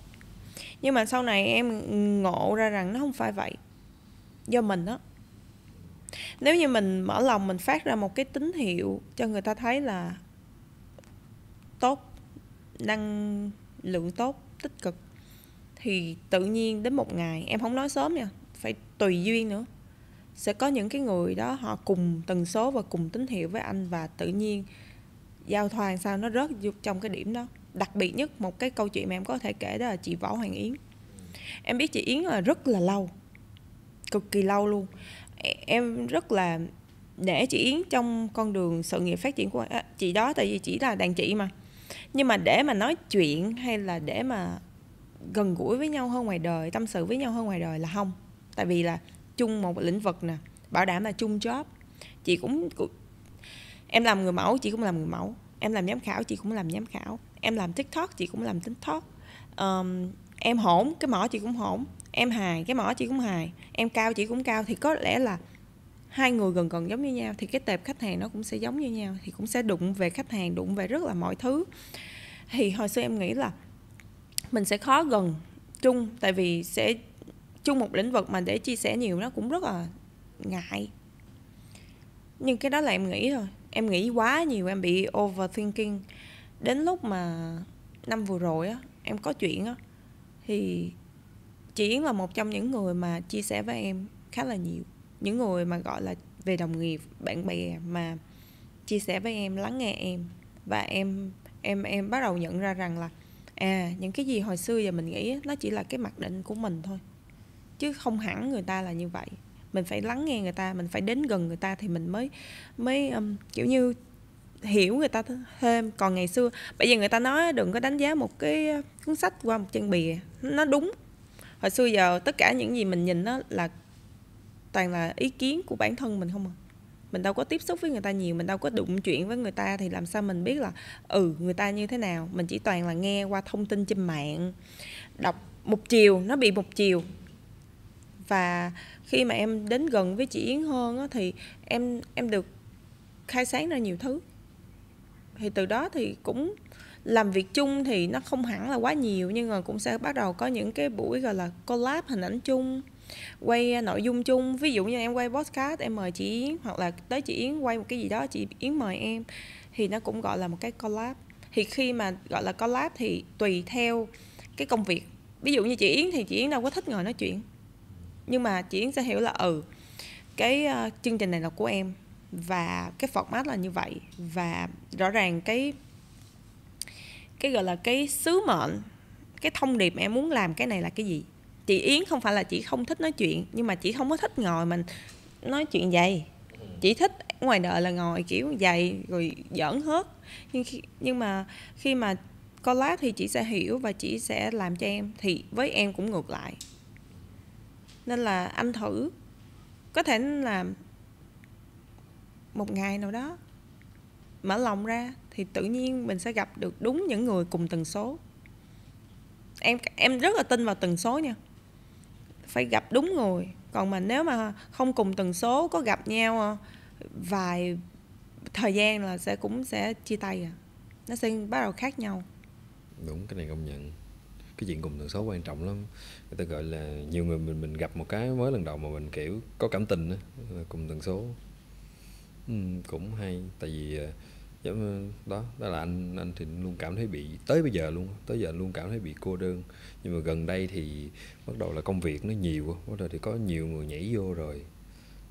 Nhưng mà sau này em ngộ ra rằng nó không phải vậy. Do mình đó nếu như mình mở lòng, mình phát ra một cái tín hiệu cho người ta thấy là tốt, năng lượng tốt, tích cực, thì tự nhiên đến một ngày, em không nói sớm nha, phải tùy duyên nữa, sẽ có những cái người đó họ cùng tần số và cùng tín hiệu với anh và tự nhiên giao thoa sao nó rớt trong cái điểm đó. Đặc biệt nhất, một cái câu chuyện mà em có thể kể đó là chị võ hoàng yến. Em biết chị yến là rất là lâu, cực kỳ lâu luôn em rất là để chị yến trong con đường sự nghiệp phát triển của à, chị đó tại vì chỉ là đàn chị mà. Nhưng mà để mà nói chuyện hay là để mà gần gũi với nhau hơn ngoài đời tâm sự với nhau hơn ngoài đời là không. Tại vì là chung một lĩnh vực nè bảo đảm là chung job. Chị cũng em làm người mẫu chị cũng làm người mẫu. Em làm giám khảo chị cũng làm giám khảo. Em làm tiktok chị cũng làm tiktok. Um, em hỗn cái mỏ chị cũng hỗn em hài, cái mỏ chị cũng hài, em cao chị cũng cao, thì có lẽ là hai người gần gần giống như nhau, thì cái tệp khách hàng nó cũng sẽ giống như nhau, thì cũng sẽ đụng về khách hàng, đụng về rất là mọi thứ. Thì hồi xưa em nghĩ là mình sẽ khó gần chung, tại vì sẽ chung một lĩnh vực mà để chia sẻ nhiều nó cũng rất là ngại. Nhưng cái đó là em nghĩ thôi, em nghĩ quá nhiều, em bị overthinking. Đến lúc mà năm vừa rồi á, em có chuyện á, thì chị Yến là một trong những người mà chia sẻ với em khá là nhiều. Những người mà gọi là về đồng nghiệp bạn bè mà chia sẻ với em lắng nghe em. Và em em em bắt đầu nhận ra rằng là à những cái gì hồi xưa giờ mình nghĩ nó chỉ là cái mặc định của mình thôi. Chứ không hẳn người ta là như vậy. Mình phải lắng nghe người ta mình phải đến gần người ta thì mình mới mới um, kiểu như hiểu người ta thêm. Còn ngày xưa bây giờ người ta nói đừng có đánh giá một cái cuốn sách qua một chân bìa. Nó đúng hồi xưa giờ tất cả những gì mình nhìn đó là toàn là ý kiến của bản thân mình không à. Mình đâu có tiếp xúc với người ta nhiều mình đâu có đụng chuyện với người ta thì làm sao mình biết là ừ người ta như thế nào. Mình chỉ toàn là nghe qua thông tin trên mạng. Đọc một chiều nó bị một chiều. Và khi mà em đến gần với chị Yến hơn á, thì em em được khai sáng ra nhiều thứ. Thì từ đó thì cũng làm việc chung thì nó không hẳn là quá nhiều nhưng mà cũng sẽ bắt đầu có những cái buổi gọi là collab hình ảnh chung quay à, nội dung chung. Ví dụ như em quay podcast em mời chị Yến hoặc là tới chị Yến quay một cái gì đó chị Yến mời em thì nó cũng gọi là một cái collab. Thì khi mà gọi là collab thì tùy theo cái công việc. Ví dụ như chị Yến thì chị Yến đâu có thích ngồi nói chuyện nhưng mà chị Yến sẽ hiểu là ừ cái uh, chương trình này là của em và cái format là như vậy. Và rõ ràng cái cái gọi là cái sứ mệnh cái thông điệp mà em muốn làm cái này là cái gì? Chị yến không phải là chị không thích nói chuyện nhưng mà chị không có thích ngồi mình nói chuyện vậy. Chị thích ngoài đời là ngồi kiểu dày rồi giỡn hết. Nhưng khi, nhưng mà khi mà collab thì chị sẽ hiểu và chị sẽ làm cho em. Thì với em cũng ngược lại. Nên là anh thử. Có thể là một ngày nào đó mở lòng ra thì tự nhiên mình sẽ gặp được đúng những người cùng tần số. Em em rất là tin vào tần số nha. Phải gặp đúng người. Còn mà nếu mà không cùng tần số có gặp nhau ờ, vài thời gian là sẽ cũng sẽ chia tay à. Nó sẽ bắt đầu khác nhau. Đúng cái này công nhận. Cái chuyện cùng tần số quan trọng lắm. Người ta gọi là nhiều người mình mình gặp một cái mới lần đầu mà mình kiểu có cảm tình đó, cùng tần số. Ừ, cũng hay. Tại vì ờ, đó đó là anh anh thì luôn cảm thấy bị, tới bây giờ luôn, tới giờ luôn cảm thấy bị cô đơn. Nhưng mà gần đây thì bắt đầu là công việc nó nhiều bắt đầu thì có nhiều người nhảy vô rồi.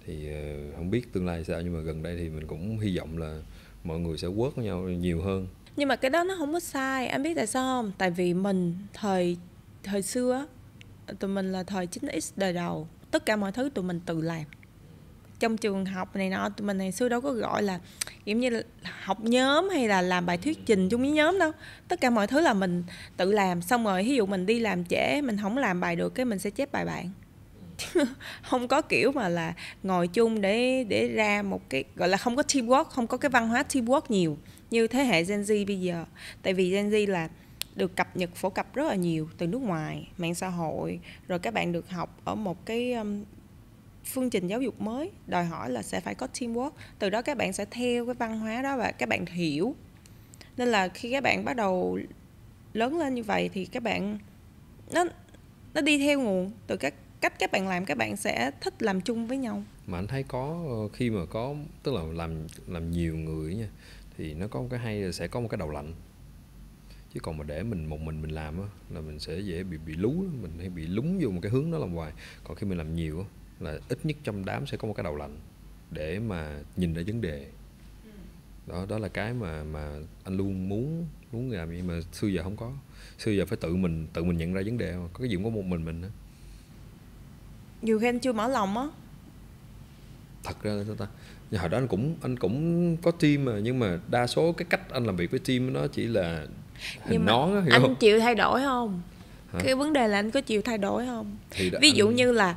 Thì ờ, không biết tương lai sao, nhưng mà gần đây thì mình cũng hy vọng là mọi người sẽ quớt với nhau nhiều hơn. Nhưng mà cái đó nó không có sai, anh biết tại sao không? Tại vì mình thời thời xưa tụi mình là thời 9x đời đầu, tất cả mọi thứ tụi mình tự làm trong trường học này nọ, tụi mình ngày xưa đâu có gọi là, kiểu như là, học nhóm hay là làm bài thuyết trình chung với nhóm đâu. Tất cả mọi thứ là mình tự làm, xong rồi ví dụ mình đi làm trễ, mình không làm bài được cái mình sẽ chép bài bạn. <laughs> Không có kiểu mà là ngồi chung để để ra một cái, gọi là không có teamwork, không có cái văn hóa teamwork nhiều như thế hệ Gen Z bây giờ. Tại vì Gen Z là được cập nhật phổ cập rất là nhiều từ nước ngoài, mạng xã hội, rồi các bạn được học ở một cái um, phương trình giáo dục mới. Đòi hỏi là sẽ phải có teamwork. Từ đó các bạn sẽ theo cái văn hóa đó và các bạn hiểu. Nên là khi các bạn bắt đầu lớn lên như vậy thì các bạn, nó nó đi theo nguồn. Từ các, cách các bạn làm, các bạn sẽ thích làm chung với nhau. Mà anh thấy có ờ, khi mà có, tức là làm làm nhiều người nha, thì nó có một cái hay là sẽ có một cái đầu lạnh. Chứ còn mà để mình, một mình mình làm á, là mình sẽ dễ bị bị lú mình hay bị lúng vô một cái hướng đó làm hoài. Còn khi mình làm nhiều á là ít nhất trong đám sẽ có một cái đầu lạnh để mà nhìn ra vấn đề. Đó đó là cái mà mà anh luôn muốn muốn làm nhưng mà xưa giờ không có. Xưa giờ phải tự mình tự mình nhận ra vấn đề mà. Có cái gì cũng có một mình mình đó. Dù khi anh chưa mở lòng á. Thật ra sao ta? Nhưng hồi đó anh cũng anh cũng có team mà nhưng mà đa số cái cách anh làm việc với team nó chỉ là hình Nhưng nón á hiểu anh không? chịu thay đổi không? Hả? cái vấn đề là anh có chịu thay đổi không? Thì ví dụ anh- như là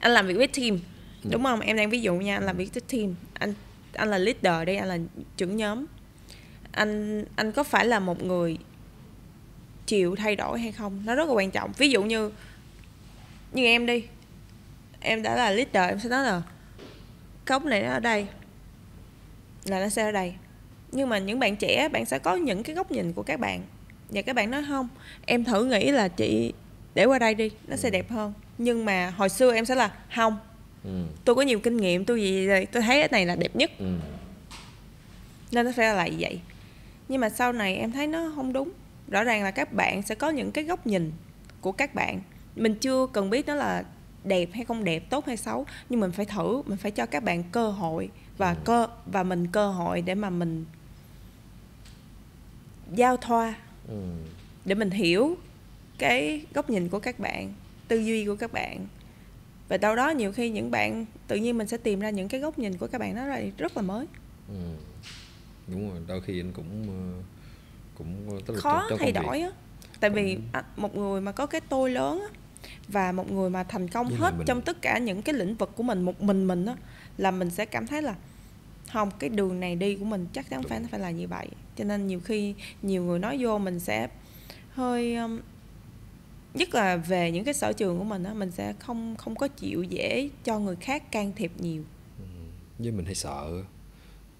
anh làm việc với team. Ừ. đúng không? Em đang ví dụ nha anh làm việc với team. Anh anh là leader đây anh là trưởng nhóm. Anh anh có phải là một người chịu thay đổi hay không? Nó rất là quan trọng. Ví dụ như như em đi. Em đã là leader em sẽ nói là cốc này nó ở đây là nó sẽ ở đây. Nhưng mà những bạn trẻ bạn sẽ có những cái góc nhìn của các bạn. Và các bạn nói không. Em thử nghĩ là chị để qua đây đi nó sẽ đẹp hơn nhưng mà hồi xưa em sẽ là không ừ, tôi có nhiều kinh nghiệm tôi gì rồi tôi thấy cái này là đẹp nhất. Ừ. nên nó phải là lại vậy. Nhưng mà sau này em thấy nó không đúng. Rõ ràng là các bạn sẽ có những cái góc nhìn của các bạn. Mình chưa cần biết nó là đẹp hay không đẹp tốt hay xấu nhưng mình phải thử mình phải cho các bạn cơ hội và cơ và mình cơ hội để mà mình giao thoa Ừ. để mình hiểu cái góc nhìn của các bạn tư duy của các bạn. Và đâu đó nhiều khi những bạn tự nhiên mình sẽ tìm ra những cái góc nhìn của các bạn nó là rất là mới. Ừ. đúng rồi đôi khi anh cũng ờ, cũng tức là khó trong- thay đổi á. Tại vì à, một người mà có cái tôi lớn á và một người mà thành công Với hết mình- trong tất cả những cái lĩnh vực của mình một mình mình á là mình sẽ cảm thấy là không cái đường này đi của mình chắc chắn phải phải là như vậy. Cho nên nhiều khi nhiều người nói vô mình sẽ hơi nhất là về những cái sở trường của mình á mình sẽ không không có chịu dễ cho người khác can thiệp nhiều. Với mình hay sợ.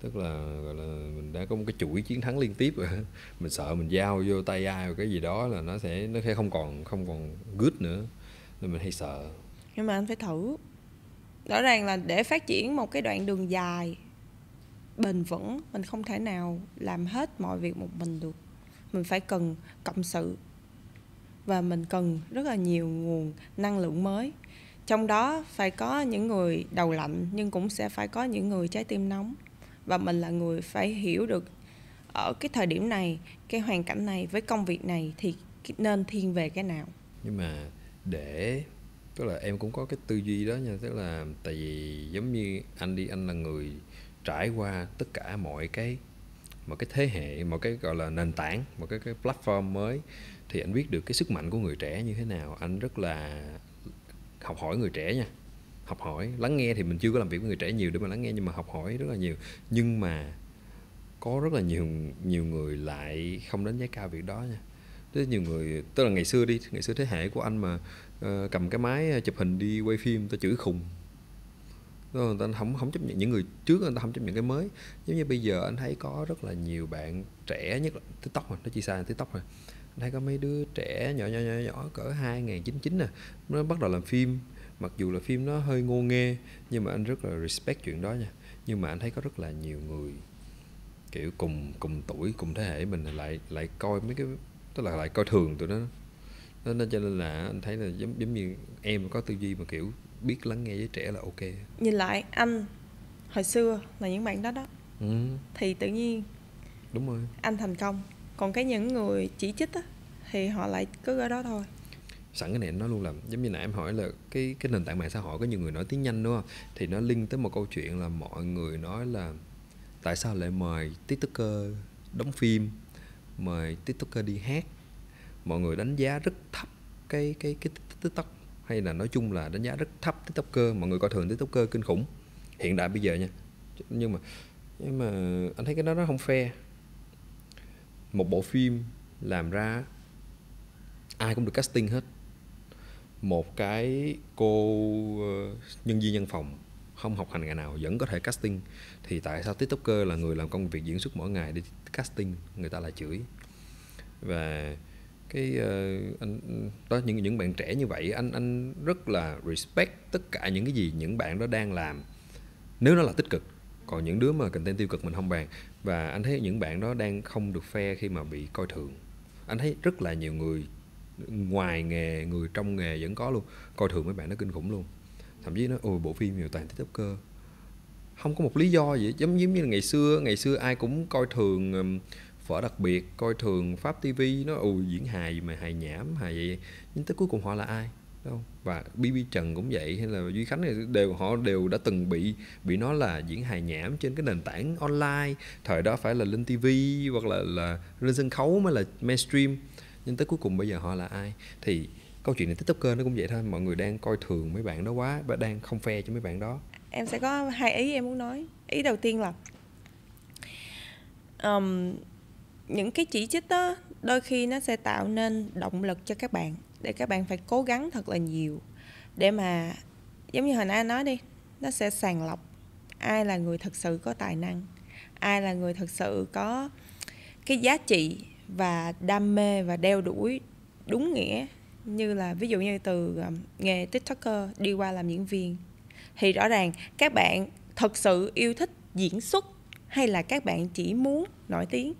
Tức là gọi là mình đã có một cái chuỗi chiến thắng liên tiếp rồi. <laughs> Mình sợ mình giao vô tay ai cái gì đó là nó sẽ nó sẽ không còn không còn good nữa. Nên mình hay sợ. Nhưng mà anh phải thử. Rõ ràng là để phát triển một cái đoạn đường dài bền vững mình không thể nào làm hết mọi việc một mình được. Mình phải cần cộng sự và mình cần rất là nhiều nguồn năng lượng mới. Trong đó phải có những người đầu lạnh, nhưng cũng sẽ phải có những người trái tim nóng. Và mình là người phải hiểu được ở cái thời điểm này, cái hoàn cảnh này, với công việc này thì nên thiên về cái nào. Nhưng mà để, tức là em cũng có cái tư duy đó nha, tức là tại vì giống như anh đi, anh là người trải qua tất cả mọi cái một cái thế hệ một cái gọi là nền tảng một cái cái platform mới thì anh biết được cái sức mạnh của người trẻ như thế nào. Anh rất là học hỏi người trẻ nha. Học hỏi lắng nghe thì mình chưa có làm việc với người trẻ nhiều để mà lắng nghe nhưng mà học hỏi rất là nhiều. Nhưng mà có rất là nhiều nhiều người lại không đánh giá cao việc đó nha. Rất nhiều người tức là ngày xưa đi ngày xưa thế hệ của anh mà uh, cầm cái máy ờ, chụp hình đi quay phim ta chửi khùng. Đó, không? người ta không không chấp nhận những người trước người ta không chấp nhận cái mới. Giống như bây giờ anh thấy có rất là nhiều bạn trẻ nhất là tiktok rồi nó chia xa tiktok rồi thấy có mấy đứa trẻ nhỏ nhỏ nhỏ nhỏ cỡ hai nghìn chín chín nè. Nó bắt đầu làm phim. Mặc dù là phim nó hơi ngô nghê nhưng mà anh rất là respect chuyện đó nha. Nhưng mà anh thấy có rất là nhiều người kiểu cùng cùng tuổi cùng thế hệ mình lại lại coi mấy cái tức là lại coi thường tụi nó. Nó nên cho nên là anh thấy là giống giống như em có tư duy mà kiểu biết lắng nghe với trẻ là ok. Nhìn lại anh hồi xưa là những bạn đó đó. Ừ, thì tự nhiên đúng rồi. anh thành công còn cái những người chỉ trích á, thì họ lại cứ ở đó thôi. Sẵn cái này nó nói luôn là, giống như nãy em hỏi là cái cái nền tảng mạng xã hội có nhiều người nói tiếng nhanh đúng không? Thì nó link tới một câu chuyện là mọi người nói là tại sao lại mời tiktoker đóng phim, mời tiktoker đi hát? Mọi người đánh giá rất thấp cái cái cái tiktok, hay là nói chung là đánh giá rất thấp tiktoker, mọi người coi thường tiktoker kinh khủng. Hiện đại bây giờ nha. Nhưng mà nhưng mà anh thấy cái đó nó không fair một bộ phim làm ra ai cũng được casting hết. Một cái cô ờ, nhân viên nhân phòng không học hành ngày nào vẫn có thể casting. Thì tại sao tiktoker là người làm công việc diễn xuất mỗi ngày đi casting người ta lại chửi? Và cái uh, anh đó những những bạn trẻ như vậy anh anh rất là respect tất cả những cái gì những bạn đó đang làm. Nếu nó là tích cực còn những đứa mà content tiêu cực mình không bàn và anh thấy những bạn đó đang không được phe khi mà bị coi thường. Anh thấy rất là nhiều người ngoài nghề người trong nghề vẫn có luôn. Coi thường mấy bạn nó kinh khủng luôn. Thậm chí nó ôi bộ phim nhiều toàn tiktoker. Không có một lý do gì giống giống như là ngày xưa ngày xưa ai cũng coi thường um, phở đặc biệt coi thường pháp tv nó ồ diễn hài mà hài nhảm hài vậy? Nhưng tới cuối cùng họ là ai? Đâu và bb trần cũng vậy hay là duy khánh này đều họ đều đã từng bị bị nói là diễn hài nhảm trên cái nền tảng online thời đó phải là lên tv hoặc là là lên sân khấu mới là mainstream. Nhưng tới cuối cùng bây giờ họ là ai? Thì câu chuyện này tiktoker nó cũng vậy thôi mọi người đang coi thường mấy bạn đó quá và đang không phe cho mấy bạn đó. Em sẽ có hai ý em muốn nói. Ý đầu tiên là um, những cái chỉ trích đó đôi khi nó sẽ tạo nên động lực cho các bạn để các bạn phải cố gắng thật là nhiều để mà, giống như hồi nãy anh nói đi, nó sẽ sàng lọc ai là người thật sự có tài năng, ai là người thật sự có cái giá trị và đam mê và đeo đuổi đúng nghĩa như là, ví dụ như từ um, nghề tiktoker đi qua làm diễn viên. Thì rõ ràng các bạn thật sự yêu thích diễn xuất hay là các bạn chỉ muốn nổi tiếng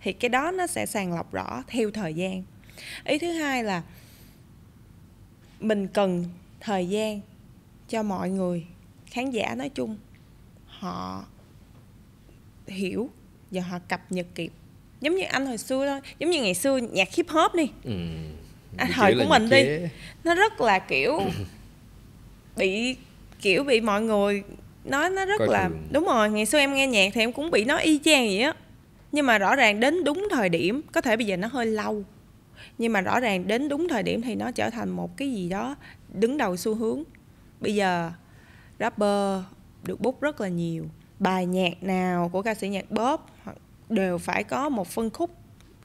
thì cái đó nó sẽ sàng lọc rõ theo thời gian ý thứ hai là mình cần thời gian cho mọi người khán giả nói chung họ hiểu và họ cập nhật kịp giống như anh hồi xưa thôi giống như ngày xưa nhạc hip hop đi ừ. à, thời của mình đi chế. nó rất là kiểu bị kiểu bị mọi người nói nó rất Coi là thường. đúng rồi ngày xưa em nghe nhạc thì em cũng bị nói y chang vậy á nhưng mà rõ ràng đến đúng thời điểm có thể bây giờ nó hơi lâu nhưng mà rõ ràng đến đúng thời điểm thì nó trở thành một cái gì đó đứng đầu xu hướng. Bây giờ rapper được bút rất là nhiều. Bài nhạc nào của ca sĩ nhạc pop đều phải có một phân khúc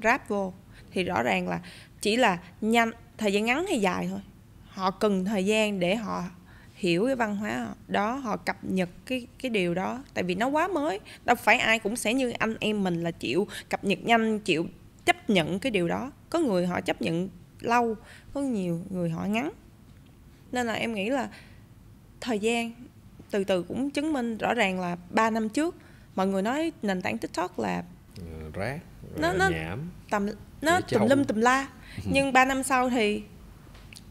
rap vô. Thì rõ ràng là chỉ là nhanh, thời gian ngắn hay dài thôi. Họ cần thời gian để họ hiểu cái văn hóa đó, họ cập nhật cái cái điều đó. Tại vì nó quá mới, đâu phải ai cũng sẽ như anh em mình là chịu cập nhật nhanh, chịu chấp nhận cái điều đó có người họ chấp nhận lâu có nhiều người họ ngắn. Nên là em nghĩ là thời gian từ từ cũng chứng minh rõ ràng là 3 năm trước mọi người nói nền tảng tiktok là rác Nó- nó- nhảm. tầm nó tùm lum tùm la. <laughs> Nhưng 3 năm sau thì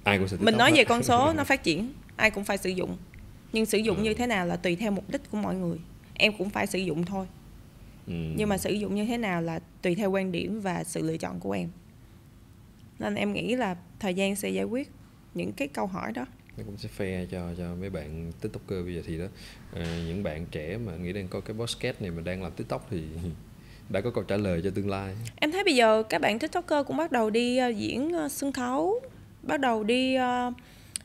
ai cũng sẽ mình nói về con số <laughs> nó phát triển ai cũng phải sử dụng. Nhưng sử dụng như thế nào là tùy theo mục đích của mọi người. Em cũng phải sử dụng thôi. Ừ. nhưng mà sử dụng như thế nào là tùy theo quan điểm và sự lựa chọn của em nên em nghĩ là thời gian sẽ giải quyết những cái câu hỏi đó. Nó cũng sẽ fair cho cho mấy bạn tiktoker bây giờ thì đó. Ờ, những bạn trẻ mà nghĩ đang có cái podcast này mà đang làm tiktok thì <laughs> đã có câu trả lời cho tương lai. Em thấy bây giờ các bạn tiktoker cũng bắt đầu đi ờ, diễn ờ, sân khấu bắt đầu đi ờ,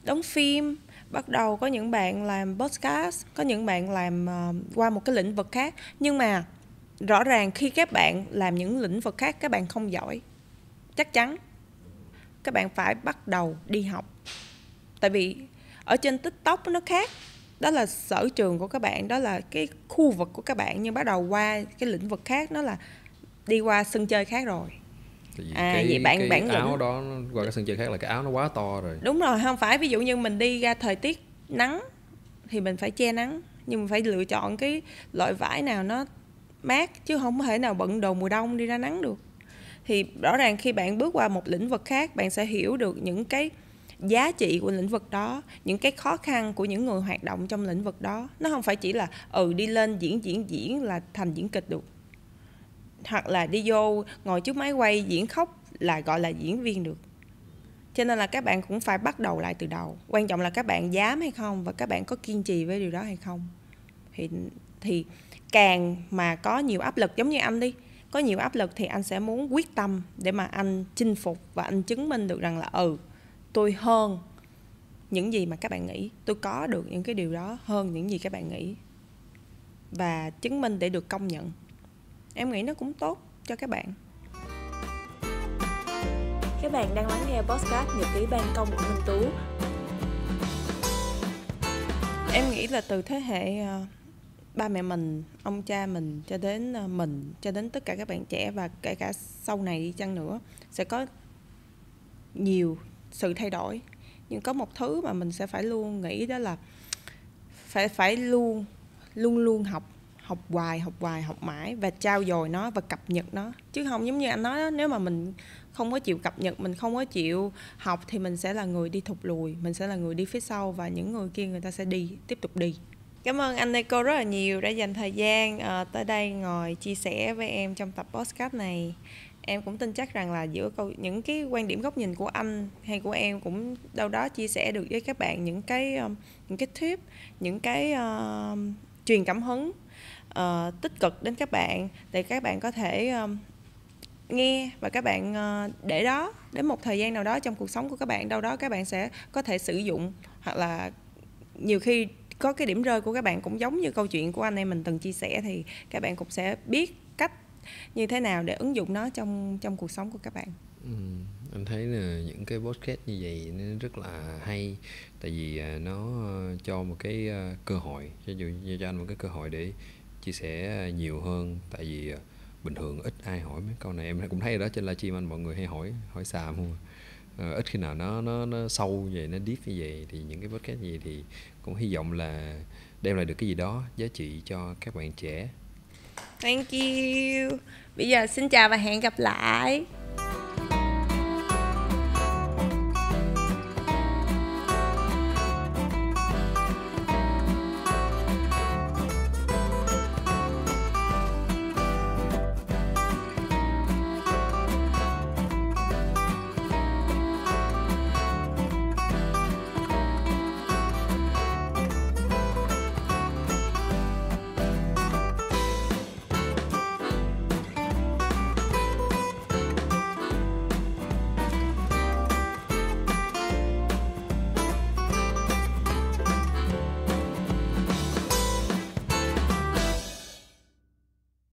đóng phim bắt đầu có những bạn làm podcast có những bạn làm ờ, qua một cái lĩnh vực khác. Nhưng mà rõ ràng khi các bạn làm những lĩnh vực khác các bạn không giỏi. Chắc chắn các bạn phải bắt đầu đi học. Tại vì ở trên tiktok nó khác đó là sở trường của các bạn đó là cái khu vực của các bạn nhưng bắt đầu qua cái lĩnh vực khác nó là đi qua sân chơi khác rồi. À, cái, vậy bạn- cái bản lĩnh- áo đó nó- qua cái sân chơi khác là cái áo nó quá to rồi. Đúng rồi không phải ví dụ như mình đi ra thời tiết nắng thì mình phải che nắng nhưng mình phải lựa chọn cái loại vải nào nó mát chứ không thể nào bận đồ mùa đông đi ra nắng được thì rõ ràng khi bạn bước qua một lĩnh vực khác, bạn sẽ hiểu được những cái giá trị của lĩnh vực đó, những cái khó khăn của những người hoạt động trong lĩnh vực đó. Nó không phải chỉ là ừ đi lên diễn diễn diễn là thành diễn kịch được. Hoặc là đi vô ngồi trước máy quay diễn khóc là gọi là diễn viên được. Cho nên là các bạn cũng phải bắt đầu lại từ đầu. Quan trọng là các bạn dám hay không và các bạn có kiên trì với điều đó hay không. Thì thì càng mà có nhiều áp lực, giống như anh đi có nhiều áp lực thì anh sẽ muốn quyết tâm để mà anh chinh phục và anh chứng minh được rằng là ừ tôi hơn những gì mà các bạn nghĩ. Tôi có được những cái điều đó hơn những gì các bạn nghĩ. Và chứng minh để được công nhận. Em nghĩ nó cũng tốt cho các bạn. Các bạn đang lắng nghe podcast Nhật ký ban công của Minh Tú. em nghĩ là từ thế hệ ờ, ba mẹ mình, ông cha mình cho đến ờ, mình cho đến tất cả các bạn trẻ và kể cả sau này đi chăng nữa sẽ có nhiều sự thay đổi. Nhưng có một thứ mà mình sẽ phải luôn nghĩ đó là phải phải luôn luôn luôn học học hoài học hoài, học mãi và trao dồi nó và cập nhật nó. Chứ không giống như anh nói đó, nếu mà mình không có chịu cập nhật, mình không có chịu học thì mình sẽ là người đi thụt lùi, mình sẽ là người đi phía sau và những người kia người ta sẽ đi, tiếp tục đi. Cảm ơn anh Nico rất là nhiều đã dành thời gian uh, tới đây ngồi chia sẻ với em trong tập podcast này. Em cũng tin chắc rằng là giữa câu những cái quan điểm góc nhìn của anh hay của em cũng đâu đó chia sẻ được với các bạn những cái um, những cái tip, những cái uh, truyền cảm hứng uh, tích cực đến các bạn để các bạn có thể um, nghe và các bạn uh, để đó đến một thời gian nào đó trong cuộc sống của các bạn đâu đó các bạn sẽ có thể sử dụng hoặc là nhiều khi có cái điểm rơi của các bạn cũng giống như câu chuyện của anh em mình từng chia sẻ thì các bạn cũng sẽ biết cách như thế nào để ứng dụng nó trong trong cuộc sống của các bạn. Ừ, anh thấy là những cái podcast như vậy nó rất là hay tại vì à, nó ờ, cho một cái ờ, cơ hội cho dụ cho anh một cái cơ hội để chia sẻ ờ, nhiều hơn tại vì bình thường ít ai hỏi mấy câu này em cũng thấy đó trên livestream anh mọi người hay hỏi hỏi xàm không à, ít khi nào nó nó nó sâu vậy nó deep như vậy thì những cái podcast gì thì cũng hy vọng là đem lại được cái gì đó, giá trị cho các bạn trẻ Thank you. Bây giờ xin chào và hẹn gặp lại.